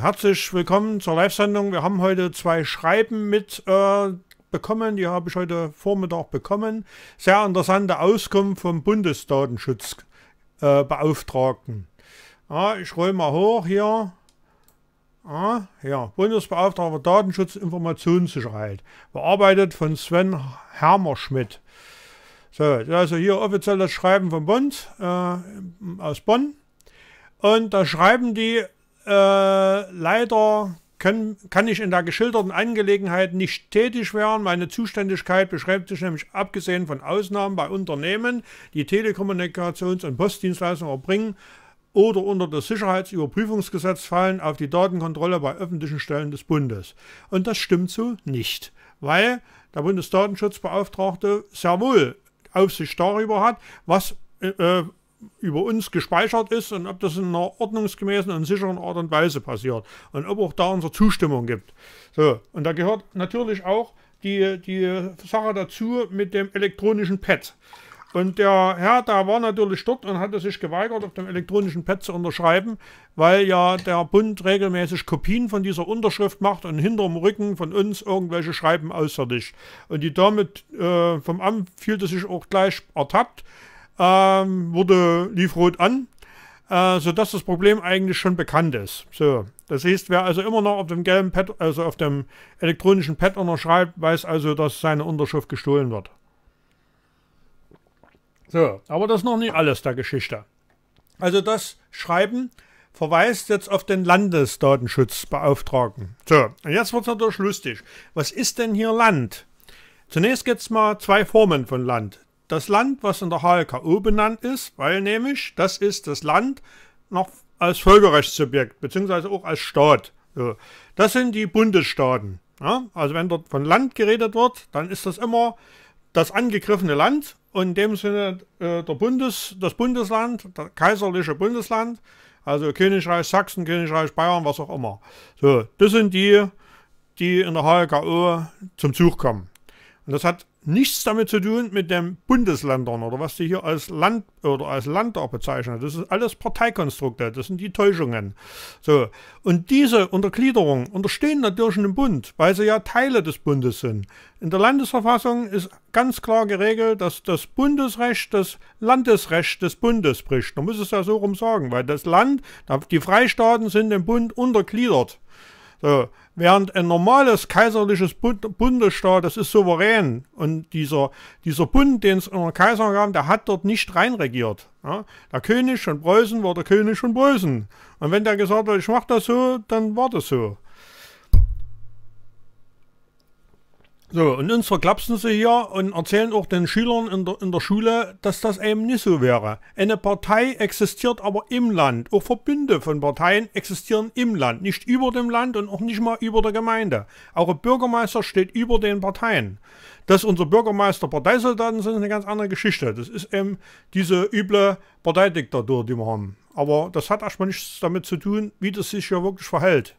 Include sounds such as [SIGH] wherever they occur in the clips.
Herzlich willkommen zur Live-Sendung. Wir haben heute zwei Schreiben mit äh, bekommen. Die habe ich heute Vormittag bekommen. Sehr interessante Auskunft vom Bundesdatenschutzbeauftragten. Äh, ja, ich roll mal hoch hier. Ah, ja, Bundesbeauftragter Datenschutz, Informationssicherheit. Bearbeitet von Sven Hermerschmidt. So, also hier offizielles Schreiben vom Bund äh, aus Bonn. Und da schreiben die äh, leider können, kann ich in der geschilderten Angelegenheit nicht tätig werden. Meine Zuständigkeit beschreibt sich nämlich abgesehen von Ausnahmen bei Unternehmen, die Telekommunikations- und Postdienstleistungen erbringen oder unter das Sicherheitsüberprüfungsgesetz fallen, auf die Datenkontrolle bei öffentlichen Stellen des Bundes. Und das stimmt so nicht, weil der Bundesdatenschutzbeauftragte sehr wohl Aufsicht darüber hat, was äh, über uns gespeichert ist und ob das in einer ordnungsgemäßen und sicheren Art und Weise passiert und ob auch da unsere Zustimmung gibt. So, und da gehört natürlich auch die, die Sache dazu mit dem elektronischen Pad. Und der Herr, da war natürlich dort und hatte sich geweigert, auf dem elektronischen Pad zu unterschreiben, weil ja der Bund regelmäßig Kopien von dieser Unterschrift macht und hinterm Rücken von uns irgendwelche Schreiben ausfertigt. Und die damit äh, vom Amt fühlte sich auch gleich ertappt ähm, wurde, lief rot an, äh, sodass das Problem eigentlich schon bekannt ist. So, das heißt, wer also immer noch auf dem gelben Pad, also auf dem elektronischen Pad unterschreibt, weiß also, dass seine Unterschrift gestohlen wird. So, aber das ist noch nicht alles der Geschichte. Also das Schreiben verweist jetzt auf den Landesdatenschutzbeauftragten. So, und jetzt wird es natürlich lustig. Was ist denn hier Land? Zunächst gibt es mal zwei Formen von Land das Land, was in der HLKO benannt ist, weil nämlich das ist das Land noch als Völkerrechtssubjekt, beziehungsweise auch als Staat. So. Das sind die Bundesstaaten. Ja? Also wenn dort von Land geredet wird, dann ist das immer das angegriffene Land und in dem Sinne äh, der Bundes, das Bundesland, das kaiserliche Bundesland, also Königreich Sachsen, Königreich Bayern, was auch immer. So, das sind die, die in der HLKO zum Zug kommen. Und das hat nichts damit zu tun mit den Bundesländern oder was die hier als Land oder als Land bezeichnen. Das ist alles Parteikonstrukte, das sind die Täuschungen. So. Und diese Untergliederungen unterstehen natürlich dem Bund, weil sie ja Teile des Bundes sind. In der Landesverfassung ist ganz klar geregelt, dass das Bundesrecht das Landesrecht des Bundes bricht. Man muss es ja so rum sagen, weil das Land, die Freistaaten sind dem Bund untergliedert. So, während ein normales kaiserliches Bund Bundesstaat, das ist souverän. Und dieser, dieser Bund, den es in der Kaiser gab, der hat dort nicht reinregiert. Ja? Der König von Preußen war der König von Preußen. Und wenn der gesagt hat, ich mache das so, dann war das so. So, und uns verklapsen sie hier und erzählen auch den Schülern in der, in der Schule, dass das eben nicht so wäre. Eine Partei existiert aber im Land. Auch Verbünde von Parteien existieren im Land. Nicht über dem Land und auch nicht mal über der Gemeinde. Auch ein Bürgermeister steht über den Parteien. Dass unser Bürgermeister Parteisoldaten sind, ist eine ganz andere Geschichte. Das ist eben diese üble Parteidiktatur, die wir haben. Aber das hat erstmal nichts damit zu tun, wie das sich hier wirklich verhält.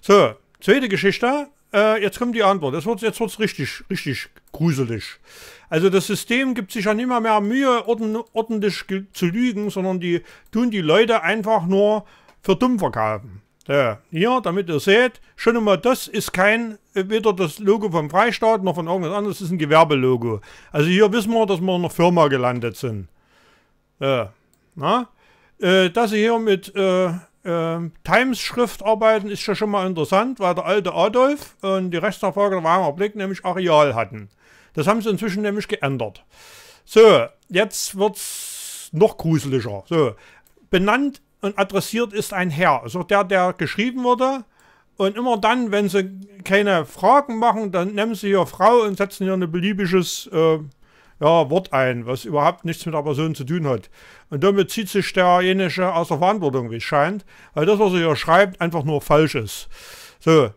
So, zweite Geschichte. Äh, jetzt kommt die Antwort. Jetzt wird es richtig, richtig gruselig. Also das System gibt sich ja nicht mehr, mehr Mühe, orden, ordentlich zu lügen, sondern die tun die Leute einfach nur für dumm verkaufen. Ja, hier, damit ihr seht, schon einmal, das ist kein, weder das Logo vom Freistaat noch von irgendwas anderes, das ist ein Gewerbelogo. Also hier wissen wir, dass wir in einer Firma gelandet sind. Ja, na? Äh, das hier mit äh, äh, Times-Schrift arbeiten ist ja schon mal interessant, weil der alte Adolf und die Rechtsnachfolger der Weimarer Blick nämlich Areal hatten. Das haben sie inzwischen nämlich geändert. So, jetzt wird es noch gruseliger. So, benannt und adressiert ist ein Herr, also der, der geschrieben wurde. Und immer dann, wenn sie keine Fragen machen, dann nehmen sie hier Frau und setzen hier ein beliebiges äh, ja, Wort ein, was überhaupt nichts mit der Person zu tun hat. Und damit zieht sich derjenige aus der Verantwortung, wie es scheint, weil das, was er hier schreibt, einfach nur falsch ist. So.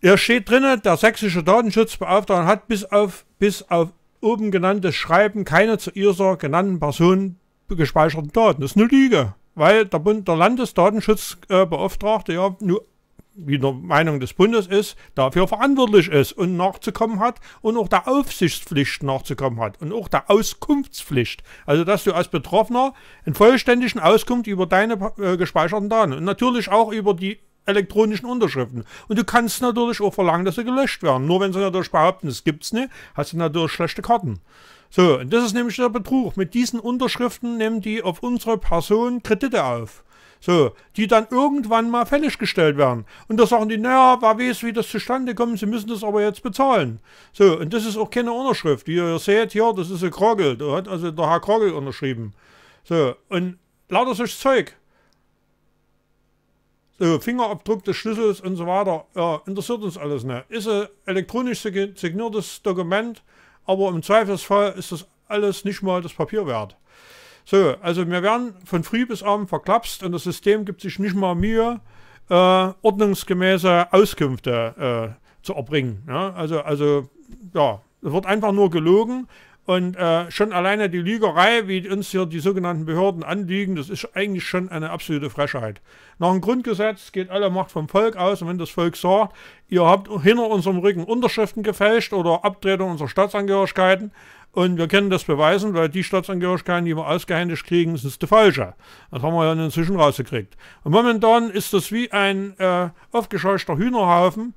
Er steht drin, der sächsische Datenschutzbeauftragte hat bis auf, bis auf oben genanntes Schreiben keine zu ihrer genannten Person gespeicherten Daten. Das ist eine Lüge, weil der Bund der Landesdatenschutzbeauftragte ja nur wie der Meinung des Bundes ist, dafür verantwortlich ist und nachzukommen hat und auch der Aufsichtspflicht nachzukommen hat und auch der Auskunftspflicht. Also, dass du als Betroffener einen vollständigen Auskunft über deine äh, gespeicherten Daten und natürlich auch über die elektronischen Unterschriften. Und du kannst natürlich auch verlangen, dass sie gelöscht werden. Nur wenn sie natürlich behaupten, es gibt es nicht, hast du natürlich schlechte Karten. So, und das ist nämlich der Betrug. Mit diesen Unterschriften nehmen die auf unsere Person Kredite auf. So, die dann irgendwann mal fällig gestellt werden. Und da sagen die, naja, wer weiß, wie das zustande kommt, sie müssen das aber jetzt bezahlen. So, und das ist auch keine Unterschrift. Wie ihr seht hier, das ist ein Krogel. Da hat also der Herr Krogel unterschrieben. So, und lauter solches Zeug. So, Fingerabdruck des Schlüssels und so weiter. Ja, interessiert uns alles nicht. Ist ein elektronisch signiertes Dokument, aber im Zweifelsfall ist das alles nicht mal das Papier wert. So, also wir werden von früh bis abend verklapst und das System gibt sich nicht mal Mühe, äh, ordnungsgemäße Auskünfte äh, zu erbringen. Ja? Also, also, ja, es wird einfach nur gelogen und äh, schon alleine die Lügerei, wie uns hier die sogenannten Behörden anliegen, das ist eigentlich schon eine absolute Frechheit. Nach dem Grundgesetz geht alle Macht vom Volk aus und wenn das Volk sagt, ihr habt hinter unserem Rücken Unterschriften gefälscht oder Abtretung unserer Staatsangehörigkeiten und wir können das beweisen, weil die Staatsangehörigkeiten, die wir ausgehändigt kriegen, ist die falsche. Das haben wir ja inzwischen rausgekriegt. Und momentan ist das wie ein äh, aufgescheuchter Hühnerhaufen.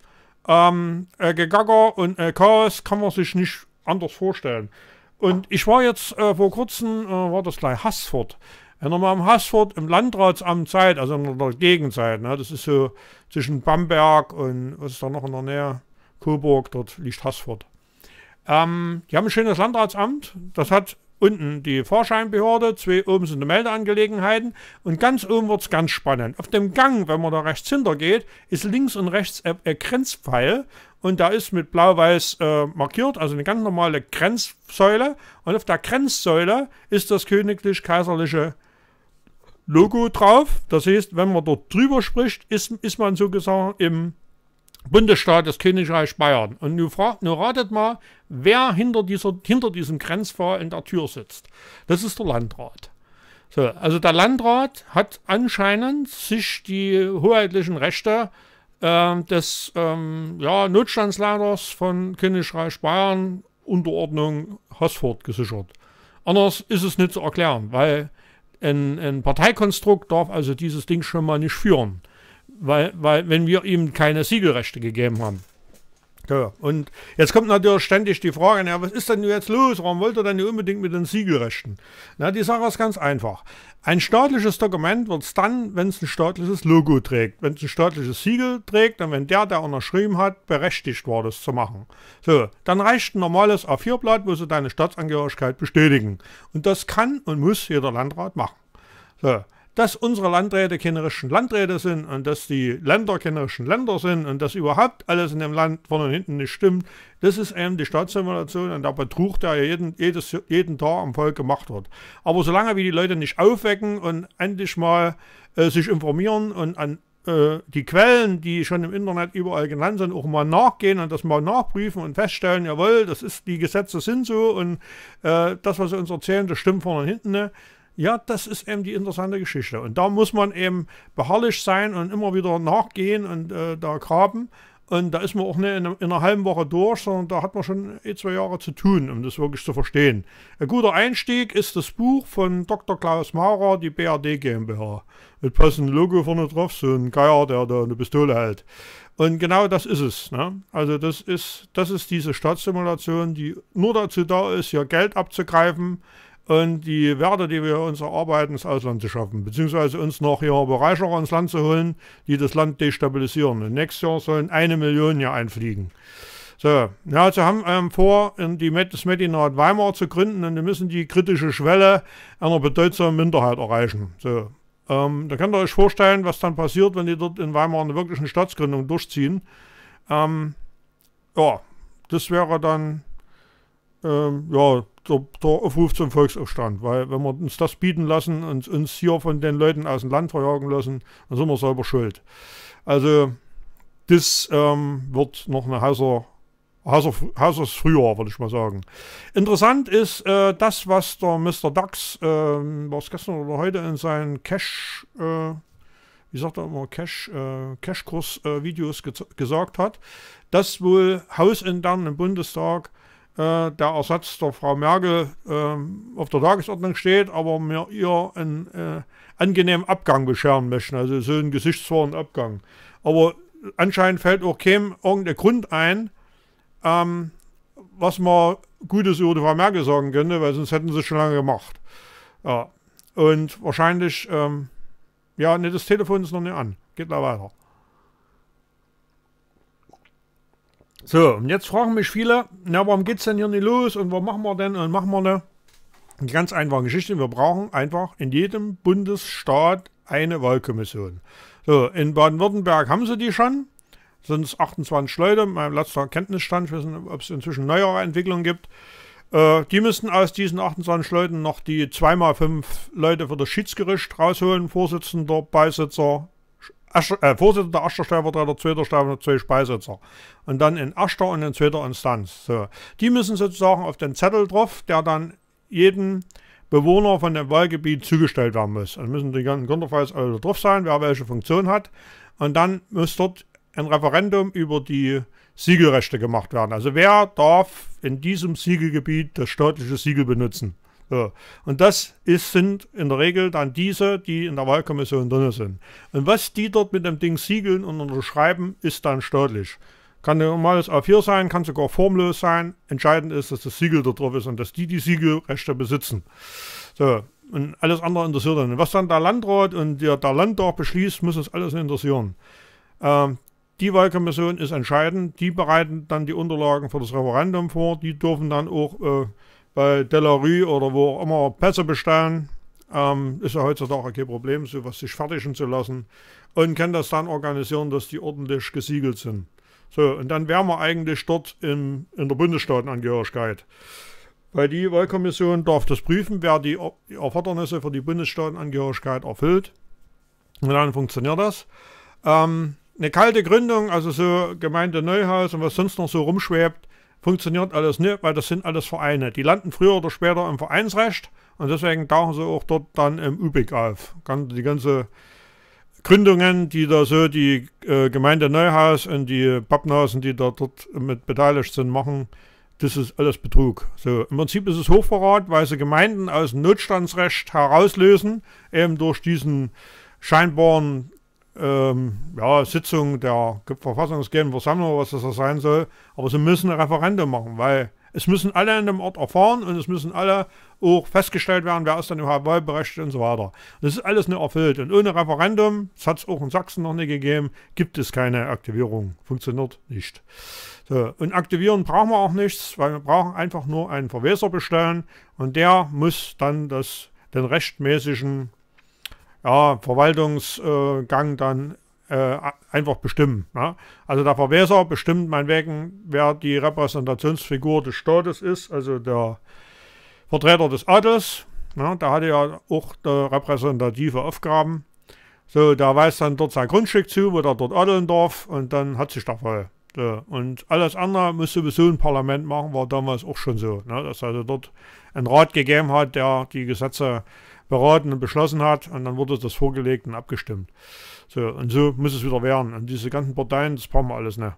Ähm, äh, Gegagger und äh, Chaos kann man sich nicht anders vorstellen. Und ich war jetzt äh, vor kurzem, äh, war das gleich Haßfurt. Wenn ihr mal am Haßfurt im Landratsamt seid, also in der Gegenzeit, ne, das ist so zwischen Bamberg und was ist da noch in der Nähe? Coburg, dort liegt Haßfurt. Ähm, die haben ein schönes Landratsamt, das hat unten die Fahrscheinbehörde, zwei oben sind die Meldeangelegenheiten und ganz oben wird es ganz spannend. Auf dem Gang, wenn man da rechts hinter geht, ist links und rechts ein Grenzpfeil und da ist mit blau-weiß äh, markiert, also eine ganz normale Grenzsäule. Und auf der Grenzsäule ist das königlich-kaiserliche Logo drauf. Das heißt, wenn man dort drüber spricht, ist, ist man sozusagen im Bundesstaat des Königreichs Bayern. Und nun, nun ratet mal, wer hinter, dieser, hinter diesem Grenzfall in der Tür sitzt. Das ist der Landrat. So, also der Landrat hat anscheinend sich die hoheitlichen Rechte äh, des ähm, ja, Notstandsleiters von Königreich Bayern Unterordnung Haßfurt gesichert. Anders ist es nicht zu erklären, weil ein, ein Parteikonstrukt darf also dieses Ding schon mal nicht führen, weil, weil wenn wir ihm keine Siegelrechte gegeben haben. Ja, und jetzt kommt natürlich ständig die Frage, ja, was ist denn jetzt los? Warum wollt ihr denn nicht unbedingt mit den Siegelrechten? Na, die Sache ist ganz einfach. Ein staatliches Dokument wird es dann, wenn es ein staatliches Logo trägt. Wenn es ein staatliches Siegel trägt, dann wenn der, der unterschrieben hat, berechtigt war, das zu machen. So, dann reicht ein normales A4-Blatt, wo sie deine Staatsangehörigkeit bestätigen. Und das kann und muss jeder Landrat machen. So, dass unsere Landräte keine richtigen Landräte sind und dass die Länder keine richtigen Länder sind und dass überhaupt alles in dem Land vorne und hinten nicht stimmt, das ist eben die Staatssimulation und der Betrug, der jeden, jedes, jeden Tag am Volk gemacht wird. Aber solange wie die Leute nicht aufwecken und endlich mal äh, sich informieren und an äh, die Quellen, die schon im Internet überall genannt sind, auch mal nachgehen und das mal nachprüfen und feststellen, jawohl, das ist, die Gesetze sind so und äh, das, was sie uns erzählen, das stimmt vorne und hinten. Ne? Ja, das ist eben die interessante Geschichte. Und da muss man eben beharrlich sein und immer wieder nachgehen und äh, da graben. Und da ist man auch nicht in, in, einer halben Woche durch, sondern da hat man schon eh zwei Jahre zu tun, um das wirklich zu verstehen. Ein guter Einstieg ist das Buch von Dr. Klaus Maurer, die BRD GmbH. Mit passendem Logo vorne drauf, so ein Geier, der da eine Pistole hält. Und genau das ist es. Ne? Also das ist, das ist diese Staatssimulation, die nur dazu da ist, hier Geld abzugreifen, und die Werte, die wir uns erarbeiten, ins Ausland zu schaffen, beziehungsweise uns noch hier Bereicherer ins Land zu holen, die das Land destabilisieren. Und nächstes Jahr sollen eine Million hier einfliegen. So, ja, also haben ähm, vor, die, das Medinat Weimar zu gründen und wir müssen die kritische Schwelle einer bedeutsamen Minderheit erreichen. So, ähm, da könnt ihr euch vorstellen, was dann passiert, wenn die dort in Weimar eine wirkliche Staatsgründung durchziehen. Ähm, ja, das wäre dann, ähm, ja, der, der Aufruf zum Volksaufstand. Weil wenn wir uns das bieten lassen und uns hier von den Leuten aus dem Land verjagen lassen, dann sind wir selber schuld. Also das ähm, wird noch eine heißer, heißes Frühjahr, würde ich mal sagen. Interessant ist äh, das, was der Mr. Dax, äh, was gestern oder heute in seinen Cash, äh, wie sagt er immer, Cash, äh, Cash-Kurs-Videos äh, gesagt hat, dass wohl hausintern im Bundestag äh, der Ersatz der Frau Merkel äh, auf der Tagesordnung steht, aber mir ihr einen äh, angenehmen Abgang bescheren möchten, also so einen gesichtswahren Abgang. Aber anscheinend fällt auch keinem irgendein Grund ein, ähm, was man Gutes über die Frau Merkel sagen könnte, weil sonst hätten sie es schon lange gemacht. Ja. Und wahrscheinlich, ähm, ja, ne, das Telefon ist noch nicht an. Geht da weiter. So, und jetzt fragen mich viele, na, warum geht's denn hier nicht los und was machen wir denn und machen wir ne? Eine ganz einfache Geschichte. Wir brauchen einfach in jedem Bundesstaat eine Wahlkommission. So, in Baden-Württemberg haben sie die schon. Sind es 28 Leute, mein letzter Kenntnisstand. Ich weiß nicht, ob es inzwischen neuere Entwicklungen gibt. Äh, die müssten aus diesen 28 Leuten noch die 2x5 Leute für das Schiedsgericht rausholen. Vorsitzender, Beisitzer, Ascher, äh, Vorsitzender, erster Stellvertreter, zweiter Stellvertreter, zwei Beisitzer. Und dann in erster und in zweiter Instanz. So. Die müssen sozusagen auf den Zettel drauf, der dann jeden Bewohner von dem Wahlgebiet zugestellt werden muss. Dann müssen die ganzen Konterfeis alle drauf sein, wer welche Funktion hat. Und dann muss dort ein Referendum über die Siegelrechte gemacht werden. Also wer darf in diesem Siegelgebiet das staatliche Siegel benutzen? So. Und das ist, sind in der Regel dann diese, die in der Wahlkommission drin sind. Und was die dort mit dem Ding siegeln und unterschreiben, ist dann staatlich. Kann ein normales A4 sein, kann sogar formlos sein. Entscheidend ist, dass das Siegel da drauf ist und dass die die Siegelrechte besitzen. So, und alles andere interessiert dann. Was dann der Landrat und der, der Landtag beschließt, muss uns alles interessieren. Ähm, die Wahlkommission ist entscheidend. Die bereiten dann die Unterlagen für das Referendum vor. Die dürfen dann auch äh, bei Delarue oder wo auch immer Pässe bestellen. Ähm, ist ja heutzutage kein Problem, sowas sich fertigen zu lassen. Und kann das dann organisieren, dass die ordentlich gesiegelt sind. So, und dann wären wir eigentlich dort im, in der Bundesstaatenangehörigkeit. Weil die Wahlkommission darf das prüfen, wer die Erfordernisse für die Bundesstaatenangehörigkeit erfüllt. Und dann funktioniert das. Ähm, eine kalte Gründung, also so Gemeinde Neuhaus und was sonst noch so rumschwebt, funktioniert alles nicht, weil das sind alles Vereine. Die landen früher oder später im Vereinsrecht und deswegen tauchen sie auch dort dann im ÜBIG auf. Die ganze Gründungen, die da so die äh, Gemeinde Neuhaus und die Pappnasen, die da dort mit beteiligt sind, machen, das ist alles Betrug. So, Im Prinzip ist es Hochverrat, weil sie Gemeinden aus dem Notstandsrecht herauslösen, eben durch diesen scheinbaren ähm, ja, Sitzung der verfassungsgebenden Versammlung, was das sein soll. Aber sie müssen ein Referendum machen, weil es müssen alle in dem Ort erfahren und es müssen alle auch festgestellt werden, wer ist dann überhaupt wahlberechtigt und so weiter. Das ist alles nicht erfüllt. Und ohne Referendum, das hat es auch in Sachsen noch nicht gegeben, gibt es keine Aktivierung. Funktioniert nicht. So, und aktivieren brauchen wir auch nichts, weil wir brauchen einfach nur einen Verweser bestellen und der muss dann das, den rechtmäßigen ja, Verwaltungsgang dann äh, einfach bestimmen. Ja? Also der Verweser bestimmt meinetwegen, wer die Repräsentationsfigur des Staates ist, also der Vertreter des Adels. Ja? Der hatte ja auch repräsentative Aufgaben. So, der weist dann dort sein Grundstück zu, wo der dort adeln darf und dann hat sich der Fall. So, und alles andere muss sowieso ein Parlament machen, war damals auch schon so. Ne? Dass also dort ein Rat gegeben hat, der die Gesetze beraten und beschlossen hat und dann wurde das vorgelegt und abgestimmt. So, und so muss es wieder werden. Und diese ganzen Parteien, das brauchen wir alles nicht.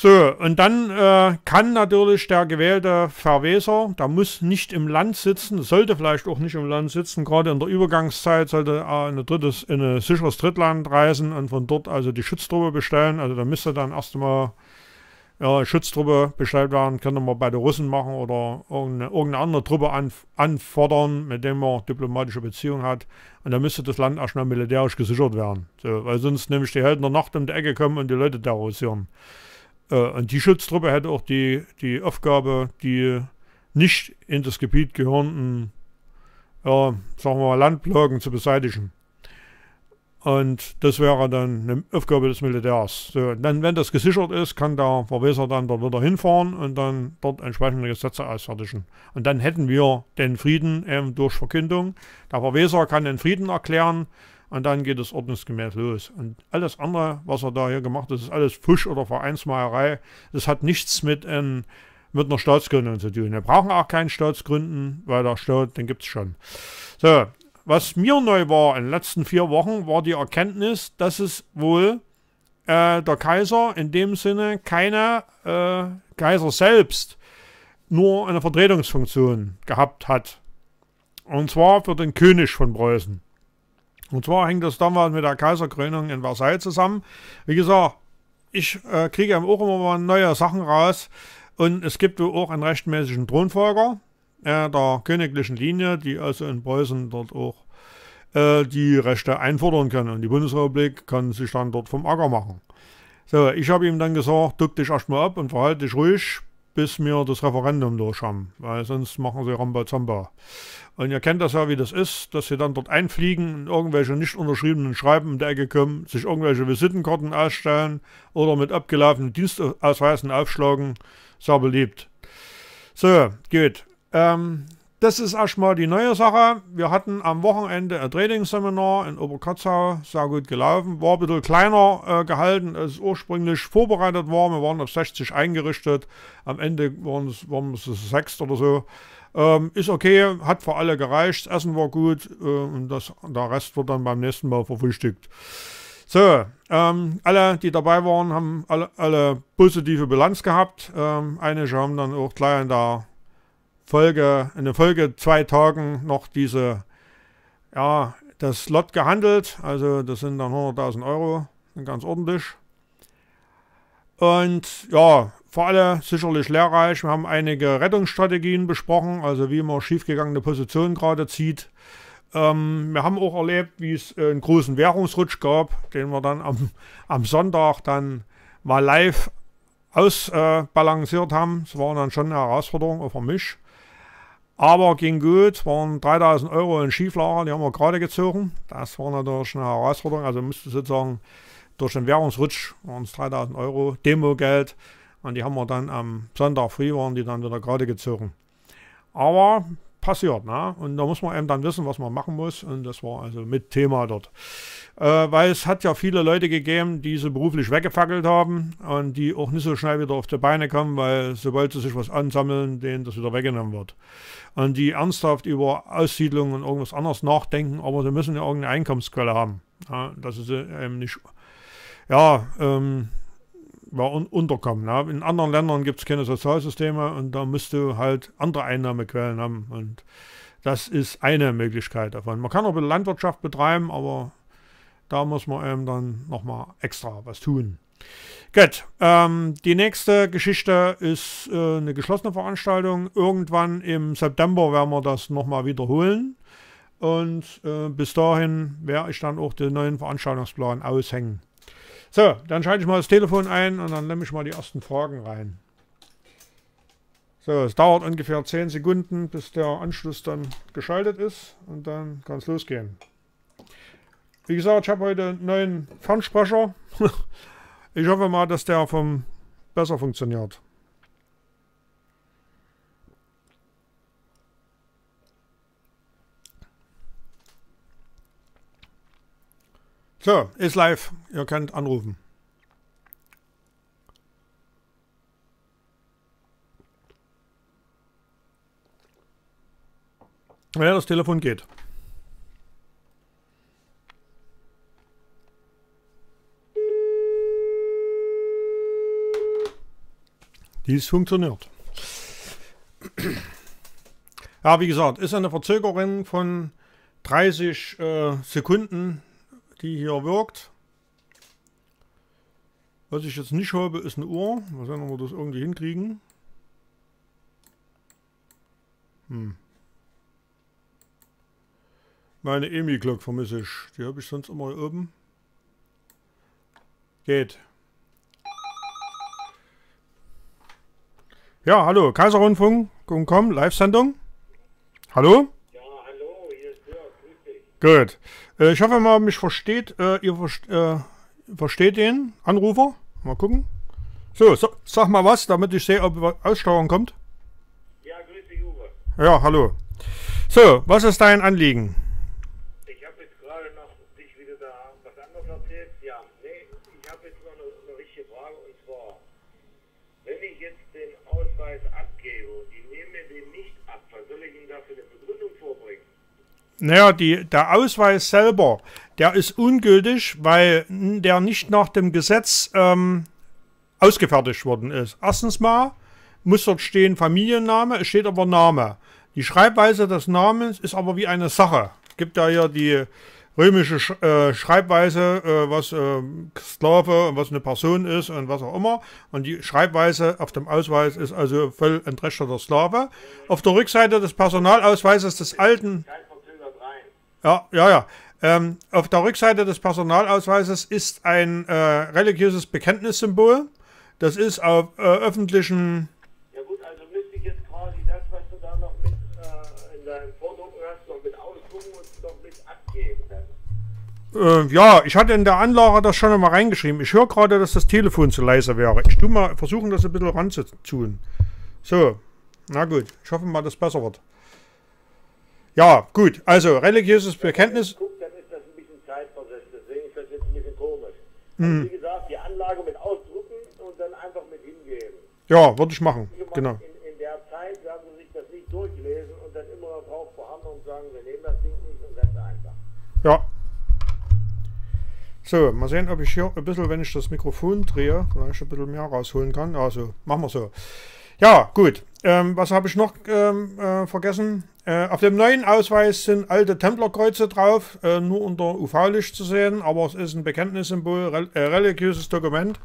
So, und dann äh, kann natürlich der gewählte Verweser, der muss nicht im Land sitzen, sollte vielleicht auch nicht im Land sitzen, gerade in der Übergangszeit sollte er in, ein drittes, in ein sicheres Drittland reisen und von dort also die Schutztruppe bestellen. Also da müsste dann erst einmal ja, Schutztruppe bestellt werden, können wir bei den Russen machen oder irgendeine, irgendeine andere Truppe an, anfordern, mit der man diplomatische Beziehungen hat. Und dann müsste das Land erstmal militärisch gesichert werden. So, weil sonst nämlich die Helden der Nacht um die Ecke kommen und die Leute terrorisieren. Äh, und die Schutztruppe hätte auch die, die Aufgabe, die nicht in das Gebiet gehörenden, ja, sagen wir mal, Landblocken zu beseitigen. Und das wäre dann eine Aufgabe des Militärs. So, dann, wenn das gesichert ist, kann der Verweser dann dort wieder hinfahren und dann dort entsprechende Gesetze ausfertigen. Und dann hätten wir den Frieden eben durch Verkündung. Der Verweser kann den Frieden erklären und dann geht es ordnungsgemäß los. Und alles andere, was er da hier gemacht hat, ist alles Fusch oder Vereinsmeierei. Das hat nichts mit, ein, mit einer Staatsgründung zu tun. Wir brauchen auch keinen Staatsgründen, weil der Staat, den gibt es schon. So, was mir neu war in den letzten vier Wochen, war die Erkenntnis, dass es wohl äh, der Kaiser in dem Sinne keine äh, Kaiser selbst nur eine Vertretungsfunktion gehabt hat. Und zwar für den König von Preußen. Und zwar hängt das damals mit der Kaiserkrönung in Versailles zusammen. Wie gesagt, ich äh, kriege auch immer mal neue Sachen raus. Und es gibt auch einen rechtmäßigen Thronfolger äh, der königlichen Linie, die also in Preußen dort auch äh, die Rechte einfordern können. Und die Bundesrepublik kann sich dann dort vom Acker machen. So, ich habe ihm dann gesagt, duck dich erstmal ab und verhalte dich ruhig, bis wir das Referendum durch haben, weil sonst machen sie Rambazamba. Und ihr kennt das ja, wie das ist, dass sie dann dort einfliegen und irgendwelche nicht unterschriebenen Schreiben in der Ecke kommen, sich irgendwelche Visitenkarten ausstellen oder mit abgelaufenen Dienstausweisen aufschlagen. Sehr beliebt. So, gut. Ähm, das ist erstmal die neue Sache. Wir hatten am Wochenende ein Trainingsseminar in Oberkatzau, sehr gut gelaufen. War ein bisschen kleiner äh, gehalten, als ursprünglich vorbereitet war. Wir waren auf 60 eingerichtet. Am Ende waren es, waren es sechs oder so. Ähm, ist okay, hat für alle gereicht. Das Essen war gut äh, und das, der Rest wird dann beim nächsten Mal verfrühstückt. So, ähm, alle, die dabei waren, haben alle, alle positive Bilanz gehabt. Ähm, einige haben dann auch gleich in der Folge, in der Folge zwei Tagen noch diese, ja, das Lot gehandelt. Also das sind dann 100.000 Euro, ganz ordentlich. Und ja, für alle sicherlich lehrreich. Wir haben einige Rettungsstrategien besprochen, also wie man schiefgegangene Positionen gerade zieht. Ähm, wir haben auch erlebt, wie es einen großen Währungsrutsch gab, den wir dann am, [LAUGHS] am Sonntag dann mal live ausbalanciert äh, haben. Das war dann schon eine Herausforderung auch für mich. Aber ging gut, waren 3000 Euro in Schieflager, die haben wir gerade gezogen. Das war natürlich eine Herausforderung. Also müsste sozusagen durch den Währungsrutsch waren es 3000 Euro Demogeld. Und die haben wir dann am Sonntag früh waren die dann wieder gerade gezogen. Aber passiert, ne? Und da muss man eben dann wissen, was man machen muss. Und das war also mit Thema dort. Äh, weil es hat ja viele Leute gegeben, die sie beruflich weggefackelt haben und die auch nicht so schnell wieder auf die Beine kommen, weil sobald sie sich was ansammeln, denen das wieder weggenommen wird. Und die ernsthaft über Aussiedlung und irgendwas anderes nachdenken, aber sie müssen ja irgendeine Einkommensquelle haben. Ja, dass sie eben nicht, ja, ähm, ja, un unterkommen. Ne? In anderen Ländern gibt es keine Sozialsysteme und da musst du halt andere Einnahmequellen haben. Und das ist eine Möglichkeit davon. Man kann auch Landwirtschaft betreiben, aber da muss man eben dann nochmal extra was tun. Gut, ähm, die nächste Geschichte ist äh, eine geschlossene Veranstaltung. Irgendwann im September werden wir das nochmal wiederholen. Und äh, bis dahin werde ich dann auch den neuen Veranstaltungsplan aushängen. So, dann schalte ich mal das Telefon ein und dann nehme ich mal die ersten Fragen rein. So, es dauert ungefähr 10 Sekunden, bis der Anschluss dann geschaltet ist und dann kann es losgehen. Wie gesagt, ich habe heute einen neuen Fernsprecher. [LAUGHS] ich hoffe mal, dass der vom besser funktioniert. So, ist live. Ihr könnt anrufen. Ja, das Telefon geht. Dies funktioniert. Ja, wie gesagt, ist eine Verzögerung von 30 äh, Sekunden die hier wirkt. Was ich jetzt nicht habe, ist eine Uhr. Mal sehen, ob wir das irgendwie hinkriegen. Hm. Meine Emi-Glock vermisse ich. Die habe ich sonst immer oben. Geht. Ja, hallo, Kaiserrundfunk.com, Live-Sendung. Hallo? Ja, hallo, hier ist Jörg, grüß dich. Gut. Äh, ich hoffe mal, mich versteht. Äh, ihr verst äh, versteht den Anrufer. Mal gucken. So, so, sag mal was, damit ich sehe, ob Aussteuerung kommt. Ja, grüß dich, Uwe. Ja, hallo. So, was ist dein Anliegen? Ich habe jetzt gerade noch dich wieder da was anderes erzählt. Ja, nee, ich habe jetzt noch eine, eine richtige Frage und zwar, wenn ich jetzt den Ausweis abgebe und die nehmen mir den nicht ab, was soll ich Ihnen dafür eine Begründung vorbringen? Naja, die, der Ausweis selber, der ist ungültig, weil der nicht nach dem Gesetz ähm, ausgefertigt worden ist. Erstens mal muss dort stehen Familienname, es steht aber Name. Die Schreibweise des Namens ist aber wie eine Sache. Es gibt ja hier die römische Sch äh, Schreibweise, äh, was äh, Sklave und was eine Person ist und was auch immer. Und die Schreibweise auf dem Ausweis ist also voll entrechteter Sklave. Auf der Rückseite des Personalausweises des alten. Ja, ja, ja. Ähm, auf der Rückseite des Personalausweises ist ein äh, religiöses Bekenntnissymbol. Das ist auf äh, öffentlichen Äh, ja, ich hatte in der Anlage das schon einmal reingeschrieben. Ich höre gerade, dass das Telefon zu leise wäre. Ich tue mal versuchen, das ein bisschen ranzutun. So, na gut. Ich hoffe mal, dass es besser wird. Ja, gut. Also, religiöses Bekenntnis. Guck, dann ist das ein bisschen zeitversetzt. Deswegen ist das jetzt ein bisschen komisch. Also, wie gesagt, die Anlage mit ausdrucken und dann einfach mit hingeben. Ja, würde ich machen. Genau. In, in der Zeit werden sie sich das nicht durchlesen und dann immer drauf vorhanden und sagen, wir nehmen das Ding nicht und ganz einfach. Ja, so, mal sehen, ob ich hier ein bisschen, wenn ich das Mikrofon drehe, vielleicht ein bisschen mehr rausholen kann. Also, machen wir so. Ja, gut. Ähm, was habe ich noch ähm, äh, vergessen? Äh, auf dem neuen Ausweis sind alte Templerkreuze drauf, äh, nur unter UV-Licht zu sehen, aber es ist ein Bekenntnissymbol, äh, religiöses Dokument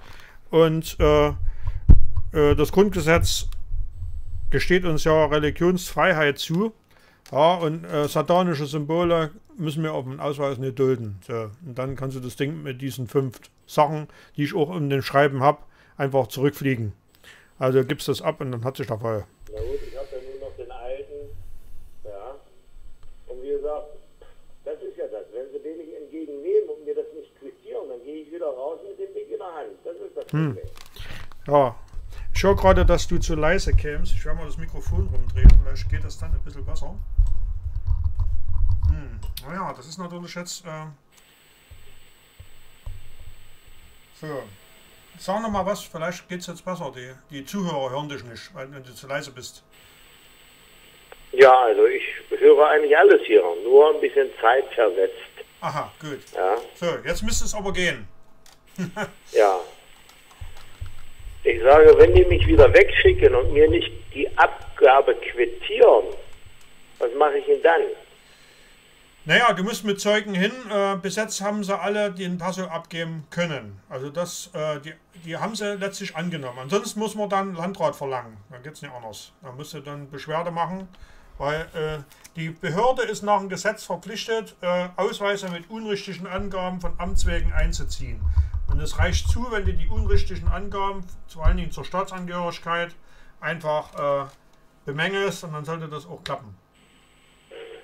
und das Grundgesetz gesteht uns ja Religionsfreiheit zu. Ja, und satanische Symbole müssen wir auf dem Ausweis nicht dulden. So, und dann kannst du das Ding mit diesen fünf Sachen, die ich auch in den Schreiben habe, einfach zurückfliegen. Also gibst das ab und dann hat sich der Fall. Ja nur noch den alten, ja. Und wie gesagt, das ist ja das. Wenn sie den nicht entgegennehmen und mir das nicht quittieren, dann gehe ich wieder raus mit dem Ding in der Hand. Das ist das hm. Ja. Ich höre gerade, dass du zu leise kämst. Ich werde mal das Mikrofon rumdrehen. Vielleicht geht das dann ein bisschen besser. Hm. Naja, das ist natürlich jetzt. Äh so. Sag noch mal was, vielleicht geht es jetzt besser. Die, die Zuhörer hören dich nicht, weil du zu leise bist. Ja, also ich höre eigentlich alles hier, nur ein bisschen zeitversetzt. Aha, gut. Ja. So, jetzt müsste es aber gehen. [LAUGHS] ja. Ich sage, wenn die mich wieder wegschicken und mir nicht die Abgabe quittieren, was mache ich denn dann? Naja, du musst mit Zeugen hin. Äh, bis jetzt haben sie alle den Passo abgeben können. Also das, äh, die, die haben sie letztlich angenommen. Ansonsten muss man dann Landrat verlangen. Dann geht es nicht anders. Da musst du dann Beschwerde machen, weil äh, die Behörde ist nach dem Gesetz verpflichtet, äh, Ausweise mit unrichtigen Angaben von Amtswegen einzuziehen. Und es reicht zu, wenn du die unrichtigen Angaben, vor allen Dingen zur Staatsangehörigkeit, einfach äh, bemängelst und dann sollte das auch klappen.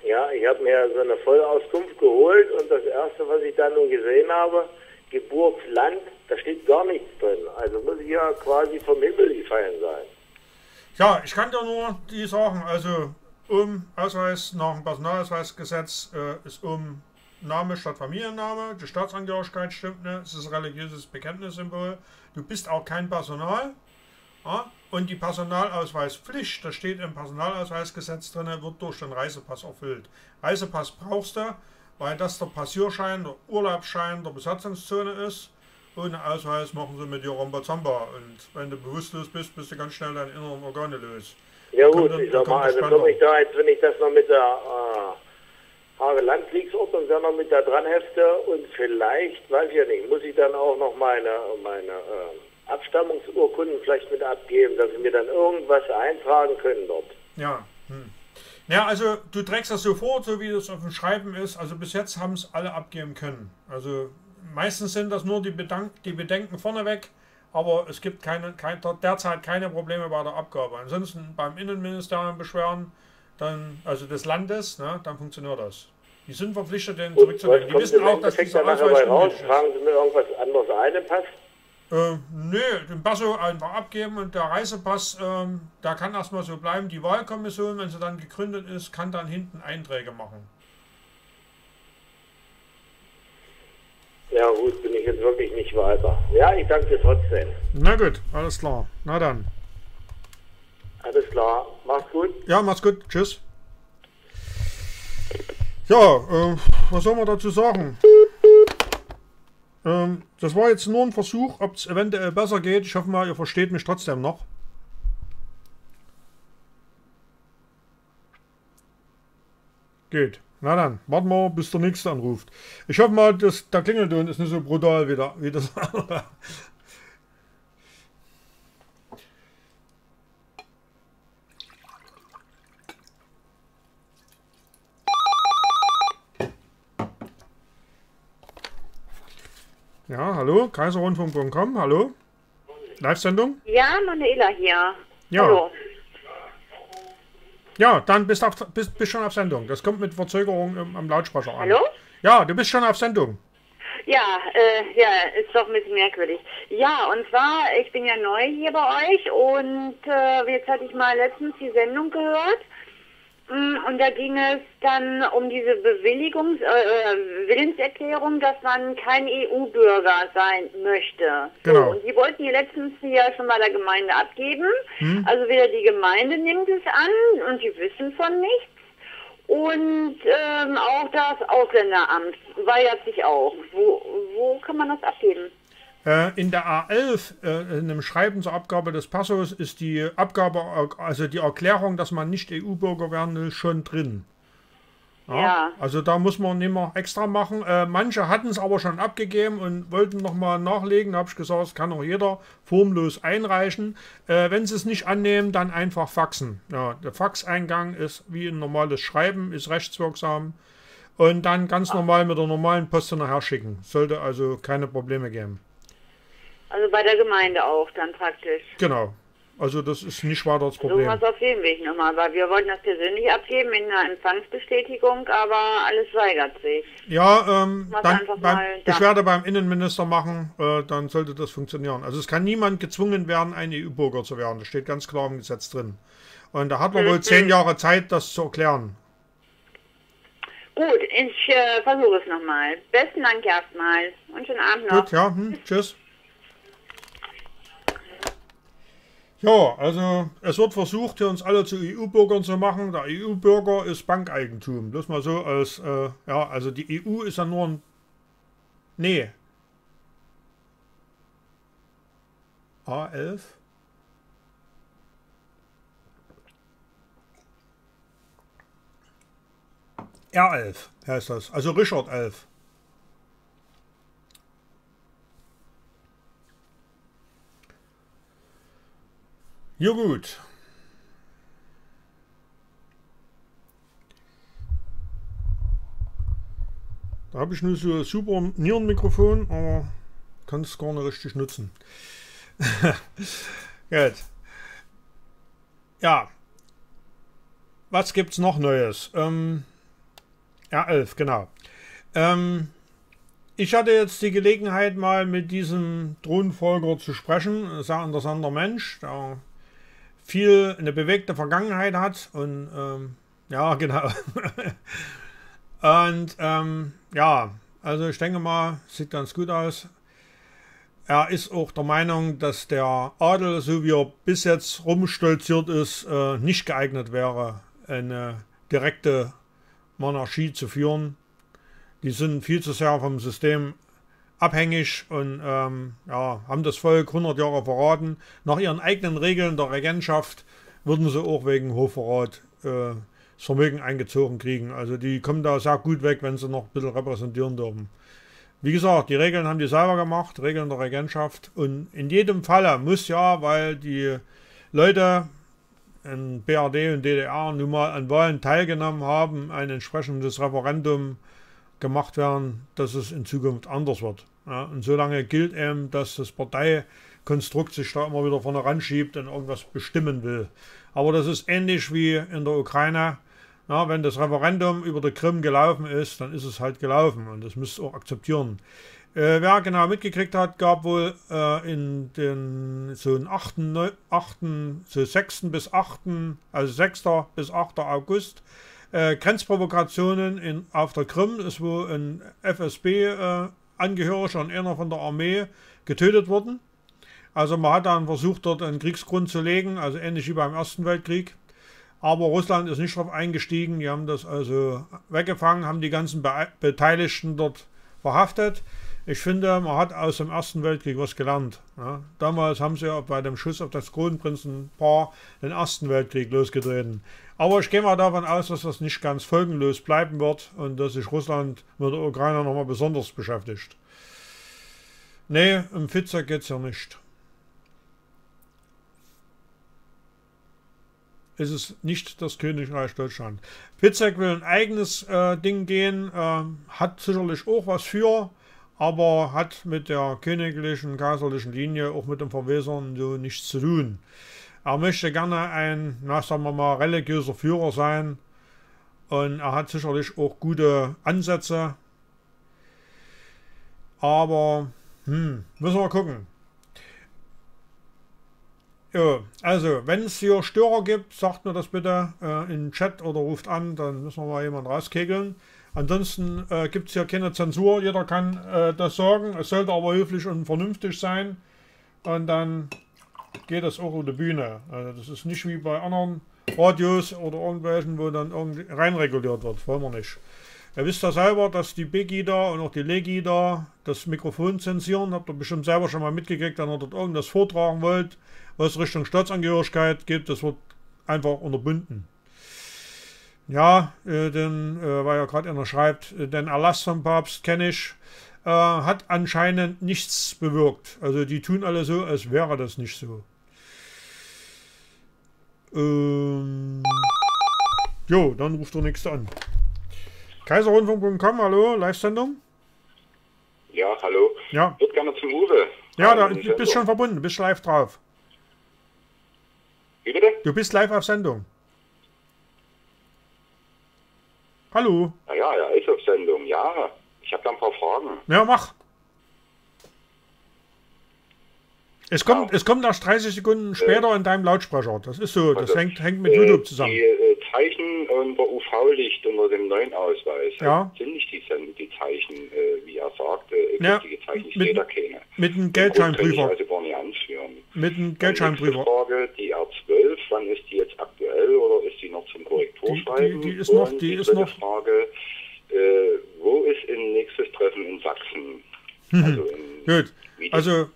Ja, ich habe mir so eine Vollauskunft geholt und das erste, was ich dann nun gesehen habe, Geburtsland, da steht gar nichts drin. Also muss ich ja quasi vom Himmel gefallen sein. Ja, ich kann dir nur die sagen, also um Ausweis nach dem Personalausweisgesetz äh, ist um Name statt Familienname, die Staatsangehörigkeit stimmt, ne? es ist ein religiöses Bekenntnissymbol. Du bist auch kein Personal. Ja? Und die Personalausweispflicht, das steht im Personalausweisgesetz drin, wird durch den Reisepass erfüllt. Reisepass brauchst du, weil das der Passierschein, der Urlaubsschein der Besatzungszone ist. Ohne Ausweis machen sie mit dir Rambazamba. Und wenn du bewusstlos bist, bist du ganz schnell deine inneren Organe los. Ja gut, dann, ich sag mal, also komme ich da jetzt, wenn ich das noch mit der äh, Haare Landkriegsordnung dann noch mit da dran hefte und vielleicht, weiß ich ja nicht, muss ich dann auch noch meine, meine äh, Abstammungsurkunden vielleicht mit abgeben, dass sie mir dann irgendwas eintragen können dort. Ja. Hm. Ja, also du trägst das sofort, so wie das auf dem Schreiben ist. Also bis jetzt haben es alle abgeben können. Also meistens sind das nur die, Bedank die Bedenken vorneweg, aber es gibt keine, kein, derzeit keine Probleme bei der Abgabe. Ansonsten beim Innenministerium beschweren, dann, also des Landes, ne, dann funktioniert das. Die sind verpflichtet, den zurückzunehmen. Die wissen auch, dass dieser Ausweis raus, Fragen Sie mir irgendwas anderes ein im Pass? Äh, nö, den Passo einfach abgeben und der Reisepass, ähm, da kann erstmal so bleiben. Die Wahlkommission, wenn sie dann gegründet ist, kann dann hinten Einträge machen. Ja gut, bin ich jetzt wirklich nicht weiter. Ja, ich danke dir trotzdem. Na gut, alles klar. Na dann. Alles klar. Mach's gut. Ja, mach's gut. Tschüss. Ja, äh, was soll man dazu sagen? Ähm, das war jetzt nur ein Versuch, ob es eventuell besser geht. Ich hoffe mal, ihr versteht mich trotzdem noch. Geht. Na dann, warten wir, bis der nächste anruft. Ich hoffe mal, dass der Klingelton ist nicht so brutal wie, der, wie das andere. Ja, hallo, kaiserrundfunk.com, hallo. Live-Sendung? Ja, Manuela hier. Ja. Hallo. Ja, dann bist du bist, bist schon auf Sendung. Das kommt mit Verzögerung im, am Lautsprecher an. Hallo? Ja, du bist schon auf Sendung. Ja, äh, ja, ist doch ein bisschen merkwürdig. Ja, und zwar, ich bin ja neu hier bei euch und äh, jetzt hatte ich mal letztens die Sendung gehört und da ging es dann um diese Bewilligungs-, äh, äh, Willenserklärung, dass man kein EU-Bürger sein möchte. Genau. So, und die wollten die letztens ja schon bei der Gemeinde abgeben. Hm. Also wieder die Gemeinde nimmt es an und die wissen von nichts. Und ähm, auch das Ausländeramt weigert sich auch. Wo, wo kann man das abgeben? Äh, in der A11, äh, in einem Schreiben zur Abgabe des Passos, ist die Abgabe, also die Erklärung, dass man nicht EU-Bürger werden will, schon drin. Ja, ja. Also da muss man nicht mehr extra machen. Äh, manche hatten es aber schon abgegeben und wollten nochmal nachlegen. Da habe ich gesagt, das kann auch jeder formlos einreichen. Wenn sie es nicht annehmen, dann einfach faxen. Ja, der Faxeingang ist wie ein normales Schreiben, ist rechtswirksam. Und dann ganz normal mit der normalen Post nachher schicken. Sollte also keine Probleme geben. Also bei der Gemeinde auch dann praktisch. Genau. Also das ist nicht weiter das Problem. So was auf dem Weg nochmal, weil wir wollten das persönlich abgeben in einer Empfangsbestätigung, aber alles weigert sich. Ja, ähm, dann beim Beschwerde beim Innenminister machen, äh, dann sollte das funktionieren. Also es kann niemand gezwungen werden, ein EU-Bürger zu werden. Das steht ganz klar im Gesetz drin. Und da hat man mhm. wohl zehn Jahre Zeit, das zu erklären. Gut, ich äh, versuche es nochmal. Besten Dank erstmal und schönen Abend noch. Gut, ja, hm, tschüss. Ja, also es wird versucht, hier uns alle zu EU-Bürgern zu machen. Der EU-Bürger ist Bankeigentum. Bloß mal so als, äh, ja, also die EU ist ja nur ein. Nee. A11? R11 heißt das. Also Richard 11. Ja gut. Da habe ich nur so ein super Nierenmikrofon, aber kann es gar nicht richtig nutzen. [LAUGHS] gut. Ja. Was gibt's noch Neues? Ähm, R11, genau. Ähm, ich hatte jetzt die Gelegenheit, mal mit diesem Drohnenfolger zu sprechen. Sehr interessanter Mensch. Der viel eine bewegte Vergangenheit hat und ähm, ja, [LAUGHS] genau. und ähm, ja, also ich denke mal, sieht ganz gut aus. Er ist auch der Meinung, dass der Adel, so wie er bis jetzt rumstolziert ist, äh, nicht geeignet wäre, eine direkte Monarchie zu führen. Die sind viel zu sehr vom System abhängig und ähm, ja, haben das Volk 100 Jahre verraten. Nach ihren eigenen Regeln der Regentschaft würden sie auch wegen Hochverrat äh, das Vermögen eingezogen kriegen. Also die kommen da sehr gut weg, wenn sie noch ein bisschen repräsentieren dürfen. Wie gesagt, die Regeln haben die selber gemacht, Regeln der Regentschaft. Und in jedem Falle muss ja, weil die Leute in BRD und DDR nun mal an Wahlen teilgenommen haben, ein entsprechendes Referendum gemacht werden, dass es in Zukunft anders wird. Ja, und solange gilt eben, dass das Parteikonstrukt sich da immer wieder vorne ranschiebt und irgendwas bestimmen will. Aber das ist ähnlich wie in der Ukraine. Ja, wenn das Referendum über die Krim gelaufen ist, dann ist es halt gelaufen und das müsst ihr auch akzeptieren. Äh, wer genau mitgekriegt hat, gab wohl äh, in den so 8., 8., so 6. bis 8., also 6. bis 8. August äh, Grenzprovokationen in, auf der Krim ist wo ein FSB-Angehöriger äh, und einer von der Armee getötet worden. Also man hat dann versucht, dort einen Kriegsgrund zu legen, also ähnlich wie beim Ersten Weltkrieg. Aber Russland ist nicht darauf eingestiegen. Die haben das also weggefangen, haben die ganzen Be Beteiligten dort verhaftet. Ich finde, man hat aus dem Ersten Weltkrieg was gelernt. Ja. Damals haben sie ja bei dem Schuss auf das Kronprinzenpaar den Ersten Weltkrieg losgetreten. Aber ich gehe mal davon aus, dass das nicht ganz folgenlos bleiben wird und dass sich Russland mit der Ukraine nochmal besonders beschäftigt. Nee, Fitzek geht es ja nicht. Es ist nicht das Königreich Deutschland. Fitzek will ein eigenes äh, Ding gehen, äh, hat sicherlich auch was für, aber hat mit der königlichen, kaiserlichen Linie, auch mit dem Verwesern so nichts zu tun. Er möchte gerne ein, na, sagen wir mal, religiöser Führer sein und er hat sicherlich auch gute Ansätze, aber hm, müssen wir gucken. Ja, also, wenn es hier Störer gibt, sagt mir das bitte äh, in den Chat oder ruft an, dann müssen wir mal jemanden rauskegeln. Ansonsten äh, gibt es hier keine Zensur, jeder kann äh, das sagen. Es sollte aber höflich und vernünftig sein. Und dann geht das auch auf die Bühne. Also das ist nicht wie bei anderen Radios oder irgendwelchen, wo dann irgendwie reinreguliert wird. Wollen wir nicht. Ihr wisst ja selber, dass die Biggie da und auch die Legi da das Mikrofon zensieren. Habt ihr bestimmt selber schon mal mitgekriegt, wenn ihr dort irgendwas vortragen wollt, was Richtung Staatsangehörigkeit geht. Das wird einfach unterbunden. Ja, äh, denn, äh, weil er gerade einer schreibt, äh, den Erlass vom Papst kenne ich, äh, hat anscheinend nichts bewirkt. Also die tun alle so, als wäre das nicht so. Ähm, jo, dann ruft der nächste an. Kaiserrundfunk.com, hallo, Live-Sendung? Ja, hallo. Ja. Ich würde gerne zum Uwe. Ja, da, du bist schon verbunden, du bist live drauf. Wie bitte? Du bist live auf Sendung. Hallo. Na ja, er ist auf Sendung, ja. Ich habe da ein paar Fragen. Ja, mach. Es kommt, Ja. es kommt erst 30 Sekunden später in deinem Lautsprecher. Das ist so, das Also, hängt, hängt mit Äh, YouTube zusammen. Die äh, Zeichen unter UV-Licht unter dem neuen Ausweis Ja. äh, sind nicht die, die Zeichen, äh, wie er sagt, äh, Ja, Zeichen. Ich mit- da keine. Mit ich Geldscheinprüfer. also gar nicht anführen. Mit Nächste Geldscheinprüfer. Frage, die R12, wann ist die jetzt aktuell oder ist die noch zum Korrekturschreiben? Die- die- die ist noch- die die ist noch- Frage, äh, wo ist ein nächstes Treffen in Sachsen? Also in Gut. Also,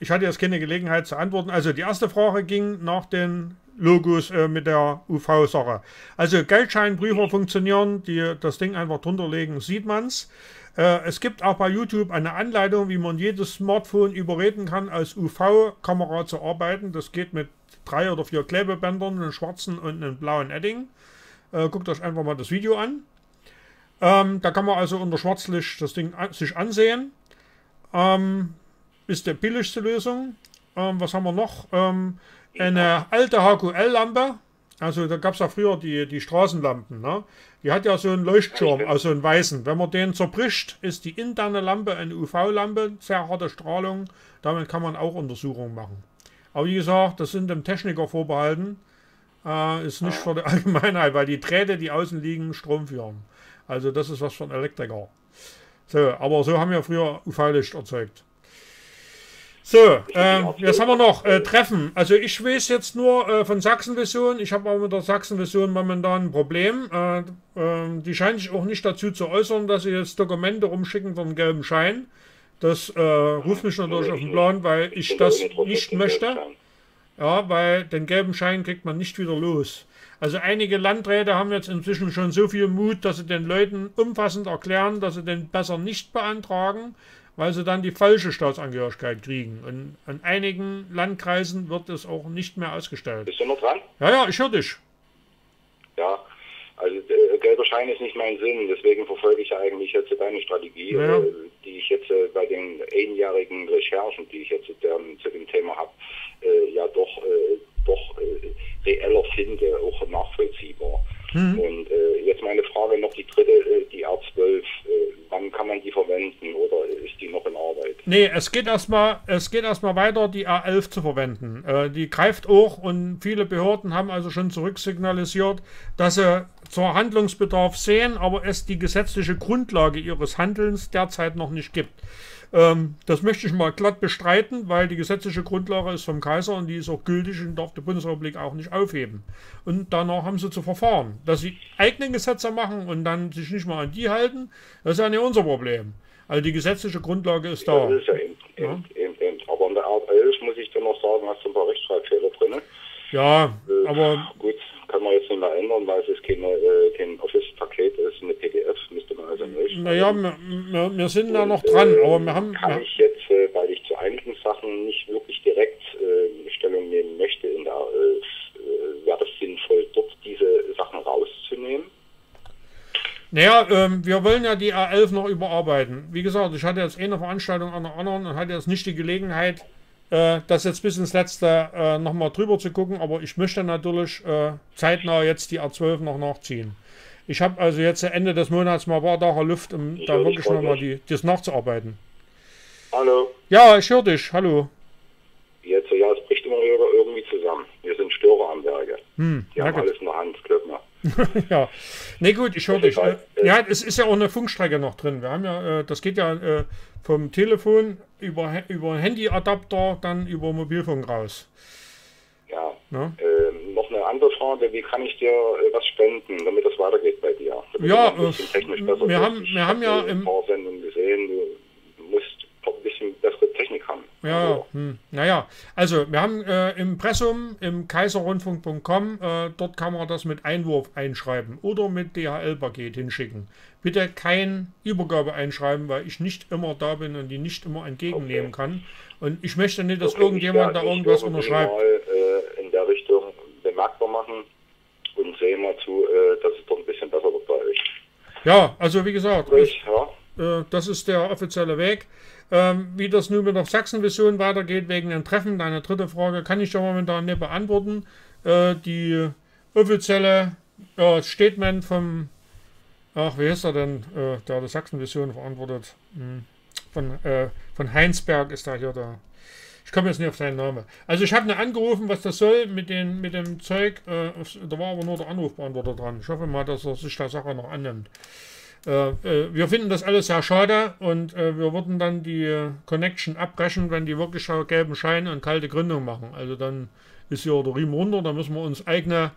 ich hatte jetzt keine Gelegenheit zu antworten. Also, die erste Frage ging nach den Logos äh, mit der UV-Sache. Also, Geldscheinprüfer funktionieren, die das Ding einfach drunter legen, sieht man's. Äh, es gibt auch bei YouTube eine Anleitung, wie man jedes Smartphone überreden kann, als UV-Kamera zu arbeiten. Das geht mit drei oder vier Klebebändern, einem schwarzen und einem blauen Edding. Äh, guckt euch einfach mal das Video an. Ähm, da kann man also unter Schwarzlicht das Ding an, sich ansehen. Ähm, ist die billigste Lösung. Ähm, was haben wir noch? Ähm, eine alte HQL-Lampe. Also da gab es ja früher die, die Straßenlampen. Ne? Die hat ja so einen Leuchtschirm, also einen weißen. Wenn man den zerbricht, ist die interne Lampe eine UV-Lampe, sehr harte Strahlung. Damit kann man auch Untersuchungen machen. Aber wie gesagt, das sind dem Techniker vorbehalten. Äh, ist nicht für die [LAUGHS] Allgemeinheit, weil die Drähte, die außen liegen, Strom führen. Also das ist was ein Elektriker. So, aber so haben wir früher UV-Licht erzeugt. So, äh, was haben wir noch? Äh, Treffen. Also ich weiß jetzt nur äh, von Sachsenvision. Ich habe aber mit der Sachsenvision momentan ein Problem. Äh, äh, die scheinen sich auch nicht dazu zu äußern, dass sie jetzt Dokumente rumschicken von gelben Schein. Das äh, ruft mich natürlich auf den Plan, weil ich das nicht möchte. Ja, weil den gelben Schein kriegt man nicht wieder los. Also einige Landräte haben jetzt inzwischen schon so viel Mut, dass sie den Leuten umfassend erklären, dass sie den besser nicht beantragen, weil sie dann die falsche Staatsangehörigkeit kriegen. Und an einigen Landkreisen wird es auch nicht mehr ausgestellt. Bist du noch dran? Ja, ja, ich höre dich. Ja, also äh, gelber Schein ist nicht mein Sinn, deswegen verfolge ich ja eigentlich jetzt deine Strategie, Ja. äh, die ich jetzt äh, bei den einjährigen Recherchen, die ich jetzt zu dem, zu dem Thema habe, äh, ja doch, doch reeller finde, auch nachvollziehbar. Mhm. Und äh, jetzt meine Frage noch die dritte, äh, die R12, äh, wann kann man die verwenden oder ist die noch in Arbeit? Nee, es geht erstmal, es geht erstmal weiter, die A11 zu verwenden. Äh, die greift auch und viele Behörden haben also schon zurücksignalisiert, dass sie zwar Handlungsbedarf sehen, aber es die gesetzliche Grundlage ihres Handelns derzeit noch nicht gibt. Ähm, das möchte ich mal glatt bestreiten, weil die gesetzliche Grundlage ist vom Kaiser und die ist auch gültig und darf die Bundesrepublik auch nicht aufheben. Und danach haben sie zu verfahren. Dass sie eigene Gesetze machen und dann sich nicht mal an die halten, das ist ja nicht unser Problem. Also die gesetzliche Grundlage ist da. Das ist ja eben, eben, eben, eben. Aber in der Art 11 muss ich dann noch sagen, hast du ein paar Rechtschreibfehler drin. Ja, äh, aber... Gut, kann man jetzt nicht mehr ändern, weil es keine, äh, kein Office-Paket ist, eine PDF, also nicht. Naja, wir, wir, wir sind da noch dran, äh, aber wir haben... Kann ich jetzt, äh, weil ich zu einigen Sachen nicht wirklich direkt äh, Stellung nehmen möchte, in der, äh, wäre es sinnvoll, dort diese Sachen rauszunehmen? Naja, ähm, wir wollen ja die A11 noch überarbeiten. Wie gesagt, ich hatte jetzt eine Veranstaltung an der anderen und hatte jetzt nicht die Gelegenheit, äh, das jetzt bis ins Letzte äh, nochmal drüber zu gucken, aber ich möchte natürlich äh, zeitnah jetzt die A12 noch nachziehen. Ich habe also jetzt Ende des Monats mal ein paar Tage Luft, um ich da wirklich nochmal die, das nachzuarbeiten. Hallo? Ja, ich höre dich. Hallo. Jetzt, ja, es bricht immer irgendwie zusammen. Wir sind Störer am Berge. Hm, die haben alles in der Hand, mir. ja, nee gut, ich höre dich. Äh, ja, es ist ja auch eine Funkstrecke noch drin. Wir haben ja, äh, das geht ja äh, vom Telefon über, über Handyadapter dann über Mobilfunk raus. Ja. ja? Ähm, eine andere Frage, wie kann ich dir äh, was spenden, damit das weitergeht bei dir? Damit ja, äh, wir, haben, wir haben ja im... Vorsendung gesehen, du musst ein bisschen bessere Technik haben. Ja, also. hm, naja, also wir haben äh, Impressum im kaiserrundfunk.com, äh, dort kann man das mit Einwurf einschreiben oder mit DHL-Paket hinschicken. Bitte kein Übergabe einschreiben, weil ich nicht immer da bin und die nicht immer entgegennehmen okay. kann. Und ich möchte nicht, dass okay, irgendjemand da irgendwas unterschreibt. Mal, äh, in der Richtung bemerkbar machen und sehen mal zu, äh, dass es doch ein bisschen besser wird bei euch. Ja, also wie gesagt, ich, ja. Äh, das ist der offizielle Weg. Ähm, wie das nun mit der Sachsen-Vision weitergeht wegen dem Treffen, deine dritte Frage, kann ich ja momentan nicht beantworten. Äh, die offizielle äh, Statement vom, ach, wie ist er denn, äh, der die Sachsen-Vision verantwortet? Hm. Von, äh, von Heinsberg ist da hier der. Ich komme jetzt nicht auf seinen Namen. Also ich habe ihn angerufen, was das soll mit, den, mit dem Zeug. Äh, da war aber nur der Anrufbeantworter dran. Ich hoffe mal, dass er sich der Sache noch annimmt. Äh, äh, wir finden das alles sehr schade und äh, wir würden dann die Connection abbrechen, wenn die wirklich gelben Schein und kalte Gründung machen. Also dann ist hier der Riemen runter, da müssen wir uns eigene,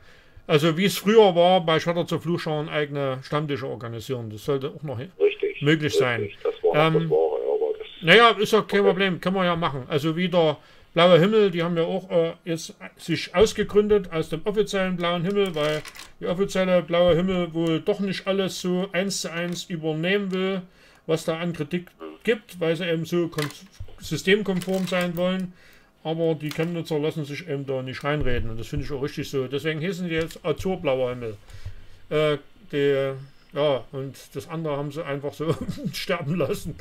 also wie es früher war, bei Schotter zu Flugschauen eigene Stammtische organisieren. Das sollte auch noch richtig, möglich richtig. sein. Das war, ähm, das war, naja, ist ja kein. Problem, können wir ja machen. Also wieder Blauer Himmel, die haben ja auch äh, jetzt sich ausgegründet aus dem offiziellen Blauen Himmel, weil die offizielle Blaue Himmel wohl doch nicht alles so eins zu eins übernehmen will, was da an Kritik gibt, weil sie eben so systemkonform sein wollen. Aber die Chemnitzer lassen sich eben da nicht reinreden und das finde ich auch richtig so. Deswegen hießen die jetzt Azurblauer Himmel. Äh, die, ja, und das andere haben sie einfach so [LAUGHS] sterben lassen.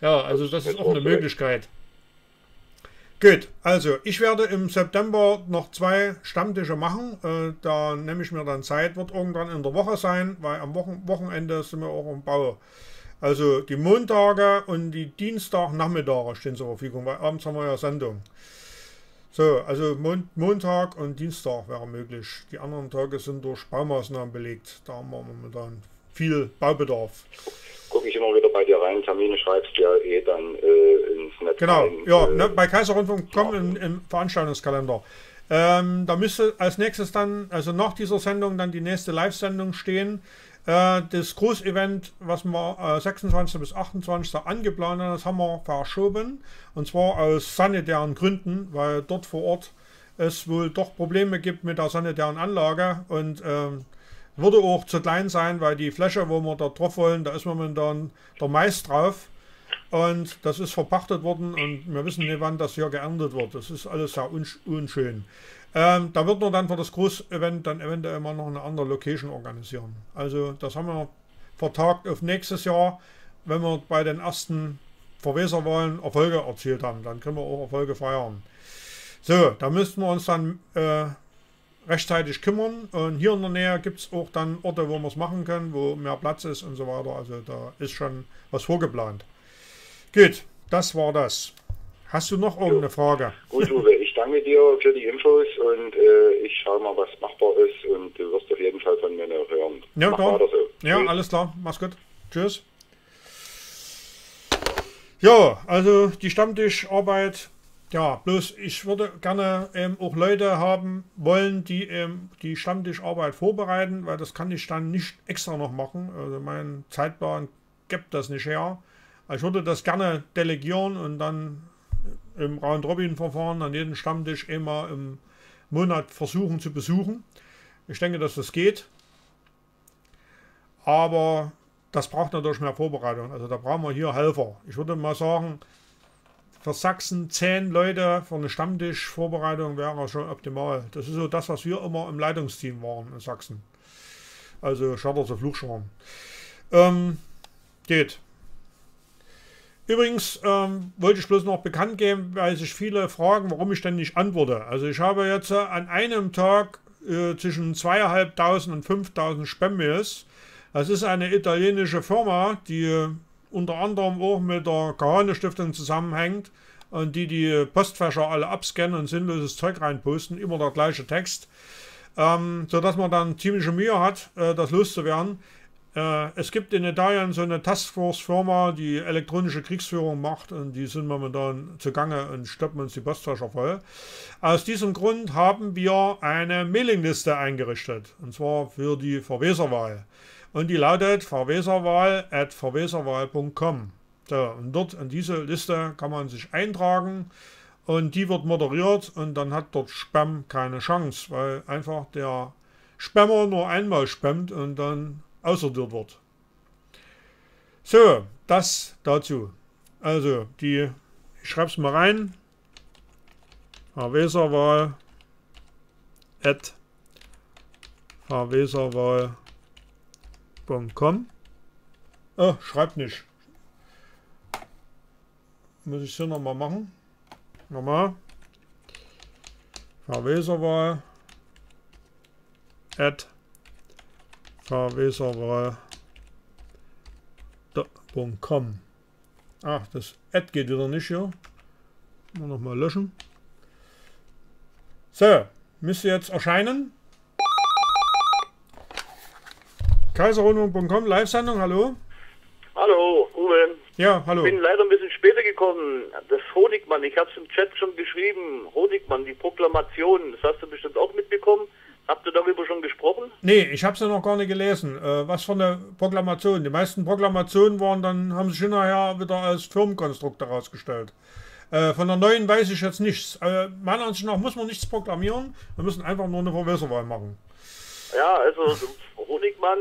Ja, also das ist auch eine Möglichkeit. Gut, also ich werde im September noch zwei Stammtische machen. Äh, da nehme ich mir dann Zeit, wird irgendwann in der Woche sein, weil am Wochen Wochenende sind wir auch im Bau. Also die Montage und die Dienstagnachmittage stehen zur Verfügung, weil abends haben wir ja Sendung. So, also Mon Montag und Dienstag wäre möglich. Die anderen Tage sind durch Baumaßnahmen belegt. Da haben wir momentan viel Baubedarf gucke ich immer wieder bei dir rein. Termine schreibst du ja eh dann äh, ins Netz. Genau, rein, ja, äh, ne, bei Kaiserrundfunk.com ja. im, im Veranstaltungskalender. Ähm, da müsste als nächstes dann, also nach dieser Sendung, dann die nächste Live-Sendung stehen. Äh, das Großevent, was wir äh, 26. bis 28. angeplant haben, das haben wir verschoben. Und zwar aus sanitären Gründen, weil dort vor Ort es wohl doch Probleme gibt mit der sanitären Anlage. Und ähm, würde auch zu klein sein, weil die Fläche, wo wir da drauf wollen, da ist momentan der Mais drauf. Und das ist verpachtet worden und wir wissen nicht, wann das hier geerntet wird. Das ist alles sehr unschön. Ähm, da wird man dann für das Großevent dann eventuell mal noch eine andere Location organisieren. Also das haben wir vertagt auf nächstes Jahr, wenn wir bei den ersten Verweserwahlen Erfolge erzielt haben. Dann können wir auch Erfolge feiern. So, da müssten wir uns dann äh, rechtzeitig kümmern. Und hier in der Nähe gibt es auch dann Orte, wo wir es machen können, wo mehr Platz ist und so weiter. Also da ist schon was vorgeplant. Gut, das war das. Hast du noch irgendeine Frage? Gut, Uwe, ich danke dir für die Infos und äh, ich schaue mal, was machbar ist und du wirst auf jeden Fall von mir hören. Ja, Mach klar. So. ja alles klar. Mach's gut. Tschüss. Ja, also die Stammtischarbeit, ja, bloß ich würde gerne ähm, auch Leute haben wollen, die ähm, die Stammtischarbeit vorbereiten, weil das kann ich dann nicht extra noch machen. Also mein Zeitplan gibt das nicht her. Ich würde das gerne delegieren und dann im Round-Robin-Verfahren an jeden Stammtisch immer im Monat versuchen zu besuchen. Ich denke, dass das geht. Aber das braucht natürlich mehr Vorbereitung. Also da brauchen wir hier Helfer. Ich würde mal sagen, für Sachsen zehn Leute für eine Stammtischvorbereitung wäre schon optimal. Das ist so das, was wir immer im Leitungsteam waren in Sachsen. Also Schatter zu Flugschwarm. Ähm, geht. Übrigens ähm, wollte ich bloß noch bekannt geben, weil sich viele fragen, warum ich denn nicht antworte. Also ich habe jetzt äh, an einem Tag äh, zwischen 2.500 und 5.000 Spam-Mails. Das ist eine italienische Firma, die unter anderem auch mit der Kahane Stiftung zusammenhängt und die die Postfächer alle abscannen und sinnloses Zeug reinposten, immer der gleiche Text, ähm, sodass man dann ziemliche Mühe hat, äh, das loszuwerden. Äh, es gibt in Italien so eine Taskforce-Firma, die elektronische Kriegsführung macht und die sind momentan zugange und stoppen uns die Postfächer voll. Aus diesem Grund haben wir eine Mailingliste eingerichtet und zwar für die Verweserwahl. Und die lautet verweserwahl.verweserwahl.com. So, und dort in diese Liste kann man sich eintragen und die wird moderiert und dann hat dort Spam keine Chance, weil einfach der Spammer nur einmal spammt und dann aussortiert wird. So, das dazu. Also, die, ich schreibe es mal rein. Verweserwahl at verweserwahl.com Oh, schreibt nicht. Muss ich hier nochmal machen. Nochmal. Verweserwahl at verweserwahl.com. Ach, das Ad geht wieder nicht hier. Mal nochmal löschen. So, müsste jetzt erscheinen. Kaiserrundfunk.com, Live-Sendung, hallo. Hallo, Uwe. Ja, hallo. Ich bin leider ein bisschen später gekommen. Das Honigmann, ich habe es im Chat schon geschrieben. Honigmann, die Proklamation, das hast du bestimmt auch mitbekommen. Habt ihr darüber schon gesprochen? Nee, ich habe es ja noch gar nicht gelesen. Äh, was für eine Proklamation? Die meisten Proklamationen waren dann, haben sich hinterher wieder als Firmenkonstrukt herausgestellt. Äh, von der neuen weiß ich jetzt nichts. Äh, meiner Ansicht nach muss man nichts proklamieren. Wir müssen einfach nur eine Verwässerwahl machen. Ja, also Honigmann,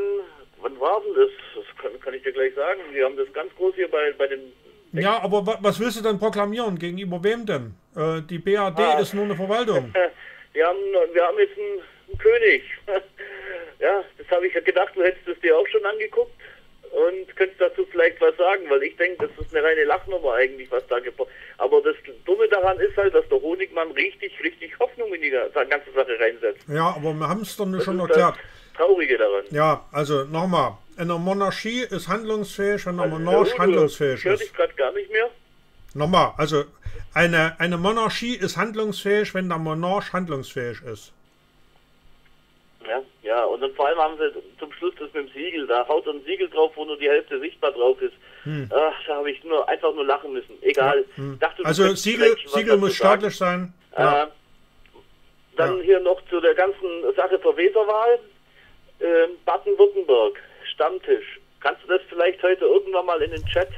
wann war denn das? Das kann, kann ich dir gleich sagen. Die haben das ganz groß hier bei, bei den ja, aber was willst du denn proklamieren? Gegenüber wem denn? Äh, die BAD ah. ist nur eine Verwaltung. [LAUGHS] wir, haben, wir haben jetzt ein König. [LAUGHS] ja, das habe ich ja gedacht, du hättest es dir auch schon angeguckt und könntest dazu vielleicht was sagen, weil ich denke, das ist eine reine Lachnummer eigentlich, was da gebaut Aber das Dumme daran ist halt, dass der Honigmann richtig, richtig Hoffnung in die ganze Sache reinsetzt. Ja, aber wir haben es doch schon erklärt. Traurige daran. Ja, also nochmal. Eine Monarchie ist handlungsfähig, wenn der also, Monarch handlungsfähig ist. Hör dich gerade gar nicht mehr. Nochmal, also eine, eine Monarchie ist handlungsfähig, wenn der Monarch handlungsfähig ist. Ja, ja, und dann vor allem haben sie zum Schluss das mit dem Siegel. Da haut ein Siegel drauf, wo nur die Hälfte sichtbar drauf ist. Hm. Ach, da habe ich nur einfach nur lachen müssen. Egal. Hm. Dachte, also Siegel, Siegel muss staatlich sein. Ja. Äh, dann ja. hier noch zu der ganzen Sache Verweserwahl. Äh, Baden-Württemberg, Stammtisch. Kannst du das vielleicht heute irgendwann mal in den Chat,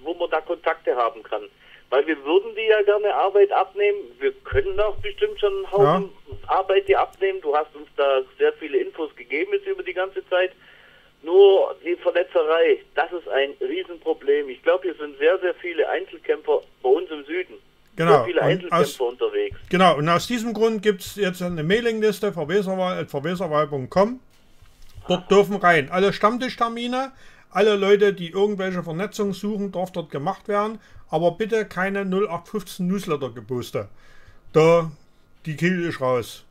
wo man da Kontakte haben kann? Weil wir würden dir ja gerne Arbeit abnehmen. Wir können auch bestimmt schon einen Haufen ja. Arbeit dir abnehmen. Du hast uns da sehr viele Infos gegeben jetzt über die ganze Zeit. Nur die Verletzerei, das ist ein Riesenproblem. Ich glaube, hier sind sehr, sehr viele Einzelkämpfer bei uns im Süden. Genau. Sehr viele Einzelkämpfer aus, unterwegs. Genau, und aus diesem Grund gibt es jetzt eine Mailingliste, verweserwahl.verweserwahl.com. Dort dürfen rein alle Stammtischtermine, alle Leute, die irgendwelche Vernetzungen suchen, darf dort gemacht werden aber bitte keine 0815 Newsletter gepostet. Da, die kill ich raus.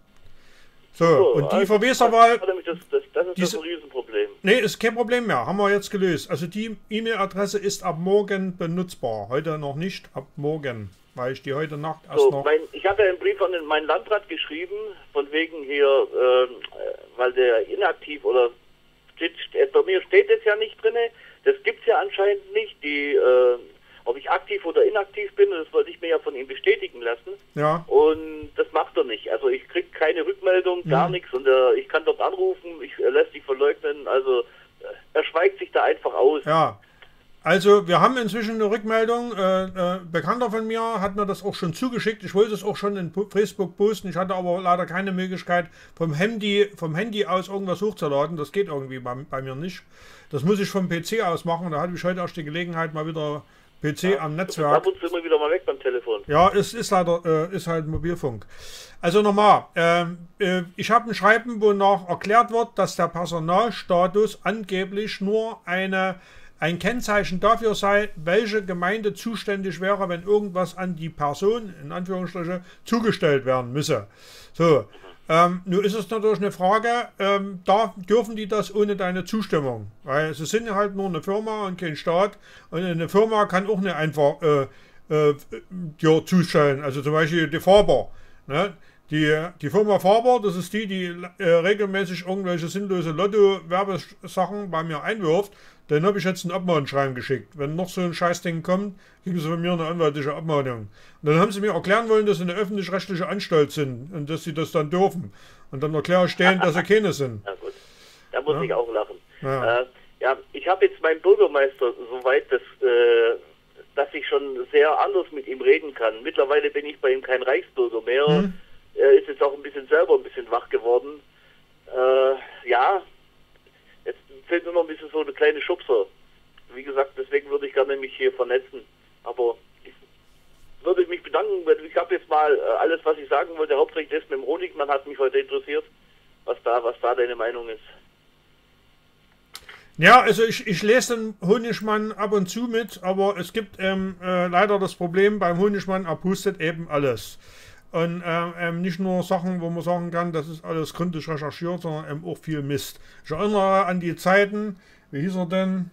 So, so und die also, Verweserwahl. Das, das, das ist diese, ein Riesenproblem. Nee, ist kein Problem mehr. Haben wir jetzt gelöst. Also die E-Mail-Adresse ist ab morgen benutzbar. Heute noch nicht, ab morgen. Weil ich die heute Nacht erst so, noch. Mein, ich habe ja einen Brief an meinen Landrat geschrieben, von wegen hier, äh, weil der inaktiv oder steht, bei mir steht es ja nicht drin. Das gibt es ja anscheinend nicht. Die äh, ob ich aktiv oder inaktiv bin. Das wollte ich mir ja von ihm bestätigen lassen. Ja. Und das macht er nicht. Also ich kriege keine Rückmeldung, gar mhm. nichts. Und äh, ich kann dort anrufen, ich, er lässt sich verleugnen. Also äh, er schweigt sich da einfach aus. Ja. Also wir haben inzwischen eine Rückmeldung. Äh, äh, Bekannter von mir hat mir das auch schon zugeschickt. Ich wollte es auch schon in Facebook posten. Ich hatte aber leider keine Möglichkeit, vom Handy, vom Handy aus irgendwas hochzuladen. Das geht irgendwie bei, bei mir nicht. Das muss ich vom PC aus machen. Da hatte ich heute erst die Gelegenheit, mal wieder PC ja, am Netzwerk. Ab und zu immer wieder mal weg beim Telefon. Ja, es ist leider, äh, ist halt Mobilfunk. Also nochmal, ähm, äh, ich habe ein Schreiben, wo noch erklärt wird, dass der Personalstatus angeblich nur eine ein Kennzeichen dafür sei, welche Gemeinde zuständig wäre, wenn irgendwas an die Person, in Anführungsstriche, zugestellt werden müsse. So, ähm, nun ist es natürlich eine Frage, ähm, da dürfen die das ohne deine Zustimmung, weil sie sind halt nur eine Firma und kein Staat und eine Firma kann auch nicht einfach äh, äh, dir zustellen, also zum Beispiel die Faber. Ne? Die, die Firma Faber, das ist die, die äh, regelmäßig irgendwelche sinnlose Lotto-Werbesachen bei mir einwirft. Den habe ich jetzt ein Abmahnschreiben geschickt. Wenn noch so ein Scheißding kommt, kriegen sie von mir eine anwaltliche Abmahnung. Und dann haben sie mir erklären wollen, dass sie eine öffentlich-rechtliche Anstalt sind und dass sie das dann dürfen. Und dann erkläre ich denen, dass sie [LAUGHS] keine sind. Na gut, da muss ja? ich auch lachen. Ja, äh, ja ich habe jetzt meinen Bürgermeister so weit, dass, äh, dass ich schon sehr anders mit ihm reden kann. Mittlerweile bin ich bei ihm kein Reichsbürger mehr. Hm. Er ist jetzt auch ein bisschen selber ein bisschen wach geworden. Äh, ja, fehlt nur noch ein bisschen so eine kleine Schubser. Wie gesagt, deswegen würde ich gerne mich hier vernetzen. Aber ich würde mich bedanken, weil ich habe jetzt mal äh, alles, was ich sagen wollte, hauptsächlich das mit dem Honigmann hat mich heute interessiert, was da, was da deine Meinung ist. Ja, also ich, ich lese den Honigmann ab und zu mit, aber es gibt ähm, äh, leider das Problem, beim Honigmann er pustet eben alles. Und ähm, ähm, nicht nur Sachen, wo man sagen kann, das ist alles gründlich recherchiert, sondern eben auch viel Mist. Ich erinnere an die Zeiten, wie hieß er denn?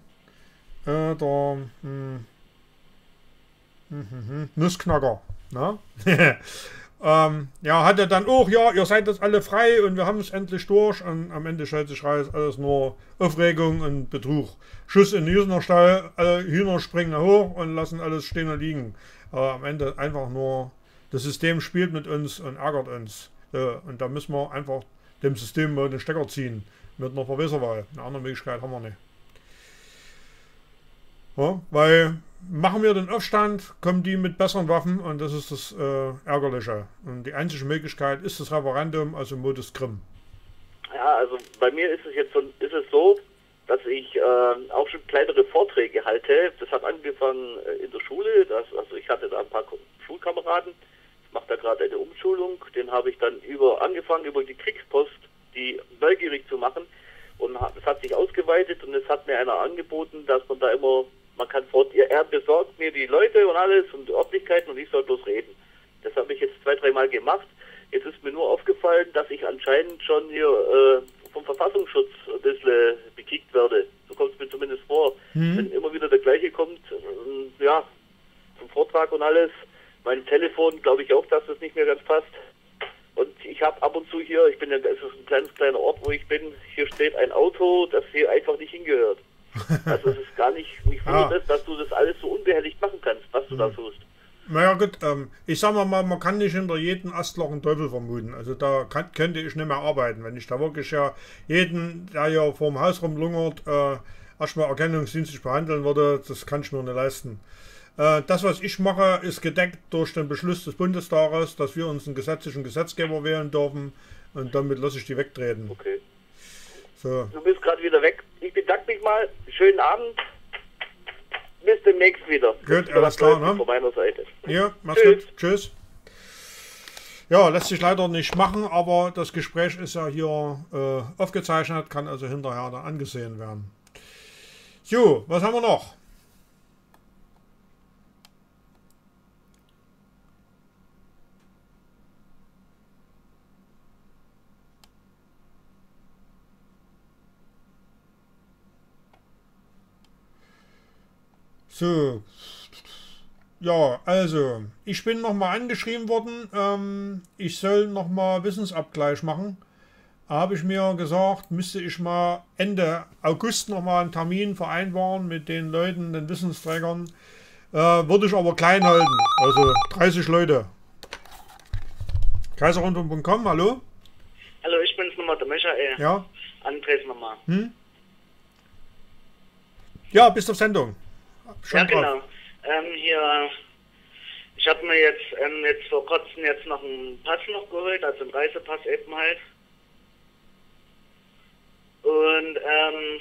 Äh, der hm, hm, hm, hm Nussknacker. Ne? [LAUGHS] ähm, ja, hatte dann auch, ja, ihr seid jetzt alle frei und wir haben es endlich durch. Und am Ende stellt sich raus, alles nur Aufregung und Betrug. Schuss in den Hühnerstall, alle Hühner springen hoch und lassen alles stehen und liegen. Aber am Ende einfach nur das System spielt mit uns und ärgert uns. und da müssen wir einfach dem System mal den Stecker ziehen mit einer Verwässerwahl. Eine andere Möglichkeit haben wir nicht. Ja, weil machen wir den Aufstand, kommen die mit besseren Waffen und das ist das äh, Ärgerliche. Und die einzige Möglichkeit ist das Referendum, also Modus Grimm. Ja, also bei mir ist es jetzt so, ist es so, dass ich äh, auch schon kleinere Vorträge halte. Das hat angefangen äh, in der Schule, das, also ich hatte da ein paar Schulkameraden, macht da gerade eine Umschulung. Den habe ich dann über angefangen über die Kriegspost, die neugierig zu machen. Und es hat sich ausgeweitet und es hat mir einer angeboten, dass man da immer, man kann fort, er besorgt mir die Leute und alles und Örtlichkeiten und ich soll bloß reden. Das habe ich jetzt zwei, dreimal gemacht. Jetzt ist mir nur aufgefallen, dass ich anscheinend schon hier äh, vom Verfassungsschutz ein bisschen bekickt werde. So kommt es mir zumindest vor. Hm. Wenn immer wieder der gleiche kommt, äh, ja, zum Vortrag und alles, mein Telefon glaube ich auch, dass das nicht mehr ganz passt. Und ich habe ab und zu hier, ich bin ja, es ist ein kleines kleiner Ort, wo ich bin, hier steht ein Auto, das hier einfach nicht hingehört. [LAUGHS] Also es ist gar nicht, mich wundert ah. es, dass du das alles so unbehelligt machen kannst, was du hm. da tust. Naja gut, ähm, ich sag mal, man kann nicht hinter jedem Astloch einen Teufel vermuten. Also da kann, könnte ich nicht mehr arbeiten. Wenn ich da wirklich ja jeden, der hier vorm Haus rumlungert, äh, erstmal erkennungsdienstlich behandeln würde, das kann ich mir nicht leisten. Äh, das, was ich mache, ist gedeckt durch den Beschluss des Bundestages, dass wir uns einen gesetzlichen Gesetzgeber wählen dürfen und damit lasse ich die wegtreten. Okay. So. Du bist gerade wieder weg. Ich bedanke mich mal. Schönen Abend. Bis demnächst wieder. Gut, alles klar, ne? Von meiner Seite. Ja, mach's Tschüss. gut. Tschüss. Ja, lässt sich leider nicht machen, aber das Gespräch ist ja hier äh, aufgezeichnet, kann also hinterher dann angesehen werden. So, was haben wir noch? So. Ja, also, ich bin nochmal angeschrieben worden. Ähm, ich soll nochmal Wissensabgleich machen. Habe ich mir gesagt, müsste ich mal Ende August nochmal einen Termin vereinbaren mit den Leuten, den Wissensträgern, Äh, würde ich aber klein halten. Also 30 Leute. Kaiserrundfunk.com, hallo? Hallo, ich bin's nochmal, der Michael. Ja? Andres nochmal. Hm? Ja, bist auf Sendung. Schon ja, genau. Ähm, hier, ich habe mir jetzt, ähm, jetzt vor kurzem jetzt noch einen Pass noch geholt, also einen Reisepass eben halt. Und ähm,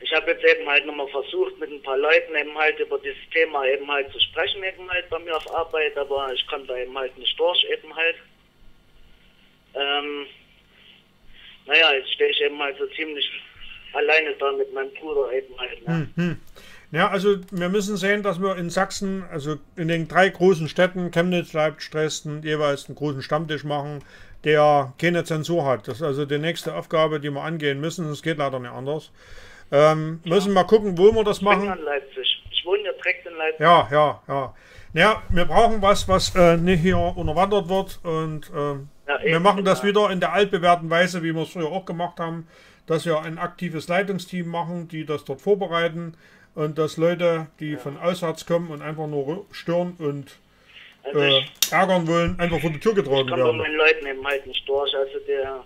ich habe jetzt eben halt nochmal versucht, mit ein paar Leuten eben halt über dieses Thema eben halt zu sprechen, eben halt bei mir auf Arbeit, aber ich komme da eben halt nicht durch, eben halt. Ähm, naja, jetzt stehe ich eben halt so ziemlich alleine da mit meinem Bruder eben halt. Ne? Hm, Ja, also wir müssen sehen, dass wir in Sachsen, also in den drei großen Städten, Chemnitz, Leipzig, Dresden, jeweils einen großen Stammtisch machen, der keine Zensur hat. Das ist also die nächste Aufgabe, die wir angehen müssen. Es geht leider nicht anders. Ähm, ja. Müssen mal gucken, wo wir das machen. Ich bin in Leipzig. Ich wohne ja direkt in Leipzig. Ja, ja, ja. Ja, wir brauchen was, was äh, nicht hier unterwandert wird. Und äh, ja, wir machen das wieder in der altbewährten Weise, wie wir es früher auch gemacht haben, dass wir ein aktives Leitungsteam machen, die das dort vorbereiten und dass Leute, die ja. von auswärts kommen und einfach nur stören und also äh, ärgern wollen, einfach vor die Tür getragen werden. Ich komme meinen Leuten eben halt nicht durch. Also der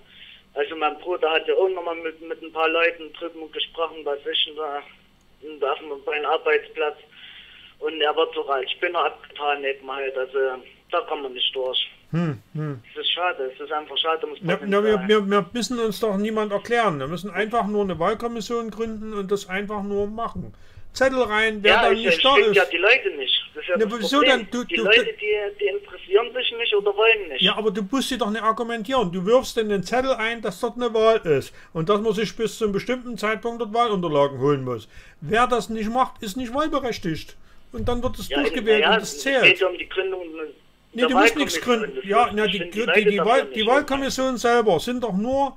also mein Bruder hat ja auch nochmal mit, mit ein paar Leuten drüben gesprochen, was ich da, auf meinem Arbeitsplatz. Und er wird sogar als Spinner abgetan eben halt. Also da kommen wir nicht durch. Hm, hm. Das ist schade, es ist einfach schade. Muss ja, ja, wir, wir, wir müssen uns doch niemand erklären. Wir müssen einfach nur eine Wahlkommission gründen und das einfach nur machen. Zettel rein, wer ja, dann nicht da ist. Ja, die Leute nicht. Das ist ja ne, das wieso denn? Du, die du, Leute, die, die interessieren sich nicht oder wollen nicht. Ja, aber du musst sie doch nicht argumentieren. Du wirfst in den Zettel ein, dass dort eine Wahl ist und dass man sich bis zu einem bestimmten Zeitpunkt dort Wahlunterlagen holen muss. Wer das nicht macht, ist nicht wahlberechtigt. Und dann wird es ja, durchgewählt ja, und es zählt. Es geht um die Gründung Nee, du musst nichts gründen. Ja, na, die, die, die, die, Wahl, die Wahlkommission selber sind doch nur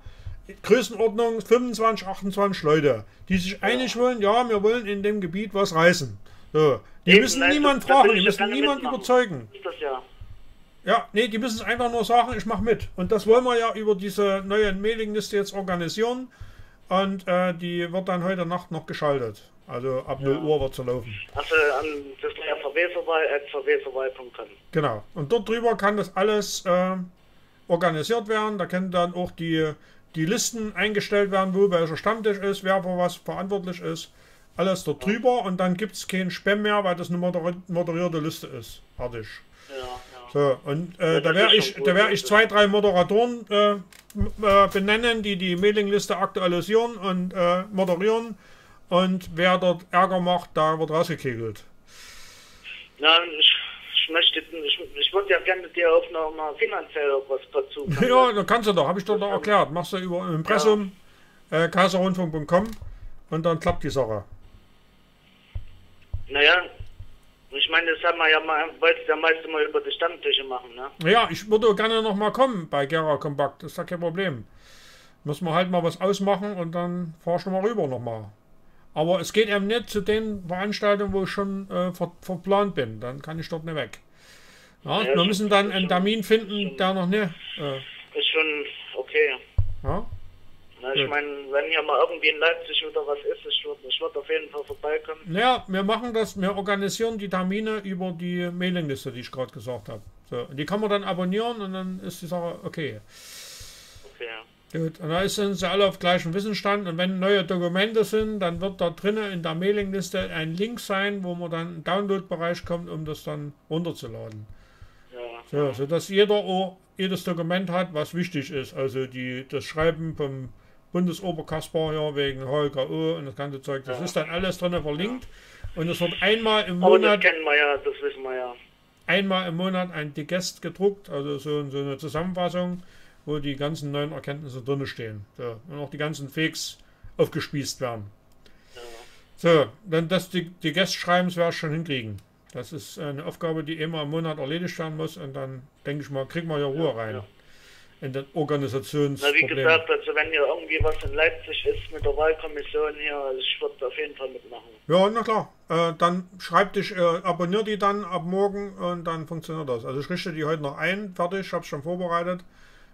Größenordnung 25, 28 Leute, die sich ja. einig wollen, ja, wir wollen in dem Gebiet was reißen. So. Die Eben, müssen niemand fragen, die müssen niemand überzeugen. Das ja. Ja, nee, die müssen es einfach nur sagen, ich mache mit. Und das wollen wir ja über diese neue Mailingliste jetzt organisieren. Und äh, die wird dann heute Nacht noch geschaltet. Also ab ja. 0 Uhr wird sie laufen. Also an das verweserwahl.com. Genau. Und dort drüber kann das alles äh, organisiert werden. Da können dann auch die die Listen eingestellt werden, wo welcher Stammtisch ist, wer für was verantwortlich ist. Alles dort drüber und dann gibt es keinen Spam mehr, weil das eine moderierte Liste ist. Fertig. Ja, ja. So, und äh, ja, da werde ich, da ich zwei, drei Moderatoren äh, äh, benennen, die die Mailingliste aktualisieren und äh, moderieren. Und wer dort Ärger macht, da wird rausgekegelt. Ja, ich ich möchte, ich, ich würde ja gerne mit dir auch noch mal finanziell was dazu. [LAUGHS] Ja, da kannst du doch, habe ich doch, doch erklärt. Machst du über Impressum, ja. äh, kaiserrundfunk.com und dann klappt die Sache. Naja, ich meine, das haben wir ja mal, wolltest ja meist mal über die Stammtische machen, ne? Ja, ich würde gerne noch mal kommen bei Gera Kompakt, das ist ja kein Problem. Müssen wir halt mal was ausmachen und dann forschen wir rüber noch mal. Aber es geht eben nicht zu den Veranstaltungen, wo ich schon äh, ver verplant bin. Dann kann ich dort nicht weg. Ja, ja, wir müssen dann einen Termin finden, der noch nicht. Äh, ist schon okay. Ja? Na, ich meine, wenn hier mal irgendwie in Leipzig oder was ist, ich würde ich würd auf jeden Fall vorbeikommen. Ja, wir machen das, wir organisieren die Termine über die Mailingliste, die ich gerade gesagt habe. So, die kann man dann abonnieren und dann ist die Sache okay. Okay, ja. Gut, und da sind sie alle auf gleichem Wissensstand. Und wenn neue Dokumente sind, dann wird da drinnen in der Mailingliste ein Link sein, wo man dann in den Download-Bereich kommt, um das dann runterzuladen. Ja. So, sodass jeder jedes Dokument hat, was wichtig ist. Also die, das Schreiben vom Bundesoberkasper hier wegen HLKO und das ganze Zeug. Das ja. ist dann alles drin verlinkt. Und es wird einmal im Monat. Aber das kennen wir ja, das wissen wir ja. Einmal im Monat ein Digest gedruckt, also so, so eine Zusammenfassung wo die ganzen neuen Erkenntnisse drin stehen. So, und auch die ganzen Fakes aufgespießt werden. Ja. So, dann das die, die Gästschreibens werde ich schon hinkriegen. Das ist eine Aufgabe, die immer im Monat erledigt werden muss und dann denke ich mal, kriegen wir ja Ruhe rein. Ja. In den Organisations. Na, wie gesagt, also wenn hier irgendwie was in Leipzig ist mit der Wahlkommission hier, also ich würde auf jeden Fall mitmachen. Ja, na klar. Äh, dann schreib dich, äh, abonnier die dann ab morgen und dann funktioniert das. Also ich richte die heute noch ein, fertig, habe es schon vorbereitet.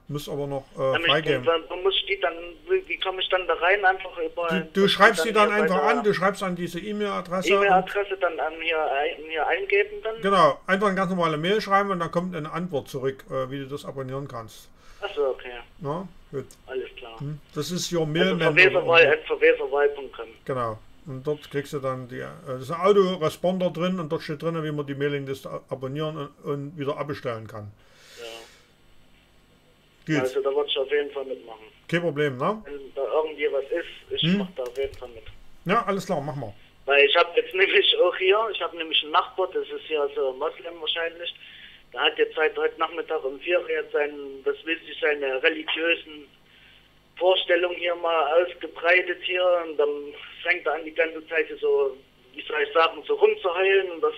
Muss aber noch äh, freigeben. Dann, muss die dann, wie komme ich dann da rein? Einfach über. Du, du schreibst die dann, dann einfach an, du schreibst an diese E-Mail-Adresse. E-Mail-Adresse dann an hier, hier eingeben dann? Genau, einfach eine ganz normale Mail schreiben und dann kommt eine Antwort zurück, äh, wie du das abonnieren kannst. Achso, okay. Na, gut. Alles klar. Hm? Das ist your Mail. Also verweserwahl.com. Genau. Und dort kriegst du dann die, äh, das ist ein Autoresponder drin und dort steht drin, wie man die Mailingliste abonnieren und, und wieder abbestellen kann. Geht. Also da würde ich auf jeden Fall mitmachen. Kein Problem, ne? Wenn da irgendwie was ist, ich hm? mache da auf jeden Fall mit. Ja, alles klar, machen wir. Weil ich habe jetzt nämlich auch hier, ich habe nämlich einen Nachbar, das ist hier so Moslem wahrscheinlich, der hat jetzt seit heute Nachmittag um 4 Uhr jetzt seinen, das will sich seine religiösen Vorstellungen hier mal ausgebreitet hier und dann fängt er an die ganze Zeit so, wie soll ich sagen, so rumzuheulen und das,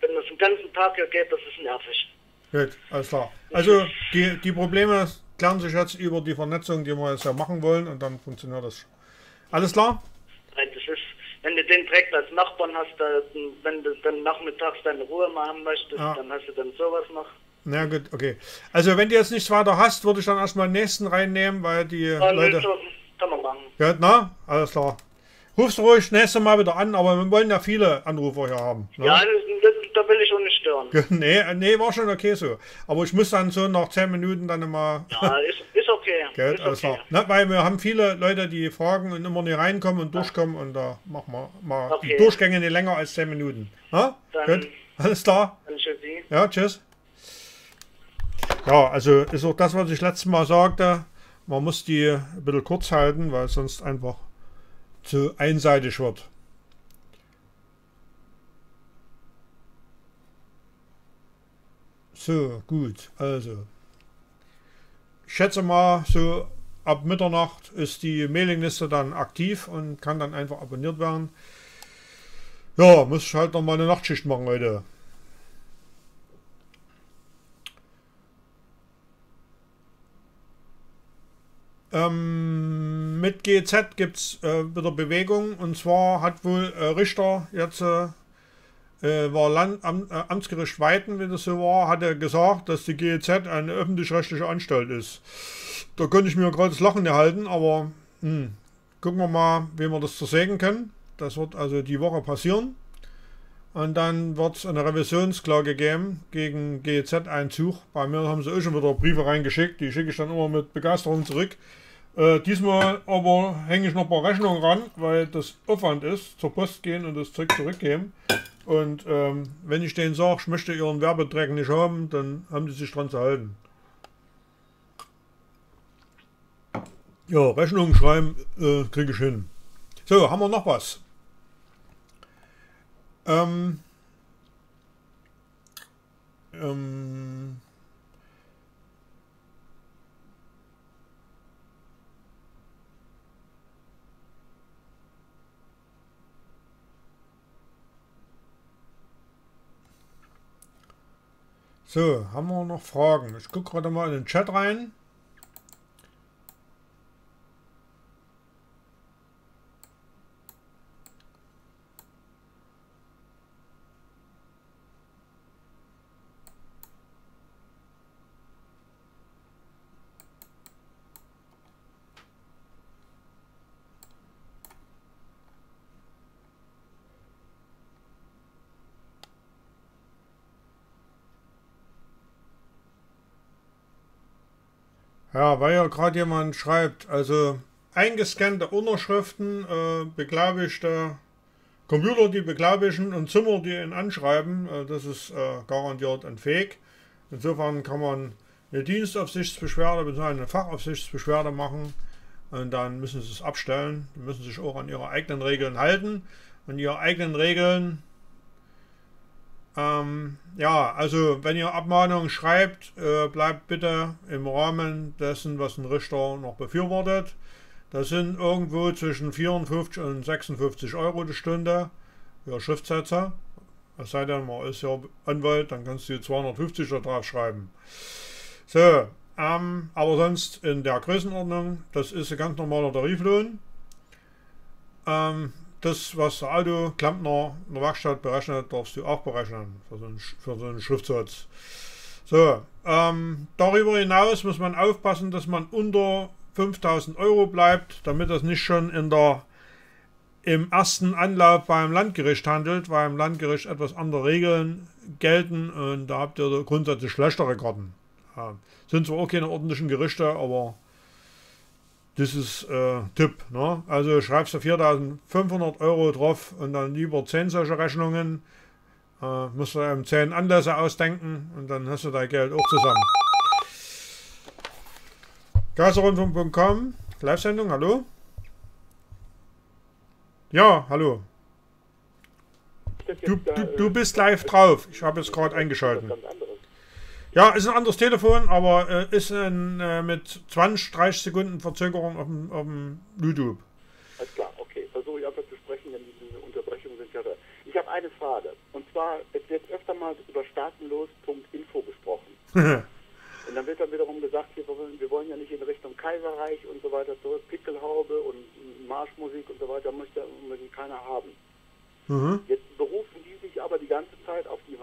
wenn das den ganzen Tag hier geht, das ist nervig. Gut, alles klar. Also die, die Probleme klären sich jetzt über die Vernetzung, die wir jetzt ja machen wollen und dann funktioniert das. Alles klar? Nein, das ist, wenn du den direkt als Nachbarn hast, wenn du dann nachmittags deine Ruhe machen möchtest, ja. dann hast du dann sowas noch. Na gut, okay. Also wenn du jetzt nichts weiter hast, würde ich dann erstmal den nächsten reinnehmen, weil die ja, Leute... Kann man machen. Ja, na, alles klar. Rufst ruhig nächstes Mal wieder an, aber wir wollen ja viele Anrufer hier haben. Ne? Ja, das, stören. nee, nee, war schon okay so. Aber ich muss dann so nach 10 Minuten dann immer. Ja, ist, ist okay. [LAUGHS] Gell, ist okay. Ne, weil wir haben viele Leute, die fragen und immer nicht reinkommen und durchkommen und da machen wir mal okay. die Durchgänge nicht länger als 10 Minuten. Na? Dann, Gut, alles klar. Dann tschüssi. Ja, tschüss. Ja, also ist auch das, was ich letztes Mal sagte. Man muss die ein bisschen kurz halten, weil es sonst einfach zu einseitig wird. So, gut, also. Ich schätze mal, so ab Mitternacht ist die Mailingliste dann aktiv und kann dann einfach abonniert werden. Ja, muss ich halt noch mal eine Nachtschicht machen heute. Ähm, mit GZ gibt es äh, wieder Bewegung und zwar hat wohl äh, Richter jetzt äh, war Land, Am, äh, Amtsgericht Weiden, wie das so war, hat er gesagt, dass die GEZ eine öffentlich-rechtliche Anstalt ist. Da könnte ich mir gerade das Lachen erhalten, aber hm, gucken wir mal, wie wir das zersägen können. Das wird also die Woche passieren. Und dann wird es eine Revisionsklage geben gegen GEZ-Einzug. Bei mir haben sie auch schon wieder Briefe reingeschickt, die schicke ich dann immer mit Begeisterung zurück. Äh, diesmal aber hänge ich noch ein paar Rechnungen ran, weil das Aufwand ist, zur Post gehen und das Zeug zurückgeben. Und ähm, wenn ich denen sage, ich möchte ihren Werbeträger nicht haben, dann haben die sich dran zu halten. Ja, Rechnungen schreiben äh, kriege ich hin. So, haben wir noch was? Ähm, ähm, So, haben wir noch Fragen? Ich gucke gerade mal in den Chat rein. Ja, weil ja gerade jemand schreibt, also eingescannte Unterschriften, äh, beglaubigte Computer, die beglaubigen und Zimmer, die ihn anschreiben, äh, das ist äh, garantiert ein Fake. Insofern kann man eine Dienstaufsichtsbeschwerde bzw. eine Fachaufsichtsbeschwerde machen und dann müssen sie es abstellen. Die müssen sich auch an ihre eigenen Regeln halten. Und ihre eigenen Regeln ähm, ja, also wenn ihr Abmahnungen schreibt, äh, bleibt bitte im Rahmen dessen, was ein Richter noch befürwortet. Das sind irgendwo zwischen 54 und 56 Euro die Stunde für Schriftsätze. Es sei denn, man ist ja Anwalt, dann kannst du 250 da drauf schreiben. So, ähm, aber sonst in der Größenordnung, das ist ein ganz normaler Tariflohn. Ähm, das, was der Autoklempner in der Werkstatt berechnet, darfst du auch berechnen für so einen, für so einen Schriftsatz. So, ähm, darüber hinaus muss man aufpassen, dass man unter 5000 Euro bleibt, damit das nicht schon in der im ersten Anlauf beim Landgericht handelt, weil im Landgericht etwas andere Regeln gelten und da habt ihr grundsätzlich schlechtere Karten. Ja, sind zwar auch keine ordentlichen Gerichte, aber das ist äh, Tipp. Ne? Also schreibst du 4500 Euro drauf und dann lieber 10 solche Rechnungen. Äh, musst du eben 10 Anlässe ausdenken und dann hast du dein Geld auch zusammen. Kaiserrundfunk.com, Live-Sendung, hallo? Ja, hallo. Du, du, du bist live drauf. Ich habe es gerade eingeschaltet. Ja, ist ein anderes Telefon, aber äh, ist ein, äh, mit 20, 30 Sekunden Verzögerung auf dem, auf dem YouTube. Alles klar, okay. Versuche ich einfach zu sprechen, denn diese Unterbrechungen sind ja da. Ich habe eine Frage. Und zwar, es wird öfter mal über staatenlos.info gesprochen. [LAUGHS] und dann wird dann wiederum gesagt, wir wollen, wir wollen ja nicht in Richtung Kaiserreich und so weiter zurück, Pickelhaube und Marschmusik und so weiter, möchte unbedingt keiner haben. Mhm. Jetzt berufen die sich aber die ganze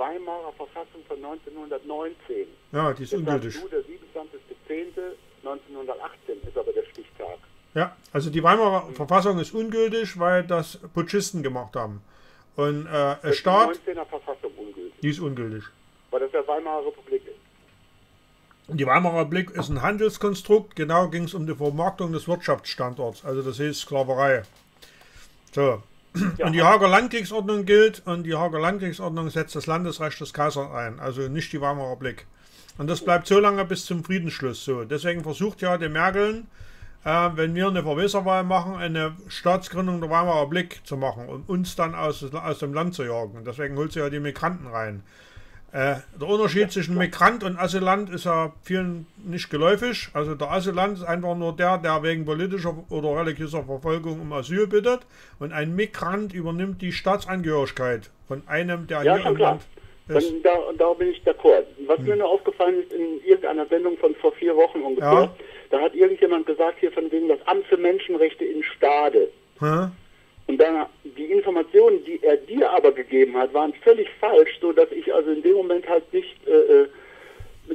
Weimarer Verfassung von 1919. Ja, die ist ungültig. Du, der 27.10.1918 ist aber der Stichtag. Ja, also die Weimarer mhm. Verfassung ist ungültig, weil das Putschisten gemacht haben. Und äh, der Staat. Die 19er Verfassung ungültig. Die ist ungültig. Weil das der Weimarer Republik ist. Die Weimarer Republik ist ein Handelskonstrukt. Genau ging es um die Vermarktung des Wirtschaftsstandorts. Also das heißt Sklaverei. So, ja. Und die Hager Landkriegsordnung gilt und die Hager Landkriegsordnung setzt das Landesrecht des Kaisers ein, also nicht die Weimarer Blick. Und das bleibt so lange bis zum Friedensschluss so. Deswegen versucht ja die Merkel, äh, wenn wir eine Verweserwahl machen, eine Staatsgründung der Weimarer Blick zu machen, um uns dann aus, aus dem Land zu jagen. Deswegen holt sie ja die Migranten rein. Äh, der Unterschied zwischen Migrant und Asylant ist ja vielen nicht geläufig. Also der Asylant ist einfach nur der, der wegen politischer oder religiöser Verfolgung um Asyl bittet. Und ein Migrant übernimmt die Staatsangehörigkeit von einem, der ja, hier im klar. Land ist. Dann, da, da bin ich d'accord. Was hm. mir nur aufgefallen ist in irgendeiner Sendung von vor vier Wochen ungefähr, ja. da hat irgendjemand gesagt, hier von wegen das Amt für Menschenrechte in Stade. Hm. Und dann die Informationen, die er dir aber gegeben hat, waren völlig falsch, so dass ich also in dem Moment halt nicht äh, äh,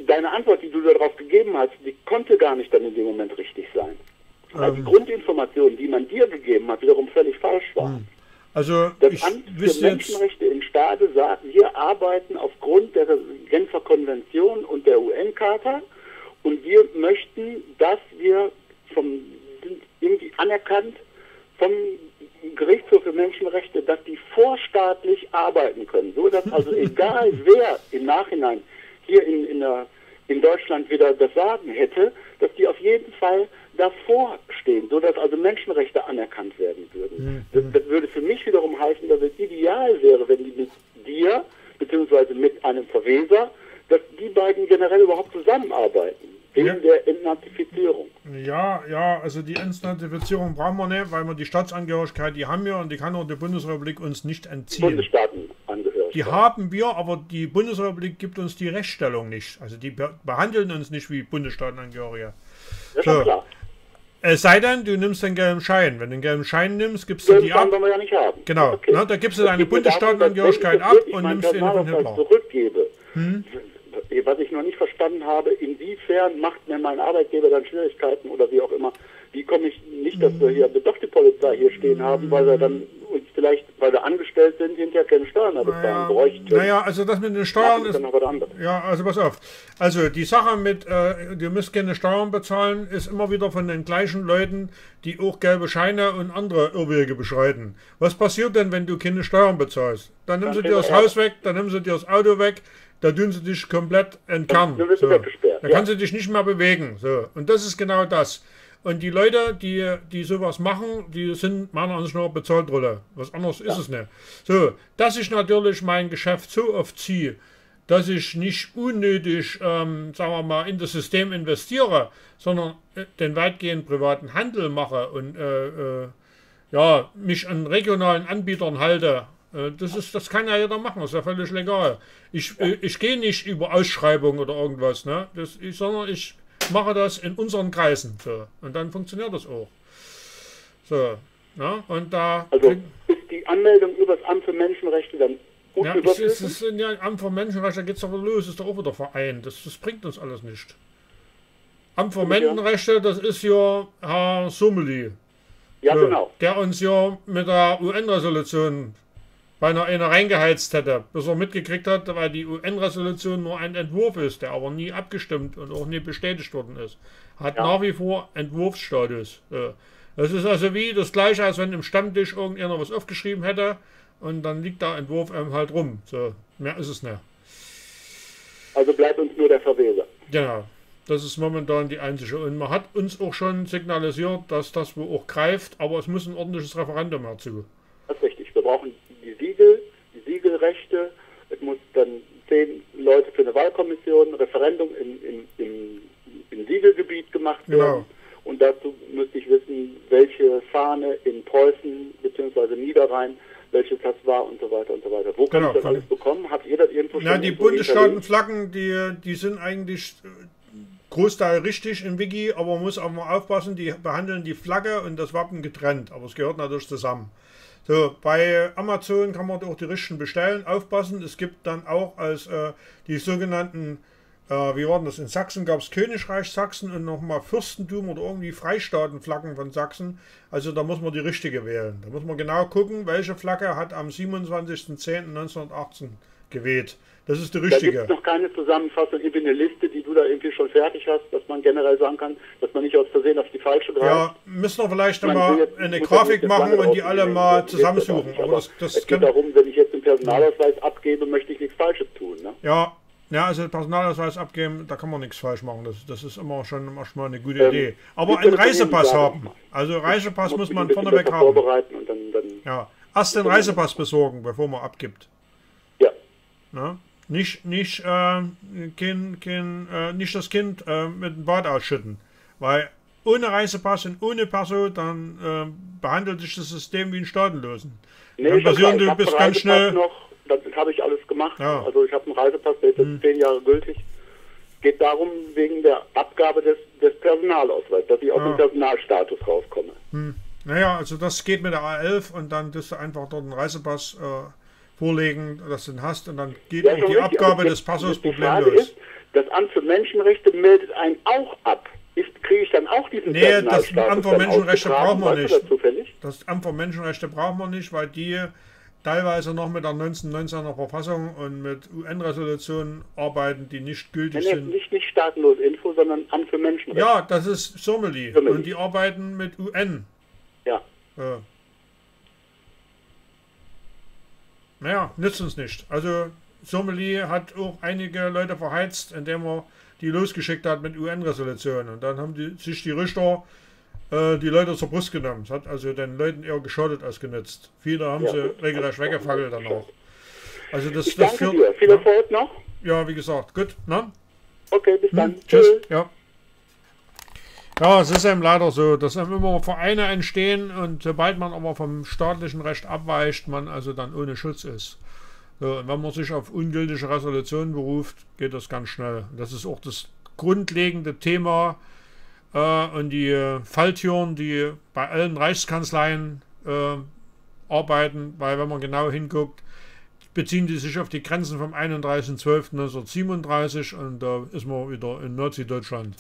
deine Antwort, die du darauf gegeben hast, die konnte gar nicht dann in dem Moment richtig sein. Weil ähm. die Grundinformationen, die man dir gegeben hat, wiederum völlig falsch waren. Hm. Also das Amt für Menschenrechte in Stade sagt, wir arbeiten aufgrund der Genfer Konvention und der UN-Charta und wir möchten, dass wir vom sind irgendwie anerkannt vom Gerichtshof für Menschenrechte, dass die vorstaatlich arbeiten können, so dass also egal [LAUGHS] wer im Nachhinein hier in, in, der, in Deutschland wieder das Sagen hätte, dass die auf jeden Fall davor stehen, so dass also Menschenrechte anerkannt werden würden. Das, das würde für mich wiederum heißen, dass es ideal wäre, wenn die mit dir beziehungsweise mit einem Verweser, dass die beiden generell überhaupt zusammenarbeiten. Wegen ja. der Entnazifizierung. Ja, ja, also die Entnazifizierung brauchen wir nicht, weil wir die Staatsangehörigkeit, die haben wir und die kann auch die Bundesrepublik uns nicht entziehen. Bundesstaatenangehörigkeit. Die haben wir, aber die Bundesrepublik gibt uns die Rechtsstellung nicht. Also die behandeln uns nicht wie Bundesstaatenangehörige. So. klar. Es sei denn, du nimmst den gelben Schein. Wenn du den gelben Schein nimmst, gibst du die ab. wir ja nicht haben. Genau, okay. Na, da gibst du deine Bundesstaatenangehörigkeit ab und nimmst den von Hitler. zurückgebe, hm? Was ich noch nicht verstanden habe, inwiefern macht mir mein Arbeitgeber dann Schwierigkeiten oder wie auch immer. Wie komme ich nicht, dass wir hier doch die Polizei hier stehen haben, weil wir dann uns vielleicht, weil wir angestellt sind, hinterher keine Steuern mehr bezahlen naja, bräuchten. Naja, also das mit den Steuern ist. Ja, also pass auf. Also die Sache mit, äh, du müsst keine Steuern bezahlen, ist immer wieder von den gleichen Leuten, die auch gelbe Scheine und andere Irrwege beschreiten. Was passiert denn, wenn du keine Steuern bezahlst? Dann nimmst du dir das Haus weg, dann nimmst du dir das Auto weg, da tun sie dich komplett entkernen. So. Da kannst du dich nicht mehr bewegen. So. Und das ist genau das. Und die Leute, die, die sowas machen, die sind meiner Ansicht nach Bezahltrolle. Was anderes ja. ist es nicht. So, dass ich natürlich mein Geschäft so oft ziehe, dass ich nicht unnötig, ähm, sagen wir mal, in das System investiere, sondern äh, den weitgehend privaten Handel mache und äh, äh, ja, mich an regionalen Anbietern halte das, ist, das kann ja jeder machen, das ist ja völlig legal. Ich. Äh, ich gehe nicht über Ausschreibungen oder irgendwas, ne? Das, ich, sondern ich mache das in unseren Kreisen. So. Und dann funktioniert das auch. So. Ne? Und da also ist die Anmeldung über das Amt für Menschenrechte dann ja, es, es ist ja Amt für Menschenrechte, da geht es doch los, ist doch auch wieder vereint. Das, das bringt uns alles nicht. Amt für Menschenrechte, das ist ja Herr Sumeli. Ja, genau. Der uns ja mit der UN-Resolution beinahe einer reingeheizt hätte, bis er mitgekriegt hat, weil die UN-Resolution nur ein Entwurf ist, der aber nie abgestimmt und auch nie bestätigt worden ist. Hat ja. nach wie vor Entwurfsstatus. Das ist also wie das gleiche, als wenn im Stammtisch irgendjemand was aufgeschrieben hätte und dann liegt der Entwurf halt rum. So, mehr ist es nicht. Also bleibt uns nur der Verweser. Genau. Das ist momentan die einzige. Und man hat uns auch schon signalisiert, dass das wohl auch greift, aber es muss ein ordentliches Referendum dazu. Das ist richtig. Wir brauchen Siegelrechte. Es muss dann zehn Leute für eine Wahlkommission, ein Referendum im, im, im, im Siegelgebiet gemacht werden. Genau. Und dazu müsste ich wissen, welche Fahne in Preußen bzw. Niederrhein welches das war und so weiter und so weiter. Wo kann genau, ich das alles bekommen? Habt ihr das irgendwo schon? Ja, die Bundesstaatenflaggen, die, die sind eigentlich äh, Großteil richtig im Wiki, aber man muss auch mal aufpassen, die behandeln die Flagge und das Wappen getrennt, aber es gehört natürlich zusammen. So, bei Amazon kann man auch die richtigen bestellen. Aufpassen, es gibt dann auch als äh, die sogenannten äh, wie war denn das? In Sachsen gab es Königreich Sachsen und nochmal Fürstentum oder irgendwie Freistaatenflaggen von Sachsen. Also da muss man die richtige wählen. Da muss man genau gucken, welche Flagge hat am 27.10.1918 geweht. Das ist die richtige. Da gibt noch keine Zusammenfassung, irgendwie eine Liste, die da irgendwie schon fertig hast, dass man generell sagen kann, dass man nicht aus Versehen auf die falsche greift. Ja, müssen wir vielleicht mal eine Grafik machen und die alle mal zusammensuchen. Aber das, das es geht darum, wenn ich jetzt den Personalausweis abgebe, möchte ich nichts Falsches tun. Ne? Ja, ja, also Personalausweis abgeben, da kann man nichts falsch machen. Das, das ist immer schon manchmal eine gute ähm, Idee. Aber einen Reisepass haben. Also Reisepass muss, muss man vorneweg haben. Vorbereiten und dann, dann ja, erst den Reisepass besorgen, bevor man abgibt. Ja. Na? Nicht, nicht, äh, kein, kein, äh, nicht das Kind äh, mit dem Bad ausschütten. Weil ohne Reisepass und ohne Perso, dann äh, behandelt sich das System wie ein Staatenlosen. Nee, dann passieren du bist ganz schnell. Noch das habe ich alles gemacht. Ja. Also ich habe einen Reisepass, der ist jetzt hm. zehn Jahre gültig. Geht darum, wegen der Abgabe des, des Personalausweises, dass ich aus ja. dem Personalstatus rauskomme. Hm. Naja, also das geht mit der A11 und dann tust du einfach dort einen Reisepass äh, vorlegen, dass du den hast und dann geht ja, auch die Abgabe des Passos problemlos. Ist, das Amt für Menschenrechte meldet einen auch ab. Kriege ich dann auch diesen Nee, das Amt für Menschenrechte brauchen wir nicht. Das Amt für Menschenrechte brauchen wir nicht, weil die teilweise noch mit der 1919er Verfassung und mit UN-Resolutionen arbeiten, die nicht gültig nee, sind. Nicht, nicht staatenlos Info, sondern an für Menschenrechte. Ja, das ist Somali. Und die arbeiten mit UN. Ja. ja. Naja, nützt uns nicht. Also Somali hat auch einige Leute verheizt, indem er die losgeschickt hat mit UN-Resolutionen. Und dann haben die, sich die Richter äh, die Leute zur Brust genommen. Es hat also den Leuten eher geschadet als genützt. Viele haben ja, sie regelrecht weggefackelt dann auch. Also das, ich das führt, dir. Viel Erfolg noch. Ja, wie gesagt, gut. Na? Okay, bis dann. Hm, tschüss. tschüss. Ja. Ja, es ist eben leider so, dass immer Vereine entstehen und sobald man aber vom staatlichen Recht abweicht, man also dann ohne Schutz ist. So, und wenn man sich auf ungültige Resolutionen beruft, geht das ganz schnell. Das ist auch das grundlegende Thema äh, und die äh, Falltüren, die bei allen Reichskanzleien äh, arbeiten, weil wenn man genau hinguckt, beziehen die sich auf die Grenzen vom 31.12.1937 und da ist man wieder in Nazi-Deutschland.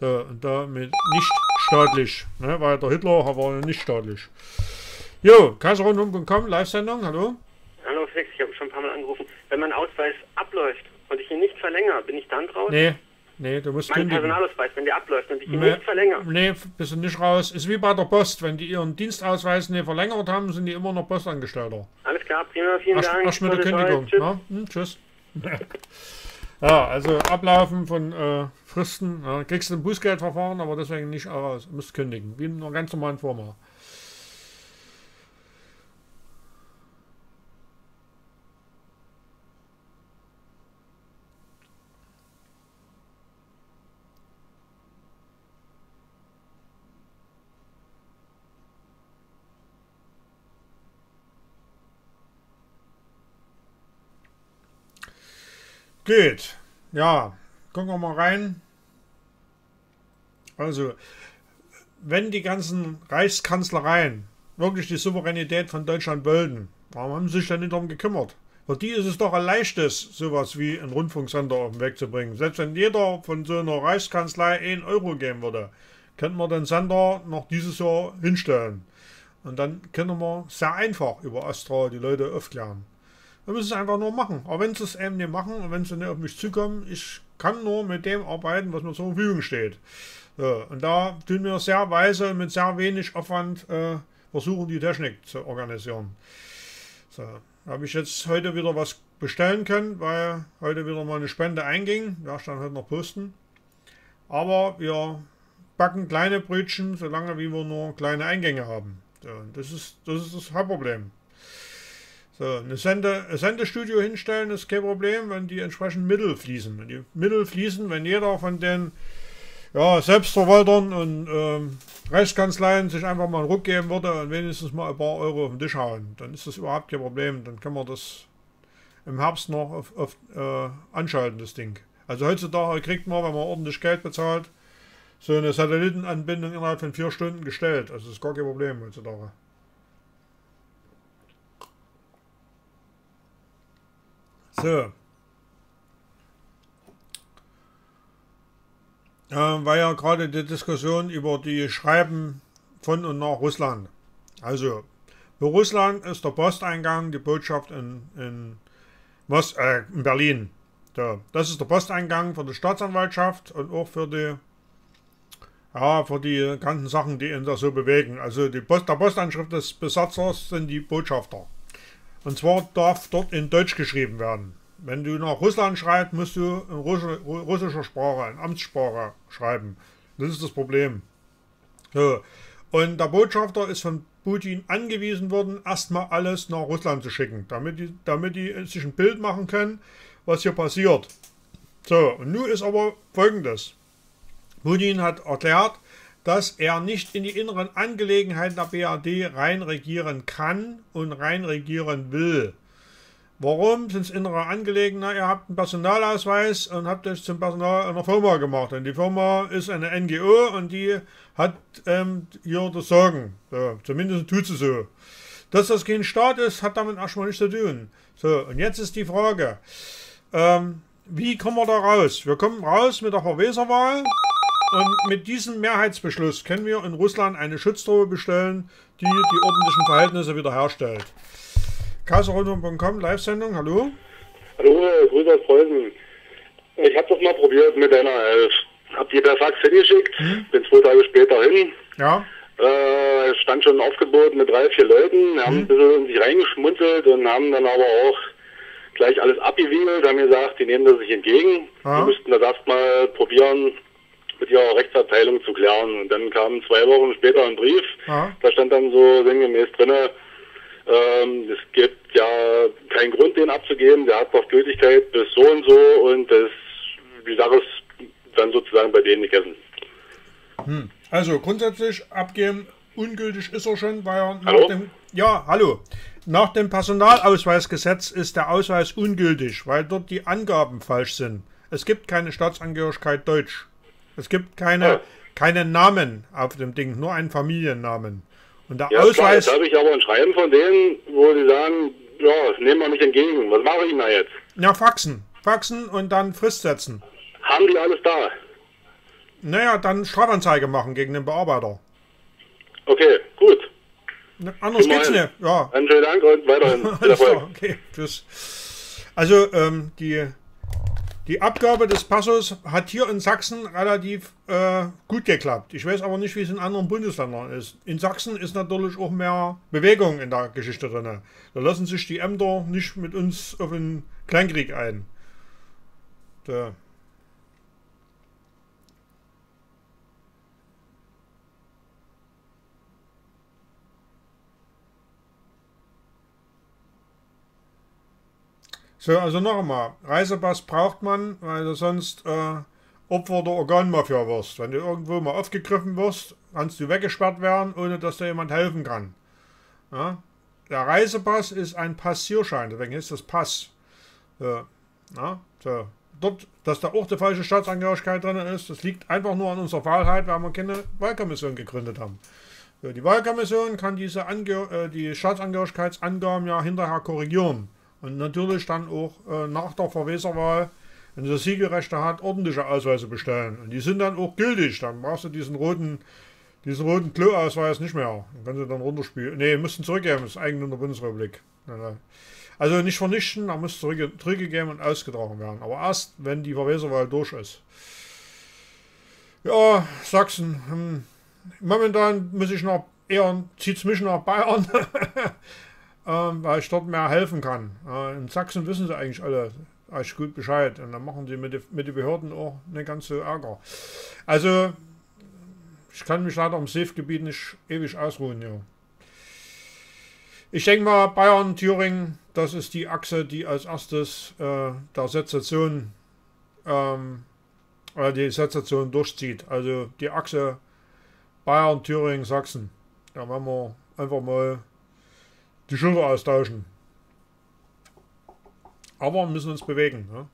So, und damit nicht staatlich, ne, weil der Hitler war ja nicht staatlich. Jo, kaiserrundum.com, Live-Sendung, hallo? Hallo Fix, ich habe schon ein paar Mal angerufen. Wenn mein Ausweis abläuft und ich ihn nicht verlängere, bin ich dann draußen? Nee, Nee, du musst mein kündigen. Personalausweis, wenn der abläuft und ich ihn nee, nicht verlängere. Nee, bist du nicht raus. Ist wie bei der Post. Wenn die ihren Dienstausweis nicht verlängert haben, sind die immer noch Postangestellter. Alles klar, prima, vielen Erst, Dank. Erst mit der Kündigung. Tschüss. Ja, hm, tschüss. [LAUGHS] ja, also Ablaufen von äh, Fristen. Ja, kriegst du ein Bußgeldverfahren, aber deswegen nicht raus. Musst kündigen. Wie in einer ganz normalen Firma. Geht. Ja, gucken wir mal rein. Also, wenn die ganzen Reichskanzlereien wirklich die Souveränität von Deutschland wollten, warum haben sie sich denn nicht darum gekümmert? Für die ist es doch ein leichtes, sowas wie einen Rundfunksender auf den Weg zu bringen. Selbst wenn jeder von so einer Reichskanzlei 1 Euro geben würde, könnten wir den Sender noch dieses Jahr hinstellen. Und dann können wir sehr einfach über Astra die Leute aufklären. Wir müssen es einfach nur machen. Aber wenn sie es eben nicht machen und wenn sie nicht auf mich zukommen, ich kann nur mit dem arbeiten, was mir zur Verfügung steht. So, und da tun wir sehr weise mit sehr wenig Aufwand äh, versuchen, die Technik zu organisieren. So, habe ich jetzt heute wieder was bestellen können, weil heute wieder mal eine Spende einging. Ja, ich dann heute noch posten. Aber wir backen kleine Brötchen, solange wie wir nur kleine Eingänge haben. So, das, ist, das ist das Hauptproblem. So, eine Sende, ein Sendestudio hinstellen ist kein Problem, wenn die entsprechend Mittel fließen. Wenn die Mittel fließen, wenn jeder von den ja, Selbstverwaltern und ähm, Rechtskanzleien sich einfach mal einen Ruck geben würde und wenigstens mal ein paar Euro auf den Tisch hauen, dann ist das überhaupt kein Problem. Dann können wir das im Herbst noch auf, auf, äh, anschalten, das Ding. Also heutzutage kriegt man, wenn man ordentlich Geld bezahlt, so eine Satellitenanbindung innerhalb von vier Stunden gestellt. Also das ist gar kein Problem heutzutage. So. äh, war ja gerade die Diskussion über die Schreiben von und nach Russland. Also, für Russland ist der Posteingang die Botschaft in, in, Mos äh, in Berlin. So, das ist der Posteingang für die Staatsanwaltschaft und auch für die, ja, für die ganzen Sachen, die ihn da so bewegen. Also die Post, der Postanschrift des Besatzers sind die Botschafter. Und zwar darf dort in Deutsch geschrieben werden. Wenn du nach Russland schreibst, musst du in russischer Sprache, in Amtssprache schreiben. Das ist das Problem. So. Und der Botschafter ist von Putin angewiesen worden, erstmal alles nach Russland zu schicken, damit die, damit die sich ein Bild machen können, was hier passiert. So, und nun ist aber folgendes. Putin hat erklärt, dass er nicht in die inneren Angelegenheiten der BRD reinregieren kann und reinregieren will. Warum sind es innere Angelegenheiten? Ihr habt einen Personalausweis und habt es zum Personal einer Firma gemacht. Und die Firma ist eine NGO und die hat ähm, hier das Sagen. So, zumindest tut sie so. Dass das kein Staat ist, hat damit erstmal nichts zu tun. So, und jetzt ist die Frage, ähm, wie kommen wir da raus? Wir kommen raus mit der Verweserwahl und mit diesem Mehrheitsbeschluss können wir in Russland eine Schutztruppe bestellen, die die ordentlichen Verhältnisse wiederherstellt. Kaiserrundum.com, Live-Sendung, hallo? Hallo, Grüße aus Preußen. Ich habe das mal probiert mit einer Elf. Hab die per Fax hingeschickt, hm? bin zwei Tage später hin. Ja. Äh, stand schon ein Aufgebot mit drei, vier Leuten, haben hm? ein bisschen in sich reingeschmunzelt und haben dann aber auch gleich alles abgewiegelt, haben gesagt, die nehmen das sich entgegen. Ja. Wir müssten das erstmal probieren, mit ihrer Rechtsabteilung zu klären. Und dann kam zwei Wochen später ein Brief, ja. da stand dann so sinngemäß drinne, ähm, es gibt ja keinen Grund, den abzugeben. Der hat noch Gültigkeit bis so und so und das, die Sache ist dann sozusagen bei denen gegessen. Hm. Also grundsätzlich abgeben, ungültig ist er schon, weil er nach hallo? dem. Ja, hallo. Nach dem Personalausweisgesetz ist der Ausweis ungültig, weil dort die Angaben falsch sind. Es gibt keine Staatsangehörigkeit Deutsch. Es gibt keine, ja. keinen Namen auf dem Ding, nur einen Familiennamen. Und der ja, Ausweis. Klar, jetzt habe ich aber ein Schreiben von denen, wo die sagen, ja, nehmen wir mich entgegen. Was mache ich denn da jetzt? Ja, faxen. Faxen und dann Frist setzen. Haben die alles da? Naja, dann Strafanzeige machen gegen den Bearbeiter. Okay, gut. Ne, anders geht's nicht. Ja. Dann schönen Dank und weiterhin. [LAUGHS] Alles klar, okay, tschüss. Also, ähm, die die Abgabe des Passos hat hier in Sachsen relativ äh, gut geklappt. Ich weiß aber nicht, wie es in anderen Bundesländern ist. In Sachsen ist natürlich auch mehr Bewegung in der Geschichte drin. Da lassen sich die Ämter nicht mit uns auf einen Kleinkrieg ein. Da. So, also einmal. Reisepass braucht man, weil du sonst äh, Opfer der Organmafia wirst. Wenn du irgendwo mal aufgegriffen wirst, kannst du weggesperrt werden, ohne dass dir jemand helfen kann. Ja? Der Reisepass ist ein Passierschein, deswegen ist das Pass. So. Ja? So. Dort, dass da auch die falsche Staatsangehörigkeit drin ist, das liegt einfach nur an unserer Wahlheit, weil wir keine Wahlkommission gegründet haben. So, die Wahlkommission kann diese Ange äh, die Staatsangehörigkeitsangaben ja hinterher korrigieren. Und natürlich dann auch äh, nach der Verweserwahl, wenn sie Siegerechte hat, ordentliche Ausweise bestellen. Und die sind dann auch gültig. Dann brauchst du diesen roten, diesen roten Klo-Ausweis nicht mehr. Dann können sie dann runterspielen. Nee, müssen zurückgeben, das ist eigentlich in der Bundesrepublik. Also nicht vernichten, da muss zurück, zurückgegeben und ausgetragen werden. Aber erst, wenn die Verweserwahl durch ist. Ja, Sachsen. Hm. Momentan muss ich noch eher, zieht es mich nach Bayern, [LAUGHS] weil ich dort mehr helfen kann. Äh, in Sachsen wissen sie eigentlich alle eigentlich gut Bescheid. Und dann machen sie mit, die, mit den Behörden auch nicht ganz so Ärger. Also, ich kann mich leider im Safe-Gebiet nicht ewig ausruhen, ja. Ich denke mal, Bayern, Thüringen, das ist die Achse, die als erstes äh, der Sensation ähm, oder die Sensation durchzieht. Also die Achse Bayern, Thüringen, Sachsen. Da werden wir einfach mal die Schulter austauschen. Aber wir müssen uns bewegen. Ne?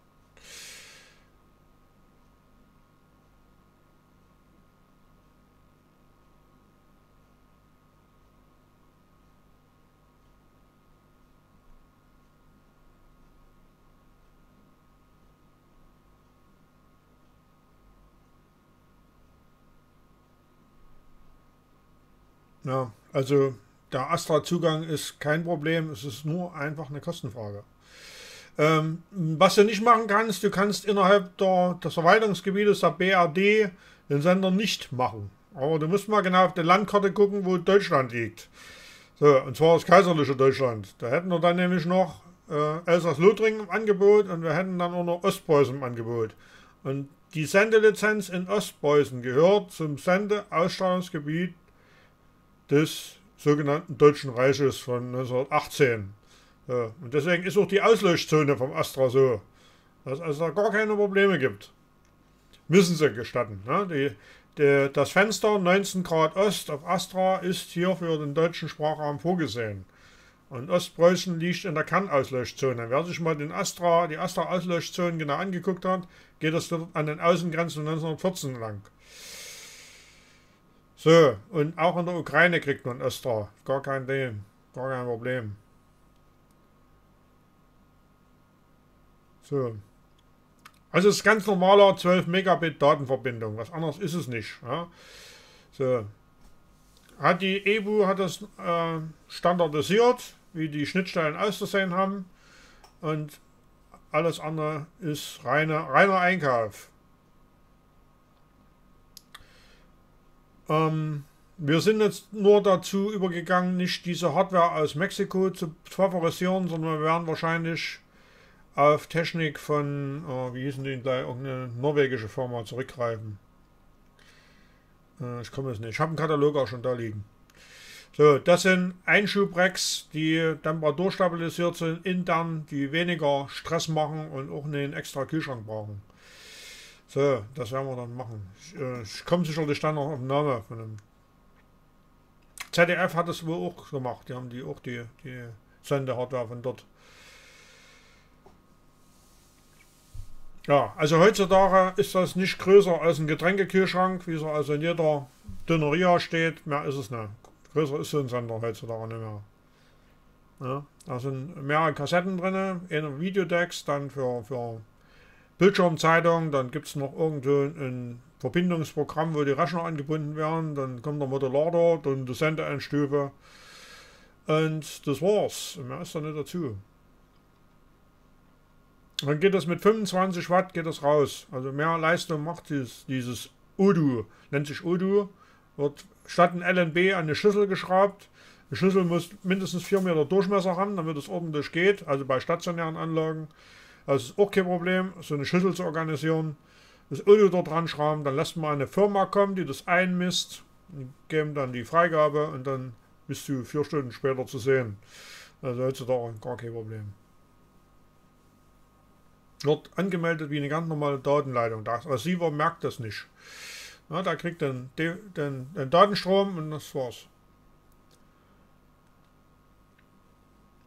Ja, also der Astra-Zugang ist kein Problem, es ist nur einfach eine Kostenfrage. Ähm, was du nicht machen kannst, du kannst innerhalb der, des Verwaltungsgebietes der BRD den Sender nicht machen. Aber du musst mal genau auf die Landkarte gucken, wo Deutschland liegt. So, und zwar das kaiserliche Deutschland. Da hätten wir dann nämlich noch äh, Elsass-Lothringen im Angebot und wir hätten dann auch noch Ostpreußen im Angebot. Und die Sendelizenz in Ostpreußen gehört zum Sendeausstrahlungsgebiet des sogenannten Deutschen Reiches von 1918. Ja, und deswegen ist auch die Auslöschzone vom Astra so, dass es da gar keine Probleme gibt. Müssen sie gestatten. Ne? Die, die, das Fenster 19 Grad Ost auf Astra ist hier für den deutschen Sprachraum vorgesehen. Und Ostpreußen liegt in der Kernauslöschzone. Wer sich mal den Astra, die Astra-Auslöschzone genau angeguckt hat, geht das an den Außengrenzen 1914 lang. So, und auch in der Ukraine kriegt man Astra. Gar kein Ding, gar kein Problem. So. Also es ist ganz normaler 12 Megabit Datenverbindung. Was anderes ist es nicht. Ja. So. Hat die EBU hat das äh, standardisiert, wie die Schnittstellen auszusehen haben. Und alles andere ist reine, reiner Einkauf. Ähm, wir sind jetzt nur dazu übergegangen, nicht diese Hardware aus Mexiko zu favorisieren, sondern wir werden wahrscheinlich auf Technik von, oh, wie hießen die gleich, irgendeine norwegische Firma zurückgreifen. Äh, ich komme es nicht. Ich habe einen Katalog auch schon da liegen. So, das sind Einschubrecks, die temperaturstabilisiert sind, intern, die weniger Stress machen und auch einen extra Kühlschrank brauchen. So, das werden wir dann machen. Ich, äh, ich komme sicherlich dann noch auf den Namen von dem. ZDF hat es wohl auch gemacht. Die haben die auch die, die Sendehardware von dort. Ja, also heutzutage ist das nicht größer als ein Getränkekühlschrank, wie es also in jeder Döneria steht. Mehr ist es nicht. Größer ist so ein Sender heutzutage nicht mehr. Ja, da sind mehrere Kassetten drin, eine Videodecks, dann für, für Bildschirmzeitung, dann gibt es noch irgendwo ein Verbindungsprogramm, wo die Rechner angebunden werden, dann kommt der Modulator, dann die Sendeeinstufe und das war's. Mehr ist da nicht dazu. Dann geht das mit 25 Watt geht das raus. Also mehr Leistung macht dieses, dieses Udu, nennt sich Udu, wird statt ein LNB an eine Schüssel geschraubt. Die Schüssel muss mindestens 4 Meter Durchmesser haben, damit es ordentlich geht, also bei stationären Anlagen. Das ist auch kein Problem, so eine Schüssel zu organisieren. Das Udu dort dran schrauben, dann lässt man eine Firma kommen, die das einmisst, geben dann die Freigabe und dann bist du vier Stunden später zu sehen. Also heutzutage gar kein Problem wird angemeldet wie eine ganz normale Datenleitung. Der Receiver merkt das nicht. Ja, da kriegt den, den, den Datenstrom und das war's.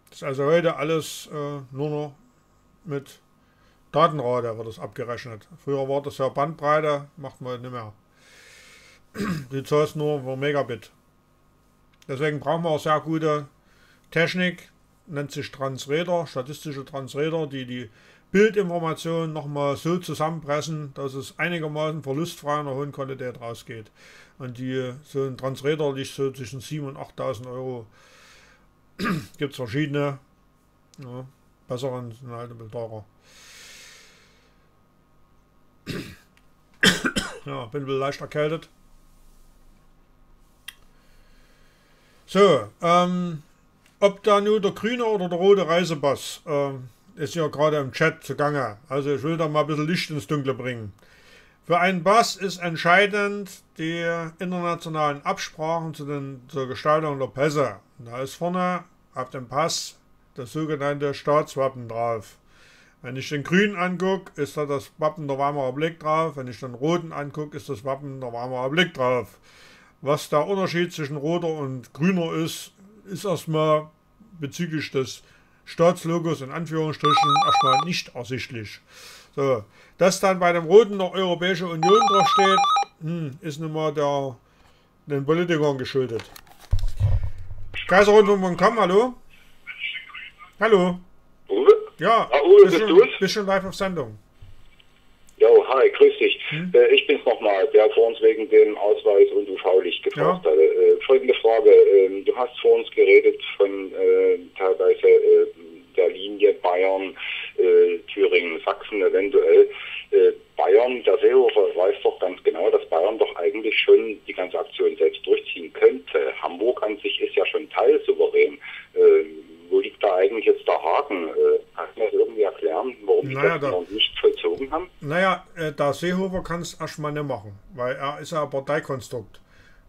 Das ist also heute alles äh, nur noch mit Datenrate wird das abgerechnet. Früher war das ja Bandbreite, macht man nicht mehr. [CLEARS THROAT] Die zahlst nur für Megabit. Deswegen brauchen wir auch sehr gute Technik, nennt sich Transräder, statistische Transräder, die die Bildinformationen nochmal so zusammenpressen, dass es einigermaßen verlustfrei in der hohen Qualität rausgeht. Und die, so ein Transräder liegt so zwischen 7.000 und 8.000 Euro. [CLEARS THROAT] Gibt es verschiedene. Ja, besseren sind halt ein bisschen teurer. ja, bin ein bisschen leicht erkältet. So, ähm, ob da nur der grüne oder der rote Reisepass ähm, ist ja gerade im Chat zugange. Also ich will da mal ein bisschen Licht ins Dunkle bringen. Für einen Pass ist entscheidend die internationalen Absprachen zu den, zur Gestaltung der Pässe. Da ist vorne auf dem Pass das sogenannte Staatswappen drauf. Wenn ich den grünen angucke, ist da das Wappen der Weimarer Blick drauf. Wenn ich den roten angucke, ist das Wappen der Weimarer Blick drauf. Was der Unterschied zwischen roter und grüner ist, ist erstmal bezüglich des Staatslogos in Anführungsstrichen erstmal nicht ersichtlich. So, dass dann bei dem roten noch Europäische Union draufsteht, hm, ist nun mal der, den Politikern geschuldet. Kaiserrundfunk.com, hallo? Hallo? Uwe? Ja, ah, Uwe, bist, bist schon, bist schon live auf Sendung. Jo, hi, grüß dich. Hm? Äh, ich bin's nochmal, der vor uns wegen dem Ausweis und UV-Licht gefragt ja. hatte. Äh, folgende Frage. Ähm, du hast vor uns geredet von äh, teilweise äh, der Linie Bayern, äh, Thüringen, Sachsen eventuell. Äh, Bayern, der Seehofer weiß doch ganz genau, dass Bayern doch eigentlich schon die ganze Aktion selbst durchziehen könnte. Hamburg an sich ist ja schon teilsouverän. Ähm, wo liegt da eigentlich jetzt der Haken? Äh, kannst du mir das irgendwie erklären, warum naja, die das da, noch nicht vollzogen haben? Naja, äh, der Seehofer kann es erstmal nicht machen, weil er ist ja ein Parteikonstrukt.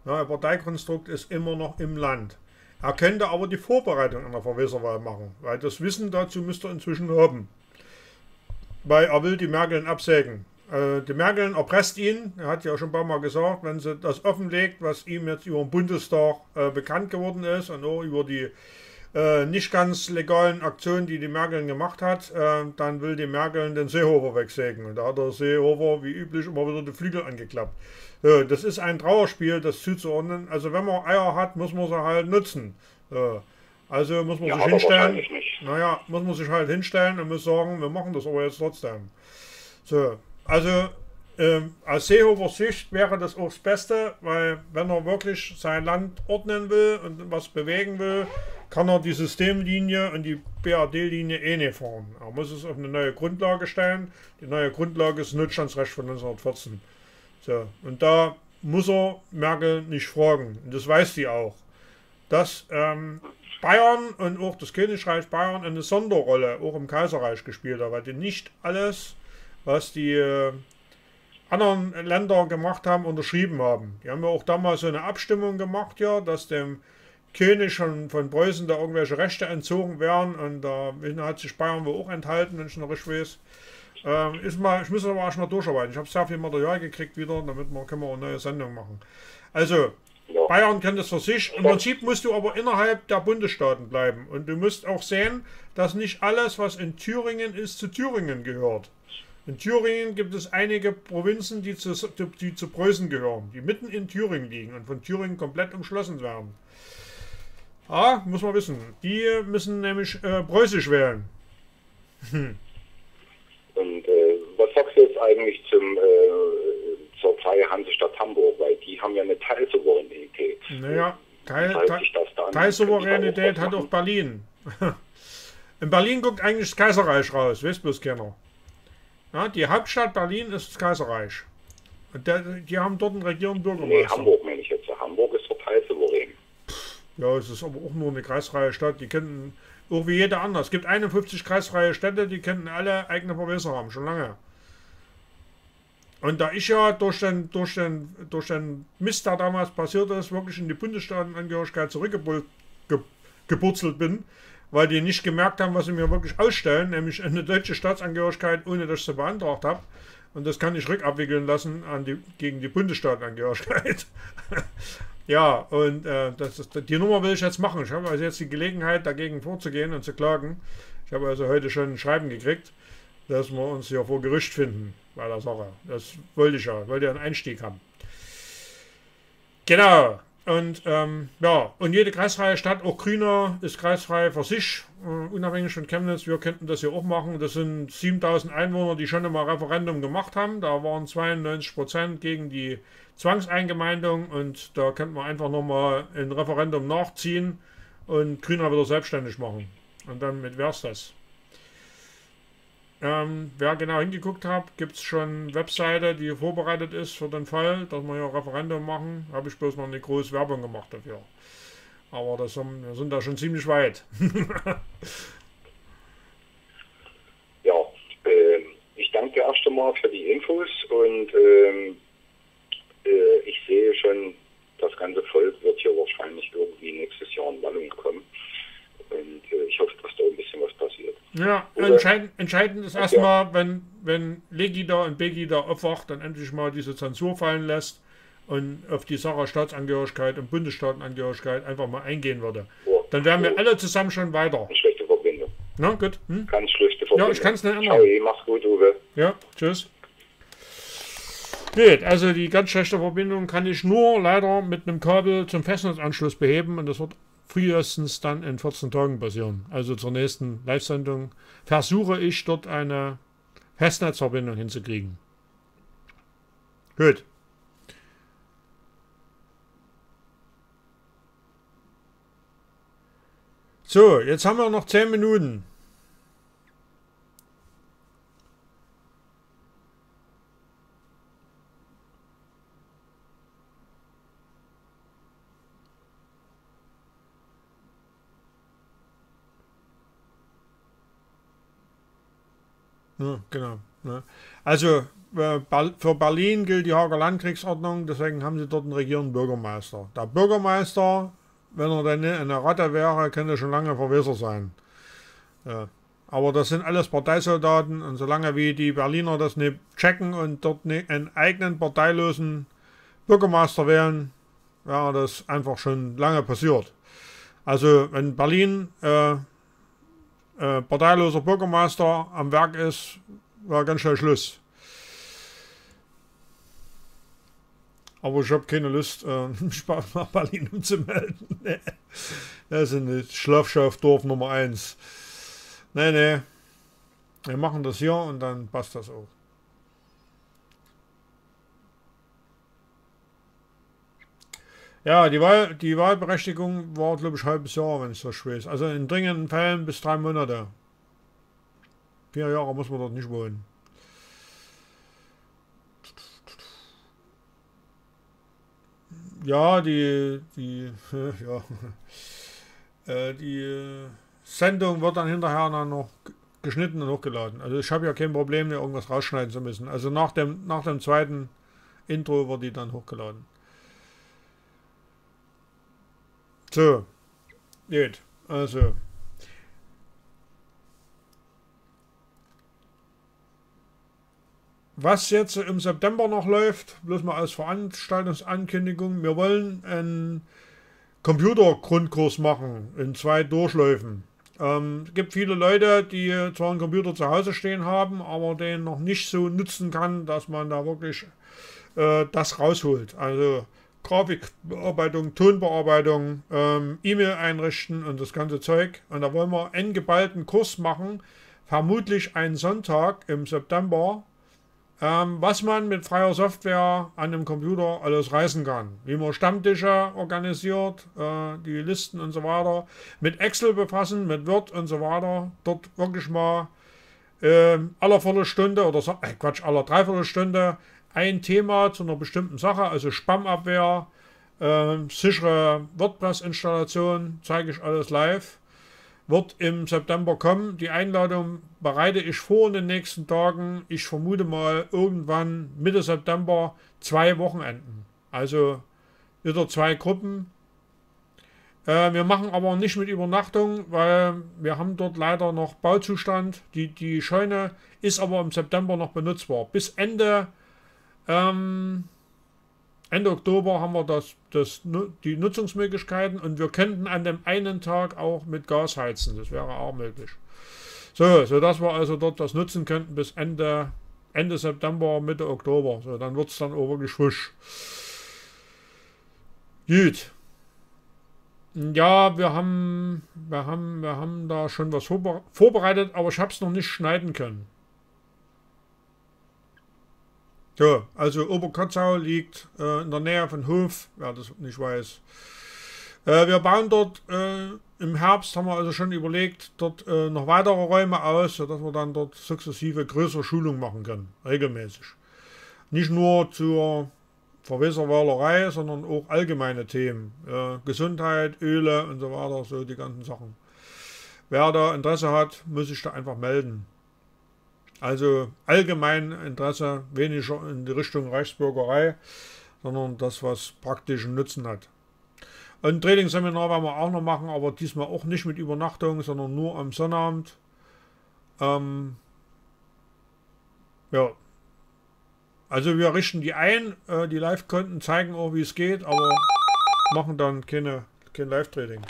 Ja, ein Parteikonstrukt ist immer noch im Land. Er könnte aber die Vorbereitung einer Verweserwahl machen, weil das Wissen dazu müsste er inzwischen haben. Weil er will die Merkel absägen. Äh, die Merkel erpresst ihn, er hat ja schon ein paar Mal gesagt, wenn sie das offenlegt, was ihm jetzt über den Bundestag äh, bekannt geworden ist und auch über die äh, nicht ganz legalen Aktionen, die die Merkel gemacht hat, äh, dann will die Merkel den Seehofer wegsägen. Und da hat der Seehofer wie üblich immer wieder die Flügel angeklappt. Äh, das ist ein Trauerspiel, das zuzuordnen. Also wenn man Eier hat, muss man sie halt nutzen. also muss man ja, sich hinstellen. Naja, muss man sich halt hinstellen und muss sagen, wir machen das aber jetzt trotzdem. So, also ähm, aus Seehofers Sicht wäre das auch das Beste, weil wenn er wirklich sein Land ordnen will und was bewegen will, kann er die Systemlinie und die BRD-Linie eh nicht fahren. Er muss es auf eine neue Grundlage stellen. Die neue Grundlage ist Notstandsrecht von 1914. So, und da muss er Merkel nicht fragen. Und das weiß sie auch. Dass ähm, Bayern und auch das Königreich Bayern eine Sonderrolle auch im Kaiserreich gespielt haben, weil die nicht alles, was die äh, anderen Länder gemacht haben, unterschrieben haben. Die haben ja auch damals so eine Abstimmung gemacht, ja, dass dem König von, von Preußen da irgendwelche Rechte entzogen werden und da äh, hat sich Bayern wohl auch enthalten, wenn ich noch richtig weiß. Ähm, ist mal, ich muss aber erstmal durcharbeiten. Ich habe sehr viel Material gekriegt wieder, damit wir, können wir eine neue Sendung machen. Also, ja. Bayern kennt das für sich. Im Prinzip musst du aber innerhalb der Bundesstaaten bleiben. Und du musst auch sehen, dass nicht alles, was in Thüringen ist, zu Thüringen gehört. In Thüringen gibt es einige Provinzen, die zu, die zu Preußen gehören, die mitten in Thüringen liegen und von Thüringen komplett umschlossen werden. Ah, muss man wissen. Die müssen nämlich äh, preußisch wählen. Hm. Und äh, was sagst du jetzt eigentlich zum, äh, zur freie Hansestadt Hamburg? Weil die haben ja eine Teilsouveränität. Naja, Teil, Teil, Teilsouveränität hat auch Berlin. [LAUGHS] In Berlin guckt eigentlich das Kaiserreich raus, wisst bloß keiner. Ja, die Hauptstadt Berlin ist das Kaiserreich. Und der, die haben dort einen regierenden Bürgermeister. Nee, Hamburg. Ja, es ist aber auch nur eine kreisfreie Stadt. Die kennen auch wie jeder andere. Es gibt 51 kreisfreie Städte, die kennen alle eigene Verwässer haben, schon lange. Und da ich ja durch den, durch den, durch den Mist, der damals passiert ist, wirklich in die Bundesstaatenangehörigkeit zurückgepurzelt bin, weil die nicht gemerkt haben, was sie mir wirklich ausstellen, nämlich eine deutsche Staatsangehörigkeit, ohne dass ich sie beantragt habe. Und das kann ich rückabwickeln lassen an die, gegen die Bundesstaatenangehörigkeit. [LAUGHS] ja, und äh, das ist, die Nummer will ich jetzt machen. Ich habe also jetzt die Gelegenheit, dagegen vorzugehen und zu klagen. Ich habe also heute schon ein Schreiben gekriegt, dass wir uns hier vor Gerücht finden bei der Sache. Das wollte ich ja, wollte ja einen Einstieg haben. Genau. Und ähm, ja, und jede kreisfreie Stadt, auch Grüner, ist kreisfrei für sich, äh, unabhängig von Chemnitz. Wir könnten das hier auch machen. Das sind 7000 Einwohner, die schon einmal Referendum gemacht haben. Da waren 92 Prozent gegen die Zwangseingemeindung und da könnte man einfach nochmal ein Referendum nachziehen und Grüner wieder selbstständig machen. Und dann mit wär's das. Ähm, wer genau hingeguckt hat, gibt es schon Webseite, die vorbereitet ist für den Fall, dass wir hier Referendum machen. Habe ich bloß noch eine große Werbung gemacht dafür. Aber das haben, wir sind da schon ziemlich weit. [LAUGHS] ja, äh, ich danke erst einmal für die Infos und ähm, äh, ich sehe schon, das ganze Volk wird hier wahrscheinlich irgendwie nächstes Jahr in Wallung kommen. Und äh, ich hoffe, dass da ein bisschen was passiert. Ja, entscheidend, entscheidend ist erstmal, ja. wenn, wenn Legida und Begida aufwacht, dann endlich mal diese Zensur fallen lässt und auf die Sache Staatsangehörigkeit und Bundesstaatenangehörigkeit einfach mal eingehen würde. Ja. Dann wären wir alle zusammen schon weiter. Eine schlechte Verbindung. Na, gut. Hm? Ganz schlechte Verbindung. Ja, ich kann es nicht ändern. Ciao, mach's gut, Uwe. Ja, tschüss. Gut, also die ganz schlechte Verbindung kann ich nur leider mit einem Kabel zum Festnetzanschluss beheben und das wird frühestens dann in 14 Tagen passieren. Also zur nächsten Live-Sendung versuche ich dort eine Festnetzverbindung hinzukriegen. Gut. So, jetzt haben wir noch 10 Minuten. Ja, genau. Ja. Also äh, für Berlin gilt die Hager Landkriegsordnung, deswegen haben sie dort einen regierenden Bürgermeister. Der Bürgermeister, wenn er denn eine Ratte wäre, könnte schon lange Verweser sein. Ja. Aber das sind alles Parteisoldaten und solange wie die Berliner das nicht checken und dort einen eigenen parteilosen Bürgermeister wählen, wäre das einfach schon lange passiert. Also wenn Berlin äh, äh, parteiloser Bürgermeister am Werk ist, war ganz schnell Schluss. Aber ich habe keine Lust, äh, [LAUGHS] mich nach Berlin umzumelden. [LAUGHS] Das ist eine Schlafschaft Dorf Nummer 1. Nee, nee. Wir machen das hier und dann passt das auch. Ja, die, Wahl, die Wahlberechtigung war, glaube ich, halbes Jahr, wenn ich das weiß. Also in dringenden Fällen bis drei Monate. Vier Jahre muss man dort nicht wohnen. Ja, die, die, [LAUGHS] ja, äh, die Sendung wird dann hinterher dann noch geschnitten und hochgeladen. Also ich habe ja kein Problem, irgendwas rausschneiden zu müssen. Also nach dem, nach dem zweiten Intro wird die dann hochgeladen. So. Gut. Also. Was jetzt im September noch läuft, bloß mal als Veranstaltungsankündigung, wir wollen einen Computergrundkurs machen in zwei Durchläufen. Ähm, es gibt viele Leute, die zwar einen Computer zu Hause stehen haben, aber den noch nicht so nutzen kann, dass man da wirklich äh, das rausholt. Also Grafikbearbeitung, Tonbearbeitung, ähm, E-Mail einrichten und das ganze Zeug. Und da wollen wir einen geballten Kurs machen, vermutlich einen Sonntag im September, ähm, was man mit freier Software an dem Computer alles reißen kann. Wie man Stammtische organisiert, äh, die Listen und so weiter, mit Excel befassen, mit Word und so weiter. Dort wirklich mal äh, aller Viertelstunde oder äh, Quatsch, aller Dreiviertelstunde ein Thema zu einer bestimmten Sache, also Spammabwehr, äh, sichere WordPress-Installation, zeige ich alles live. Wird im September kommen. Die Einladung bereite ich vor in den nächsten Tagen. Ich vermute mal irgendwann Mitte September zwei Wochenenden. Also wieder zwei Gruppen. Äh, wir machen aber nicht mit Übernachtung, weil wir haben dort leider noch Bauzustand. Die, die Scheune ist aber im September noch benutzbar. Bis Ende ähm, Ende Oktober haben wir das, das, die Nutzungsmöglichkeiten und wir könnten an dem einen Tag auch mit Gas heizen. Das wäre auch möglich. So, sodass wir also dort das nutzen könnten bis Ende, Ende September, Mitte Oktober. So, dann wird es dann frisch. Gut. Ja, wir haben, wir haben, wir haben da schon was vorbereitet, aber ich habe es noch nicht schneiden können. So, also Oberkotzau liegt äh, in der Nähe von Hof, wer das nicht weiß. Äh, wir bauen dort äh, im Herbst, haben wir also schon überlegt, dort äh, noch weitere Räume aus, sodass wir dann dort sukzessive größere Schulungen machen können, regelmäßig. Nicht nur zur Verwässerwalerei, sondern auch allgemeine Themen. Gesundheit, Öle und so weiter, so die ganzen Sachen. Wer da Interesse hat, muss sich da einfach melden. Also allgemein Interesse weniger in die Richtung Reichsbürgerei, sondern das, was praktischen Nutzen hat. Ein Trainingsseminar werden wir auch noch machen, aber diesmal auch nicht mit Übernachtung, sondern nur am Sonnabend. Ähm, ja. Also wir richten die ein, äh, die Live-Konten zeigen auch, wie es geht, aber machen dann keine, kein Live-Trading.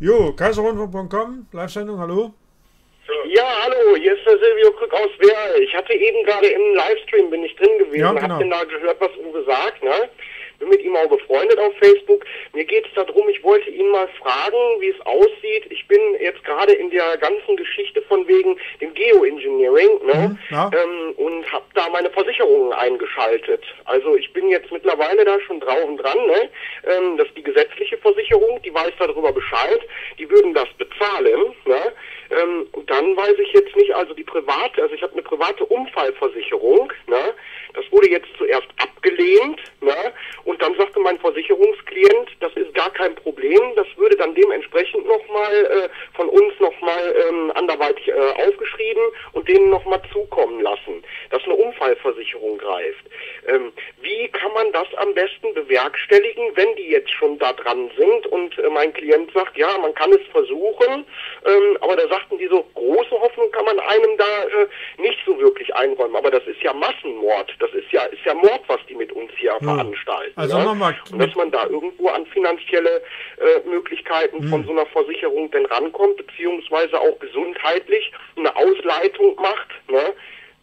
Jo, kaiserrundfunk.com, Live-Sendung, hallo. Ja, hallo, hier ist der Silvio Krück aus Werl. Ich hatte eben gerade im Livestream, bin ich drin gewesen, ja, genau. hab den da gehört, was Uwe sagt, ne? bin mit ihm auch befreundet auf Facebook. Mir geht es darum, ich wollte ihn mal fragen, wie es aussieht. Ich bin jetzt gerade in der ganzen Geschichte von wegen dem Geoengineering ne? Mhm, ja. ähm, und habe da meine Versicherungen eingeschaltet. Also ich bin jetzt mittlerweile da schon draußen dran. Ne? Ähm, das ist die gesetzliche Versicherung, die weiß darüber Bescheid. Die würden das bezahlen. Ne? Ähm, und dann weiß ich jetzt nicht, also die private, also ich habe eine private Unfallversicherung. Ne? Das wurde jetzt zuerst abgelehnt. Ne? Und dann sagte mein Versicherungsklient, das ist gar kein Problem, das würde dann dementsprechend nochmal äh, von uns nochmal ähm, anderweitig äh, aufgeschrieben und denen nochmal zukommen lassen, dass eine Unfallversicherung greift. Ähm, wie kann man das am besten bewerkstelligen, wenn die jetzt schon da dran sind und äh, mein Klient sagt, ja, man kann es versuchen, ähm, aber da sagten die so, große Hoffnung kann man einem da äh, nicht so wirklich einräumen. Aber das ist ja Massenmord, das ist ja, ist ja Mord, was die mit uns hier hm. veranstalten. Also ja? nochmal. Und dass man da irgendwo an finanzielle äh, Möglichkeiten hm. von so einer Versicherung denn rankommt, beziehungsweise auch gesundheitlich eine Ausleitung macht. Ne?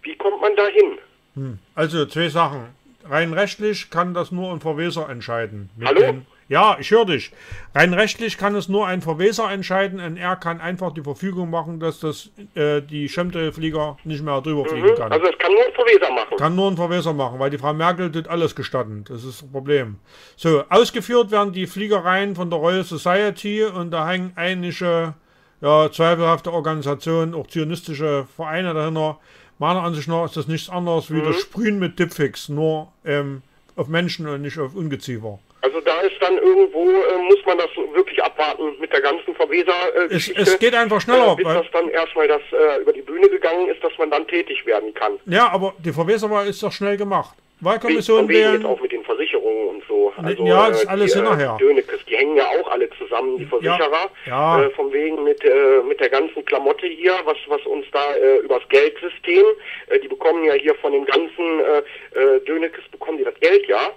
Wie kommt man da hin? Hm. Also zwei Sachen. Rein rechtlich kann das nur ein Verweser entscheiden. Hallo? Ja, ich höre dich. Rein rechtlich kann es nur ein Verweser entscheiden und er kann einfach die Verfügung machen, dass das, äh, die Chemtrail-Flieger nicht mehr drüber fliegen mhm. kann. Also es kann nur ein Verweser machen. Kann nur ein Verweser machen, weil die Frau Merkel tut alles gestatten. Das ist das Problem. So, ausgeführt werden die Fliegereien von der Royal Society und da hängen einige ja, zweifelhafte Organisationen, auch zionistische Vereine dahinter. Meiner Ansicht nach ist das nichts anderes wie mhm. das Sprühen mit Dipfix, nur ähm, auf Menschen und nicht auf Ungeziefer. Also da ist dann irgendwo, äh, muss man das wirklich abwarten mit der ganzen Verweser-Geschichte. Äh, es, es, geht einfach schneller. Äh, bis das dann erstmal das äh, über die Bühne gegangen ist, dass man dann tätig werden kann. Ja, aber die Verweser ist doch schnell gemacht. Wahlkommission wählen. Jetzt auch mit den Versicherungen und so. Also, ja, das ist alles die, hinterher. Dönekes, die hängen ja auch alle zusammen, die Versicherer. Ja. ja. Äh, von wegen mit, äh, mit der ganzen Klamotte hier, was, was uns da äh, übers Geldsystem, äh, die bekommen ja hier von den ganzen äh, äh, Dönekes, bekommen die das Geld ja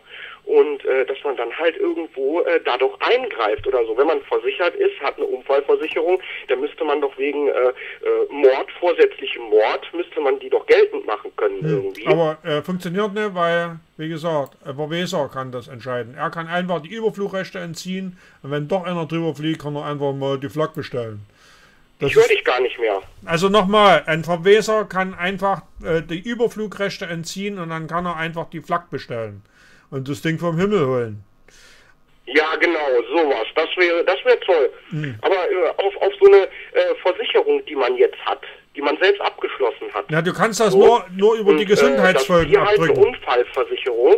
und äh, dass man dann halt irgendwo äh, da doch eingreift oder so. Wenn man versichert ist, hat eine Unfallversicherung, dann müsste man doch wegen äh, äh, Mord, vorsätzlichem Mord, müsste man die doch geltend machen können hm. irgendwie. Aber äh, funktioniert nicht, weil, wie gesagt, ein Verweser kann das entscheiden. Er kann einfach die Überflugrechte entziehen und wenn doch einer drüber fliegt, kann er einfach mal die Flak bestellen. Das ich höre dich gar nicht mehr. Also nochmal, ein Verweser kann einfach äh, die Überflugrechte entziehen und dann kann er einfach die Flak bestellen und das Ding vom Himmel holen. Ja, genau, sowas. Das wäre das wäre toll. Mhm. Aber äh, auf, auf so eine äh, Versicherung, die man jetzt hat, die man selbst abgeschlossen hat. Ja, du kannst das so, nur, nur über und, die äh, Gesundheitsfolgen äh, dass die halt eine Unfallversicherung,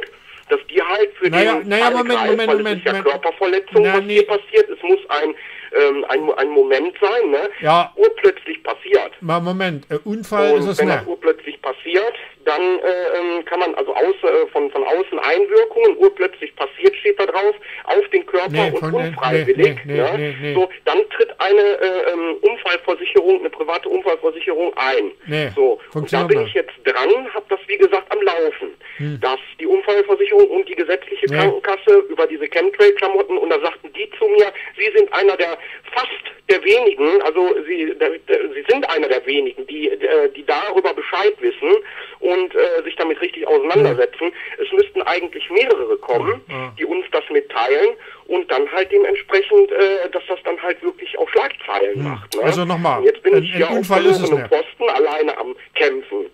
dass die halt für naja, den naja, Fall Moment, greift, Moment, Moment, ist ja Moment. Körperverletzung, na, was nee. hier passiert. Es muss ein ähm, ein, ein Moment sein, ne? Ja. Urplötzlich passiert. Moment, äh, Unfall und ist es wenn nicht. das urplötzlich passiert, dann äh, ähm, kann man also aus, äh, von, von außen Einwirkungen, urplötzlich passiert steht da drauf, auf den Körper nee, und unfreiwillig. Nee, nee, ne? So, dann tritt eine äh, ähm, Unfallversicherung, eine private Unfallversicherung ein. so, und da bin ich jetzt dran, habe das wie gesagt am Laufen. Hm. Dass die Unfallversicherung und die gesetzliche Krankenkasse über diese Chemtrail-Klamotten und da sagten die zu mir, sie sind einer der fast der wenigen, also sie, der, der, sie sind einer der wenigen, die, äh, die darüber Bescheid wissen und äh, sich damit richtig auseinandersetzen. Es müssten eigentlich mehrere kommen, die uns das mitteilen und dann halt dementsprechend, äh, dass das dann halt wirklich auch Schlagzeilen hm. macht. Ne? Also nochmal, jetzt bin ich hier auf einem Posten alleine am Kämpfen.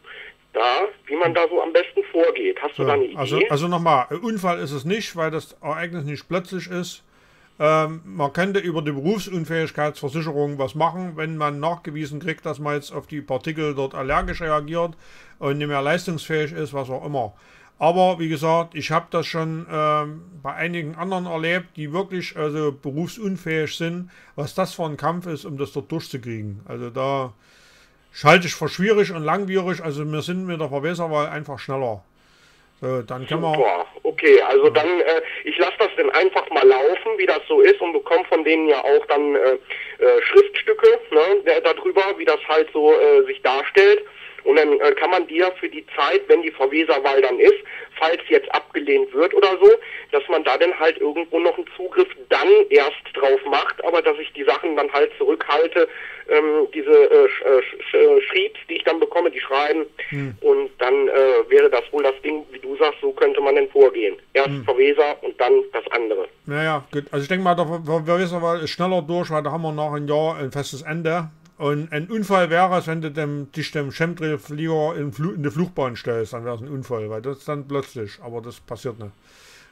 Da, wie man da so am besten vorgeht. Hast du da eine Idee? Also, also nochmal, Unfall ist es nicht, weil das Ereignis nicht plötzlich ist. Ähm, man könnte über die Berufsunfähigkeitsversicherung was machen, wenn man nachgewiesen kriegt, dass man jetzt auf die Partikel dort allergisch reagiert und nicht mehr leistungsfähig ist, was auch immer. Aber wie gesagt, ich habe das schon ähm, bei einigen anderen erlebt, die wirklich also berufsunfähig sind, was das für ein Kampf ist, um das dort durchzukriegen. Also da schalte ich für schwierig und langwierig. Also wir sind mit der Verweserwahl einfach schneller. So, dann können wir. Okay, also dann, äh, ich lasse das dann einfach mal laufen, wie das so ist und bekomme von denen ja auch dann äh, äh, Schriftstücke ne, darüber, wie das halt so äh, sich darstellt. Und dann äh, kann man dir für die Zeit, wenn die Verweserwahl dann ist, falls jetzt abgelehnt wird oder so, dass man da dann halt irgendwo noch einen Zugriff dann erst drauf macht, aber dass ich die Sachen dann halt zurückhalte, ähm, diese äh, Sch Sch äh, Schriebs, die ich dann bekomme, die schreiben hm. und dann äh, wäre das wohl das Ding, wie du sagst, so könnte man denn vorgehen. Erst hm. Verweser und dann das andere. Naja, gut. Also ich denke mal, der Verweserwahl ist schneller durch, weil da haben wir nach einem Jahr ein festes Ende. Und ein Unfall wäre es, wenn du dem, dich dem Chemtrail-Flieger in, in, die Flugbahn stellst, dann wäre es ein Unfall, weil das ist dann plötzlich, aber das passiert nicht.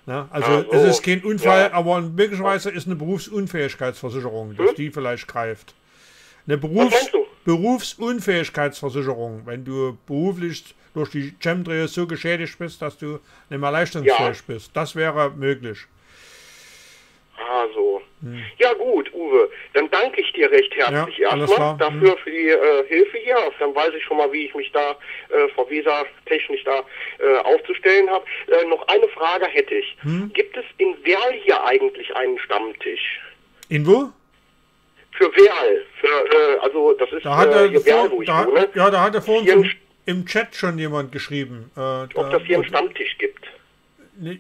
Ne? Also ah, so. es ist kein Unfall, ja. aber möglicherweise ist eine Berufsunfähigkeitsversicherung, dass hm? die vielleicht greift. Eine Berufs Berufsunfähigkeitsversicherung, wenn du beruflich durch die Chemtrails so geschädigt bist, dass du nicht mehr leistungsfähig ja. bist. Das wäre möglich. Ah, so. Hm. Ja gut, Uwe, dann danke ich dir recht herzlich ja, erstmal dafür hm. für die äh, Hilfe hier. Dann weiß ich schon mal, wie ich mich da äh, vor Visa technisch da äh, aufzustellen habe. Äh, noch eine Frage hätte ich. Hm? Gibt es in Werl hier eigentlich einen Stammtisch? In wo? Für Werl. Für, äh, also das ist da hat er, äh, Werl, wo ich da, wohne. Ja, da hat er vorhin im Chat schon jemand geschrieben. ob das hier einen Stammtisch gibt.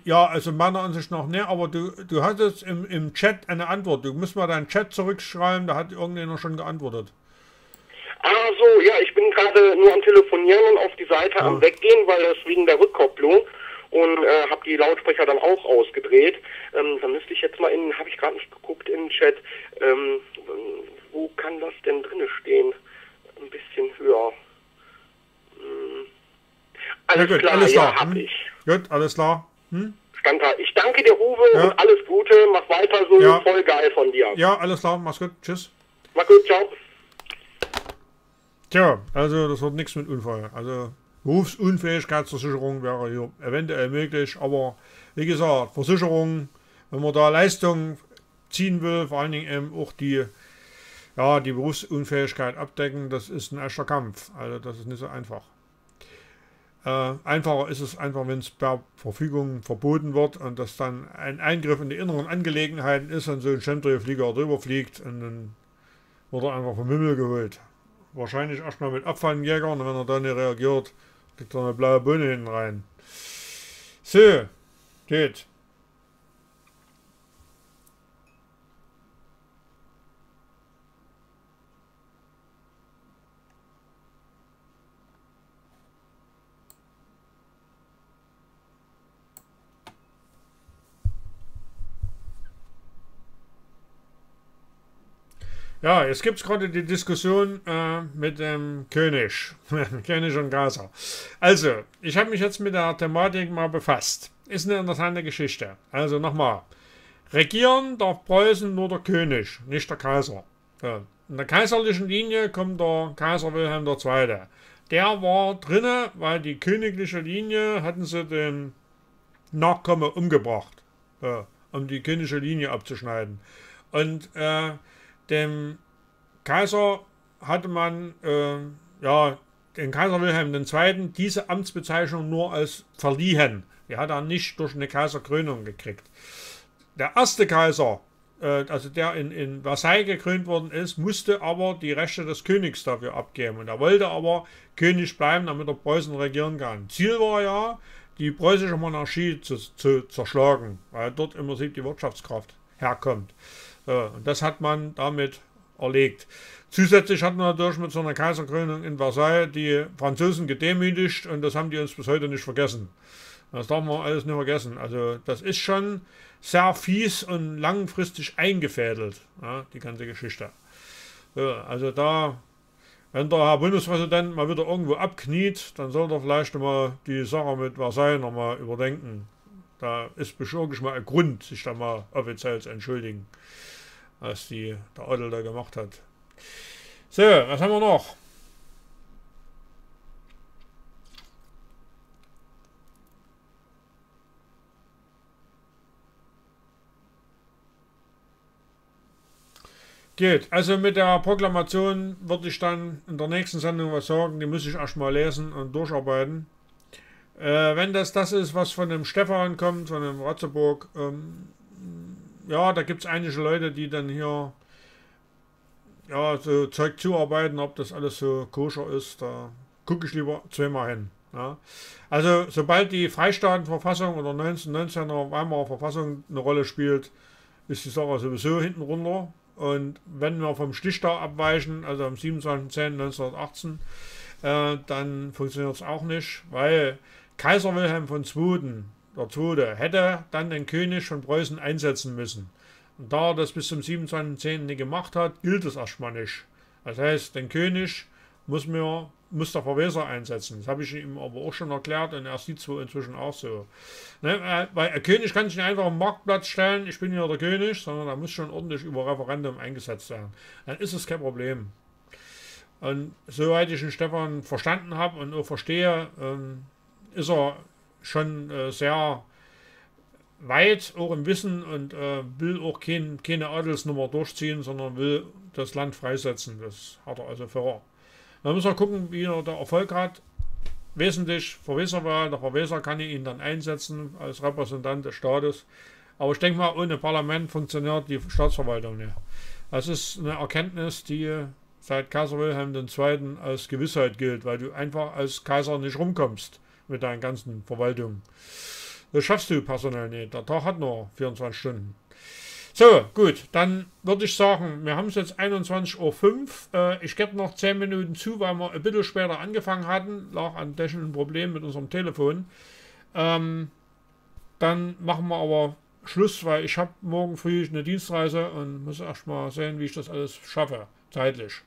Ja, also meiner Ansicht nach nicht, aber du, du hattest im, im Chat eine Antwort. Du musst mal deinen Chat zurückschreiben, da hat irgendjemand schon geantwortet. Ah so, ja, ich bin gerade nur am Telefonieren und auf die Seite ja. am Weggehen, weil das wegen der Rückkopplung und äh, habe die Lautsprecher dann auch ausgedreht. Ähm, dann müsste ich jetzt mal in, habe ich gerade nicht geguckt in den Chat, ähm, wo kann das denn drinne stehen? Ein bisschen höher. Hm. Alles ja, gut, klar, alles ja, klar. hab hm. ich. Gut, alles klar. Hm? Stand da. Ich danke dir, Uwe, ja. und alles Gute. Mach weiter so. Ja. Voll geil von dir. Ja, alles klar. Mach's gut. Tschüss. Mach gut. Ciao. Tja, also das wird nichts mit Unfall. Also Berufsunfähigkeitsversicherung wäre hier eventuell möglich, aber wie gesagt, Versicherung, wenn man da Leistung ziehen will, vor allen Dingen eben auch die, ja, die Berufsunfähigkeit abdecken, das ist ein echter Kampf. Also das ist nicht so einfach. Äh, einfacher ist es einfach, wenn es per Verfügung verboten wird und das dann ein Eingriff in die inneren Angelegenheiten ist und so ein Chemtrail-Flieger drüber fliegt und dann wird er einfach vom Himmel geholt. Wahrscheinlich erstmal mit Abfalljägern und wenn er dann nicht reagiert, kriegt er eine blaue Bohne hinten rein. So, geht. Ja, jetzt gibt es gerade die Diskussion äh, mit dem König, [LAUGHS] König und Gaza. Also, ich habe mich jetzt mit der Thematik mal befasst. Ist eine interessante Geschichte. Also nochmal. Regieren darf Preußen nur der König, nicht der Kaiser. Ja. In der kaiserlichen Linie kommt der Kaiser Wilhelm II. Der war drinne, weil die königliche Linie hatten sie den Nachkomme umgebracht, ja, um die königliche Linie abzuschneiden. Und äh, dem Kaiser hatte man, äh, ja, den Kaiser Wilhelm II. diese Amtsbezeichnung nur als verliehen. Die hat er nicht durch eine Kaiserkrönung gekriegt. Der erste Kaiser, äh, also der in, in Versailles gekrönt worden ist, musste aber die Rechte des Königs dafür abgeben. Und er wollte aber König bleiben, damit er Preußen regieren kann. Ziel war ja, die preußische Monarchie zu, zu zerschlagen, weil dort im Prinzip die Wirtschaftskraft herkommt. Und das hat man damit erlegt. Zusätzlich hat man natürlich mit so einer Kaiserkrönung in Versailles die Franzosen gedemütigt und das haben die uns bis heute nicht vergessen. Das darf man alles nicht vergessen. Also das ist schon sehr fies und langfristig eingefädelt, ja, die ganze Geschichte. Ja, also da, wenn der Herr Bundespräsident mal wieder irgendwo abkniet, dann soll er vielleicht mal die Sache mit Versailles nochmal überdenken. Da ist bestimmt mal ein Grund, sich da mal offiziell zu entschuldigen, was die, der Adel da gemacht hat. So, was haben wir noch? Geht. Also mit der Proklamation würde ich dann in der nächsten Sendung was sagen. Die muss ich erstmal lesen und durcharbeiten. Äh, wenn das das ist, was von dem Stefan kommt, von dem Ratzeburg, ähm, ja, da gibt es einige Leute, die dann hier ja, so Zeug zuarbeiten, ob das alles so koscher ist. Da gucke ich lieber zweimal hin. Ja. Also sobald die Freistaatenverfassung oder 1919er Weimarer Verfassung eine Rolle spielt, ist die Sache sowieso hinten runter. Und wenn wir vom Stichtag abweichen, also am 27.10.1918, äh, dann funktioniert es auch nicht, weil Kaiser Wilhelm von II., der Zweite, hätte dann den König von Preußen einsetzen müssen. Und da er das bis zum 27.10. nicht gemacht hat, gilt es erstmal nicht. Das heißt, den König muss, mir, muss der Verweser einsetzen. Das habe ich ihm aber auch schon erklärt und er sieht es inzwischen auch so. Ne, äh, weil ein König kann sich nicht einfach am Marktplatz stellen, ich bin hier der König, sondern er muss schon ordentlich über Referendum eingesetzt werden. Dann ist es kein Problem. Und soweit ich den Stefan verstanden habe und auch verstehe, ähm, ist er schon äh, sehr weit, auch im Wissen und äh, will auch kein, keine Adelsnummer durchziehen, sondern will das Land freisetzen. Das hat er also vor. Dann müssen wir gucken, wie er der Erfolg hat. Wesentlich Verweserwahl, der Verweser kann ihn dann einsetzen als Repräsentant des Staates. Aber ich denke mal, ohne Parlament funktioniert die Staatsverwaltung nicht. Das ist eine Erkenntnis, die seit Kaiser Wilhelm II. als Gewissheit gilt, weil du einfach als Kaiser nicht rumkommst mit deinen ganzen Verwaltungen. Das schaffst du personell nicht. Der Tag hat nur 24 Stunden. So, gut, dann würde ich sagen, wir haben es jetzt 21.05 Uhr. Äh, ich gebe noch 10 Minuten zu, weil wir ein bisschen später angefangen hatten. Lag an technischen Problemen mit unserem Telefon. Ähm, dann machen wir aber Schluss, weil ich habe morgen früh eine Dienstreise und muss erst mal sehen, wie ich das alles schaffe, zeitlich.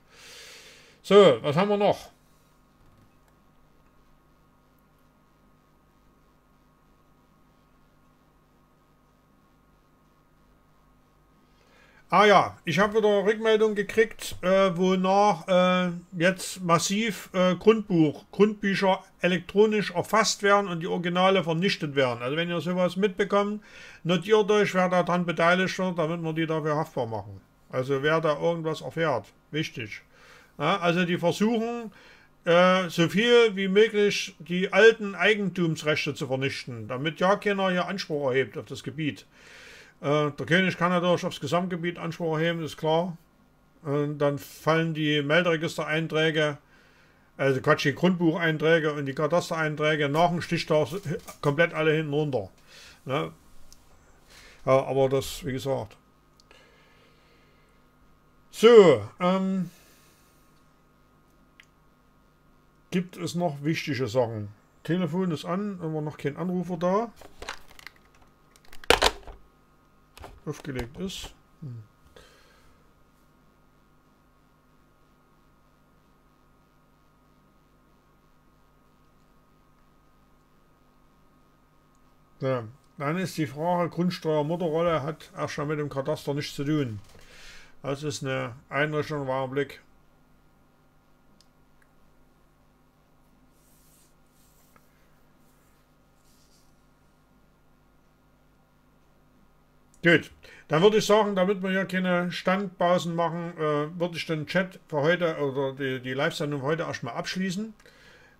So, was haben wir noch? Ah ja, ich habe wieder Rückmeldung gekriegt, äh, wonach äh, jetzt massiv äh, Grundbuch, Grundbücher elektronisch erfasst werden und die Originale vernichtet werden. Also wenn ihr sowas mitbekommt, notiert euch, wer daran beteiligt wird, damit wir die dafür haftbar machen. Also wer da irgendwas erfährt, wichtig. Ja, also die versuchen, äh, so viel wie möglich die alten Eigentumsrechte zu vernichten, damit ja keiner hier Anspruch erhebt auf das Gebiet. Der König kann natürlich aufs Gesamtgebiet Anspruch erheben, ist klar. Und dann fallen die Melderegistereinträge, also Quatsch, die Grundbucheinträge und die Katastereinträge nach dem Stichtag komplett alle hinten runter. Ne? Ja, aber das, wie gesagt. So, ähm, gibt es noch wichtige Sachen. Telefon ist an, aber noch kein Anrufer da. Aufgelegt ist. Hm. Ja, dann ist die Frage, Grundsteuer Mutterrolle hat erstmal mit dem Kataster nichts zu tun. Das ist eine Einrichtung, war ein Gut, dann würde ich sagen, damit wir hier keine Standpausen machen, äh, würde ich den Chat für heute oder die, die Live-Sendung heute erstmal abschließen.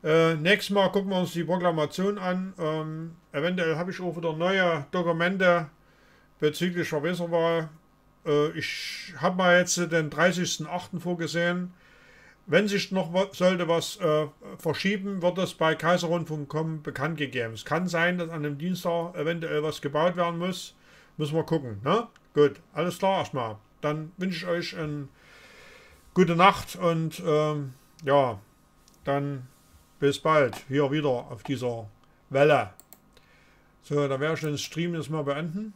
Äh, nächstes Mal gucken wir uns die Proklamation an. Ähm, eventuell habe ich auch wieder neue Dokumente bezüglich Verweserwahl. Äh, ich habe mal jetzt den 30.08. vorgesehen. Wenn sich noch sollte was äh, verschieben, wird das bei Kaiserrundfunk.com bekannt gegeben. Es kann sein, dass an dem Dienstag eventuell was gebaut werden muss. Müssen wir gucken. Ne? Gut, alles klar erstmal. Dann wünsche ich euch eine gute Nacht und ähm, ja, dann bis bald hier wieder auf dieser Welle. So, da werde ich den Stream jetzt mal beenden.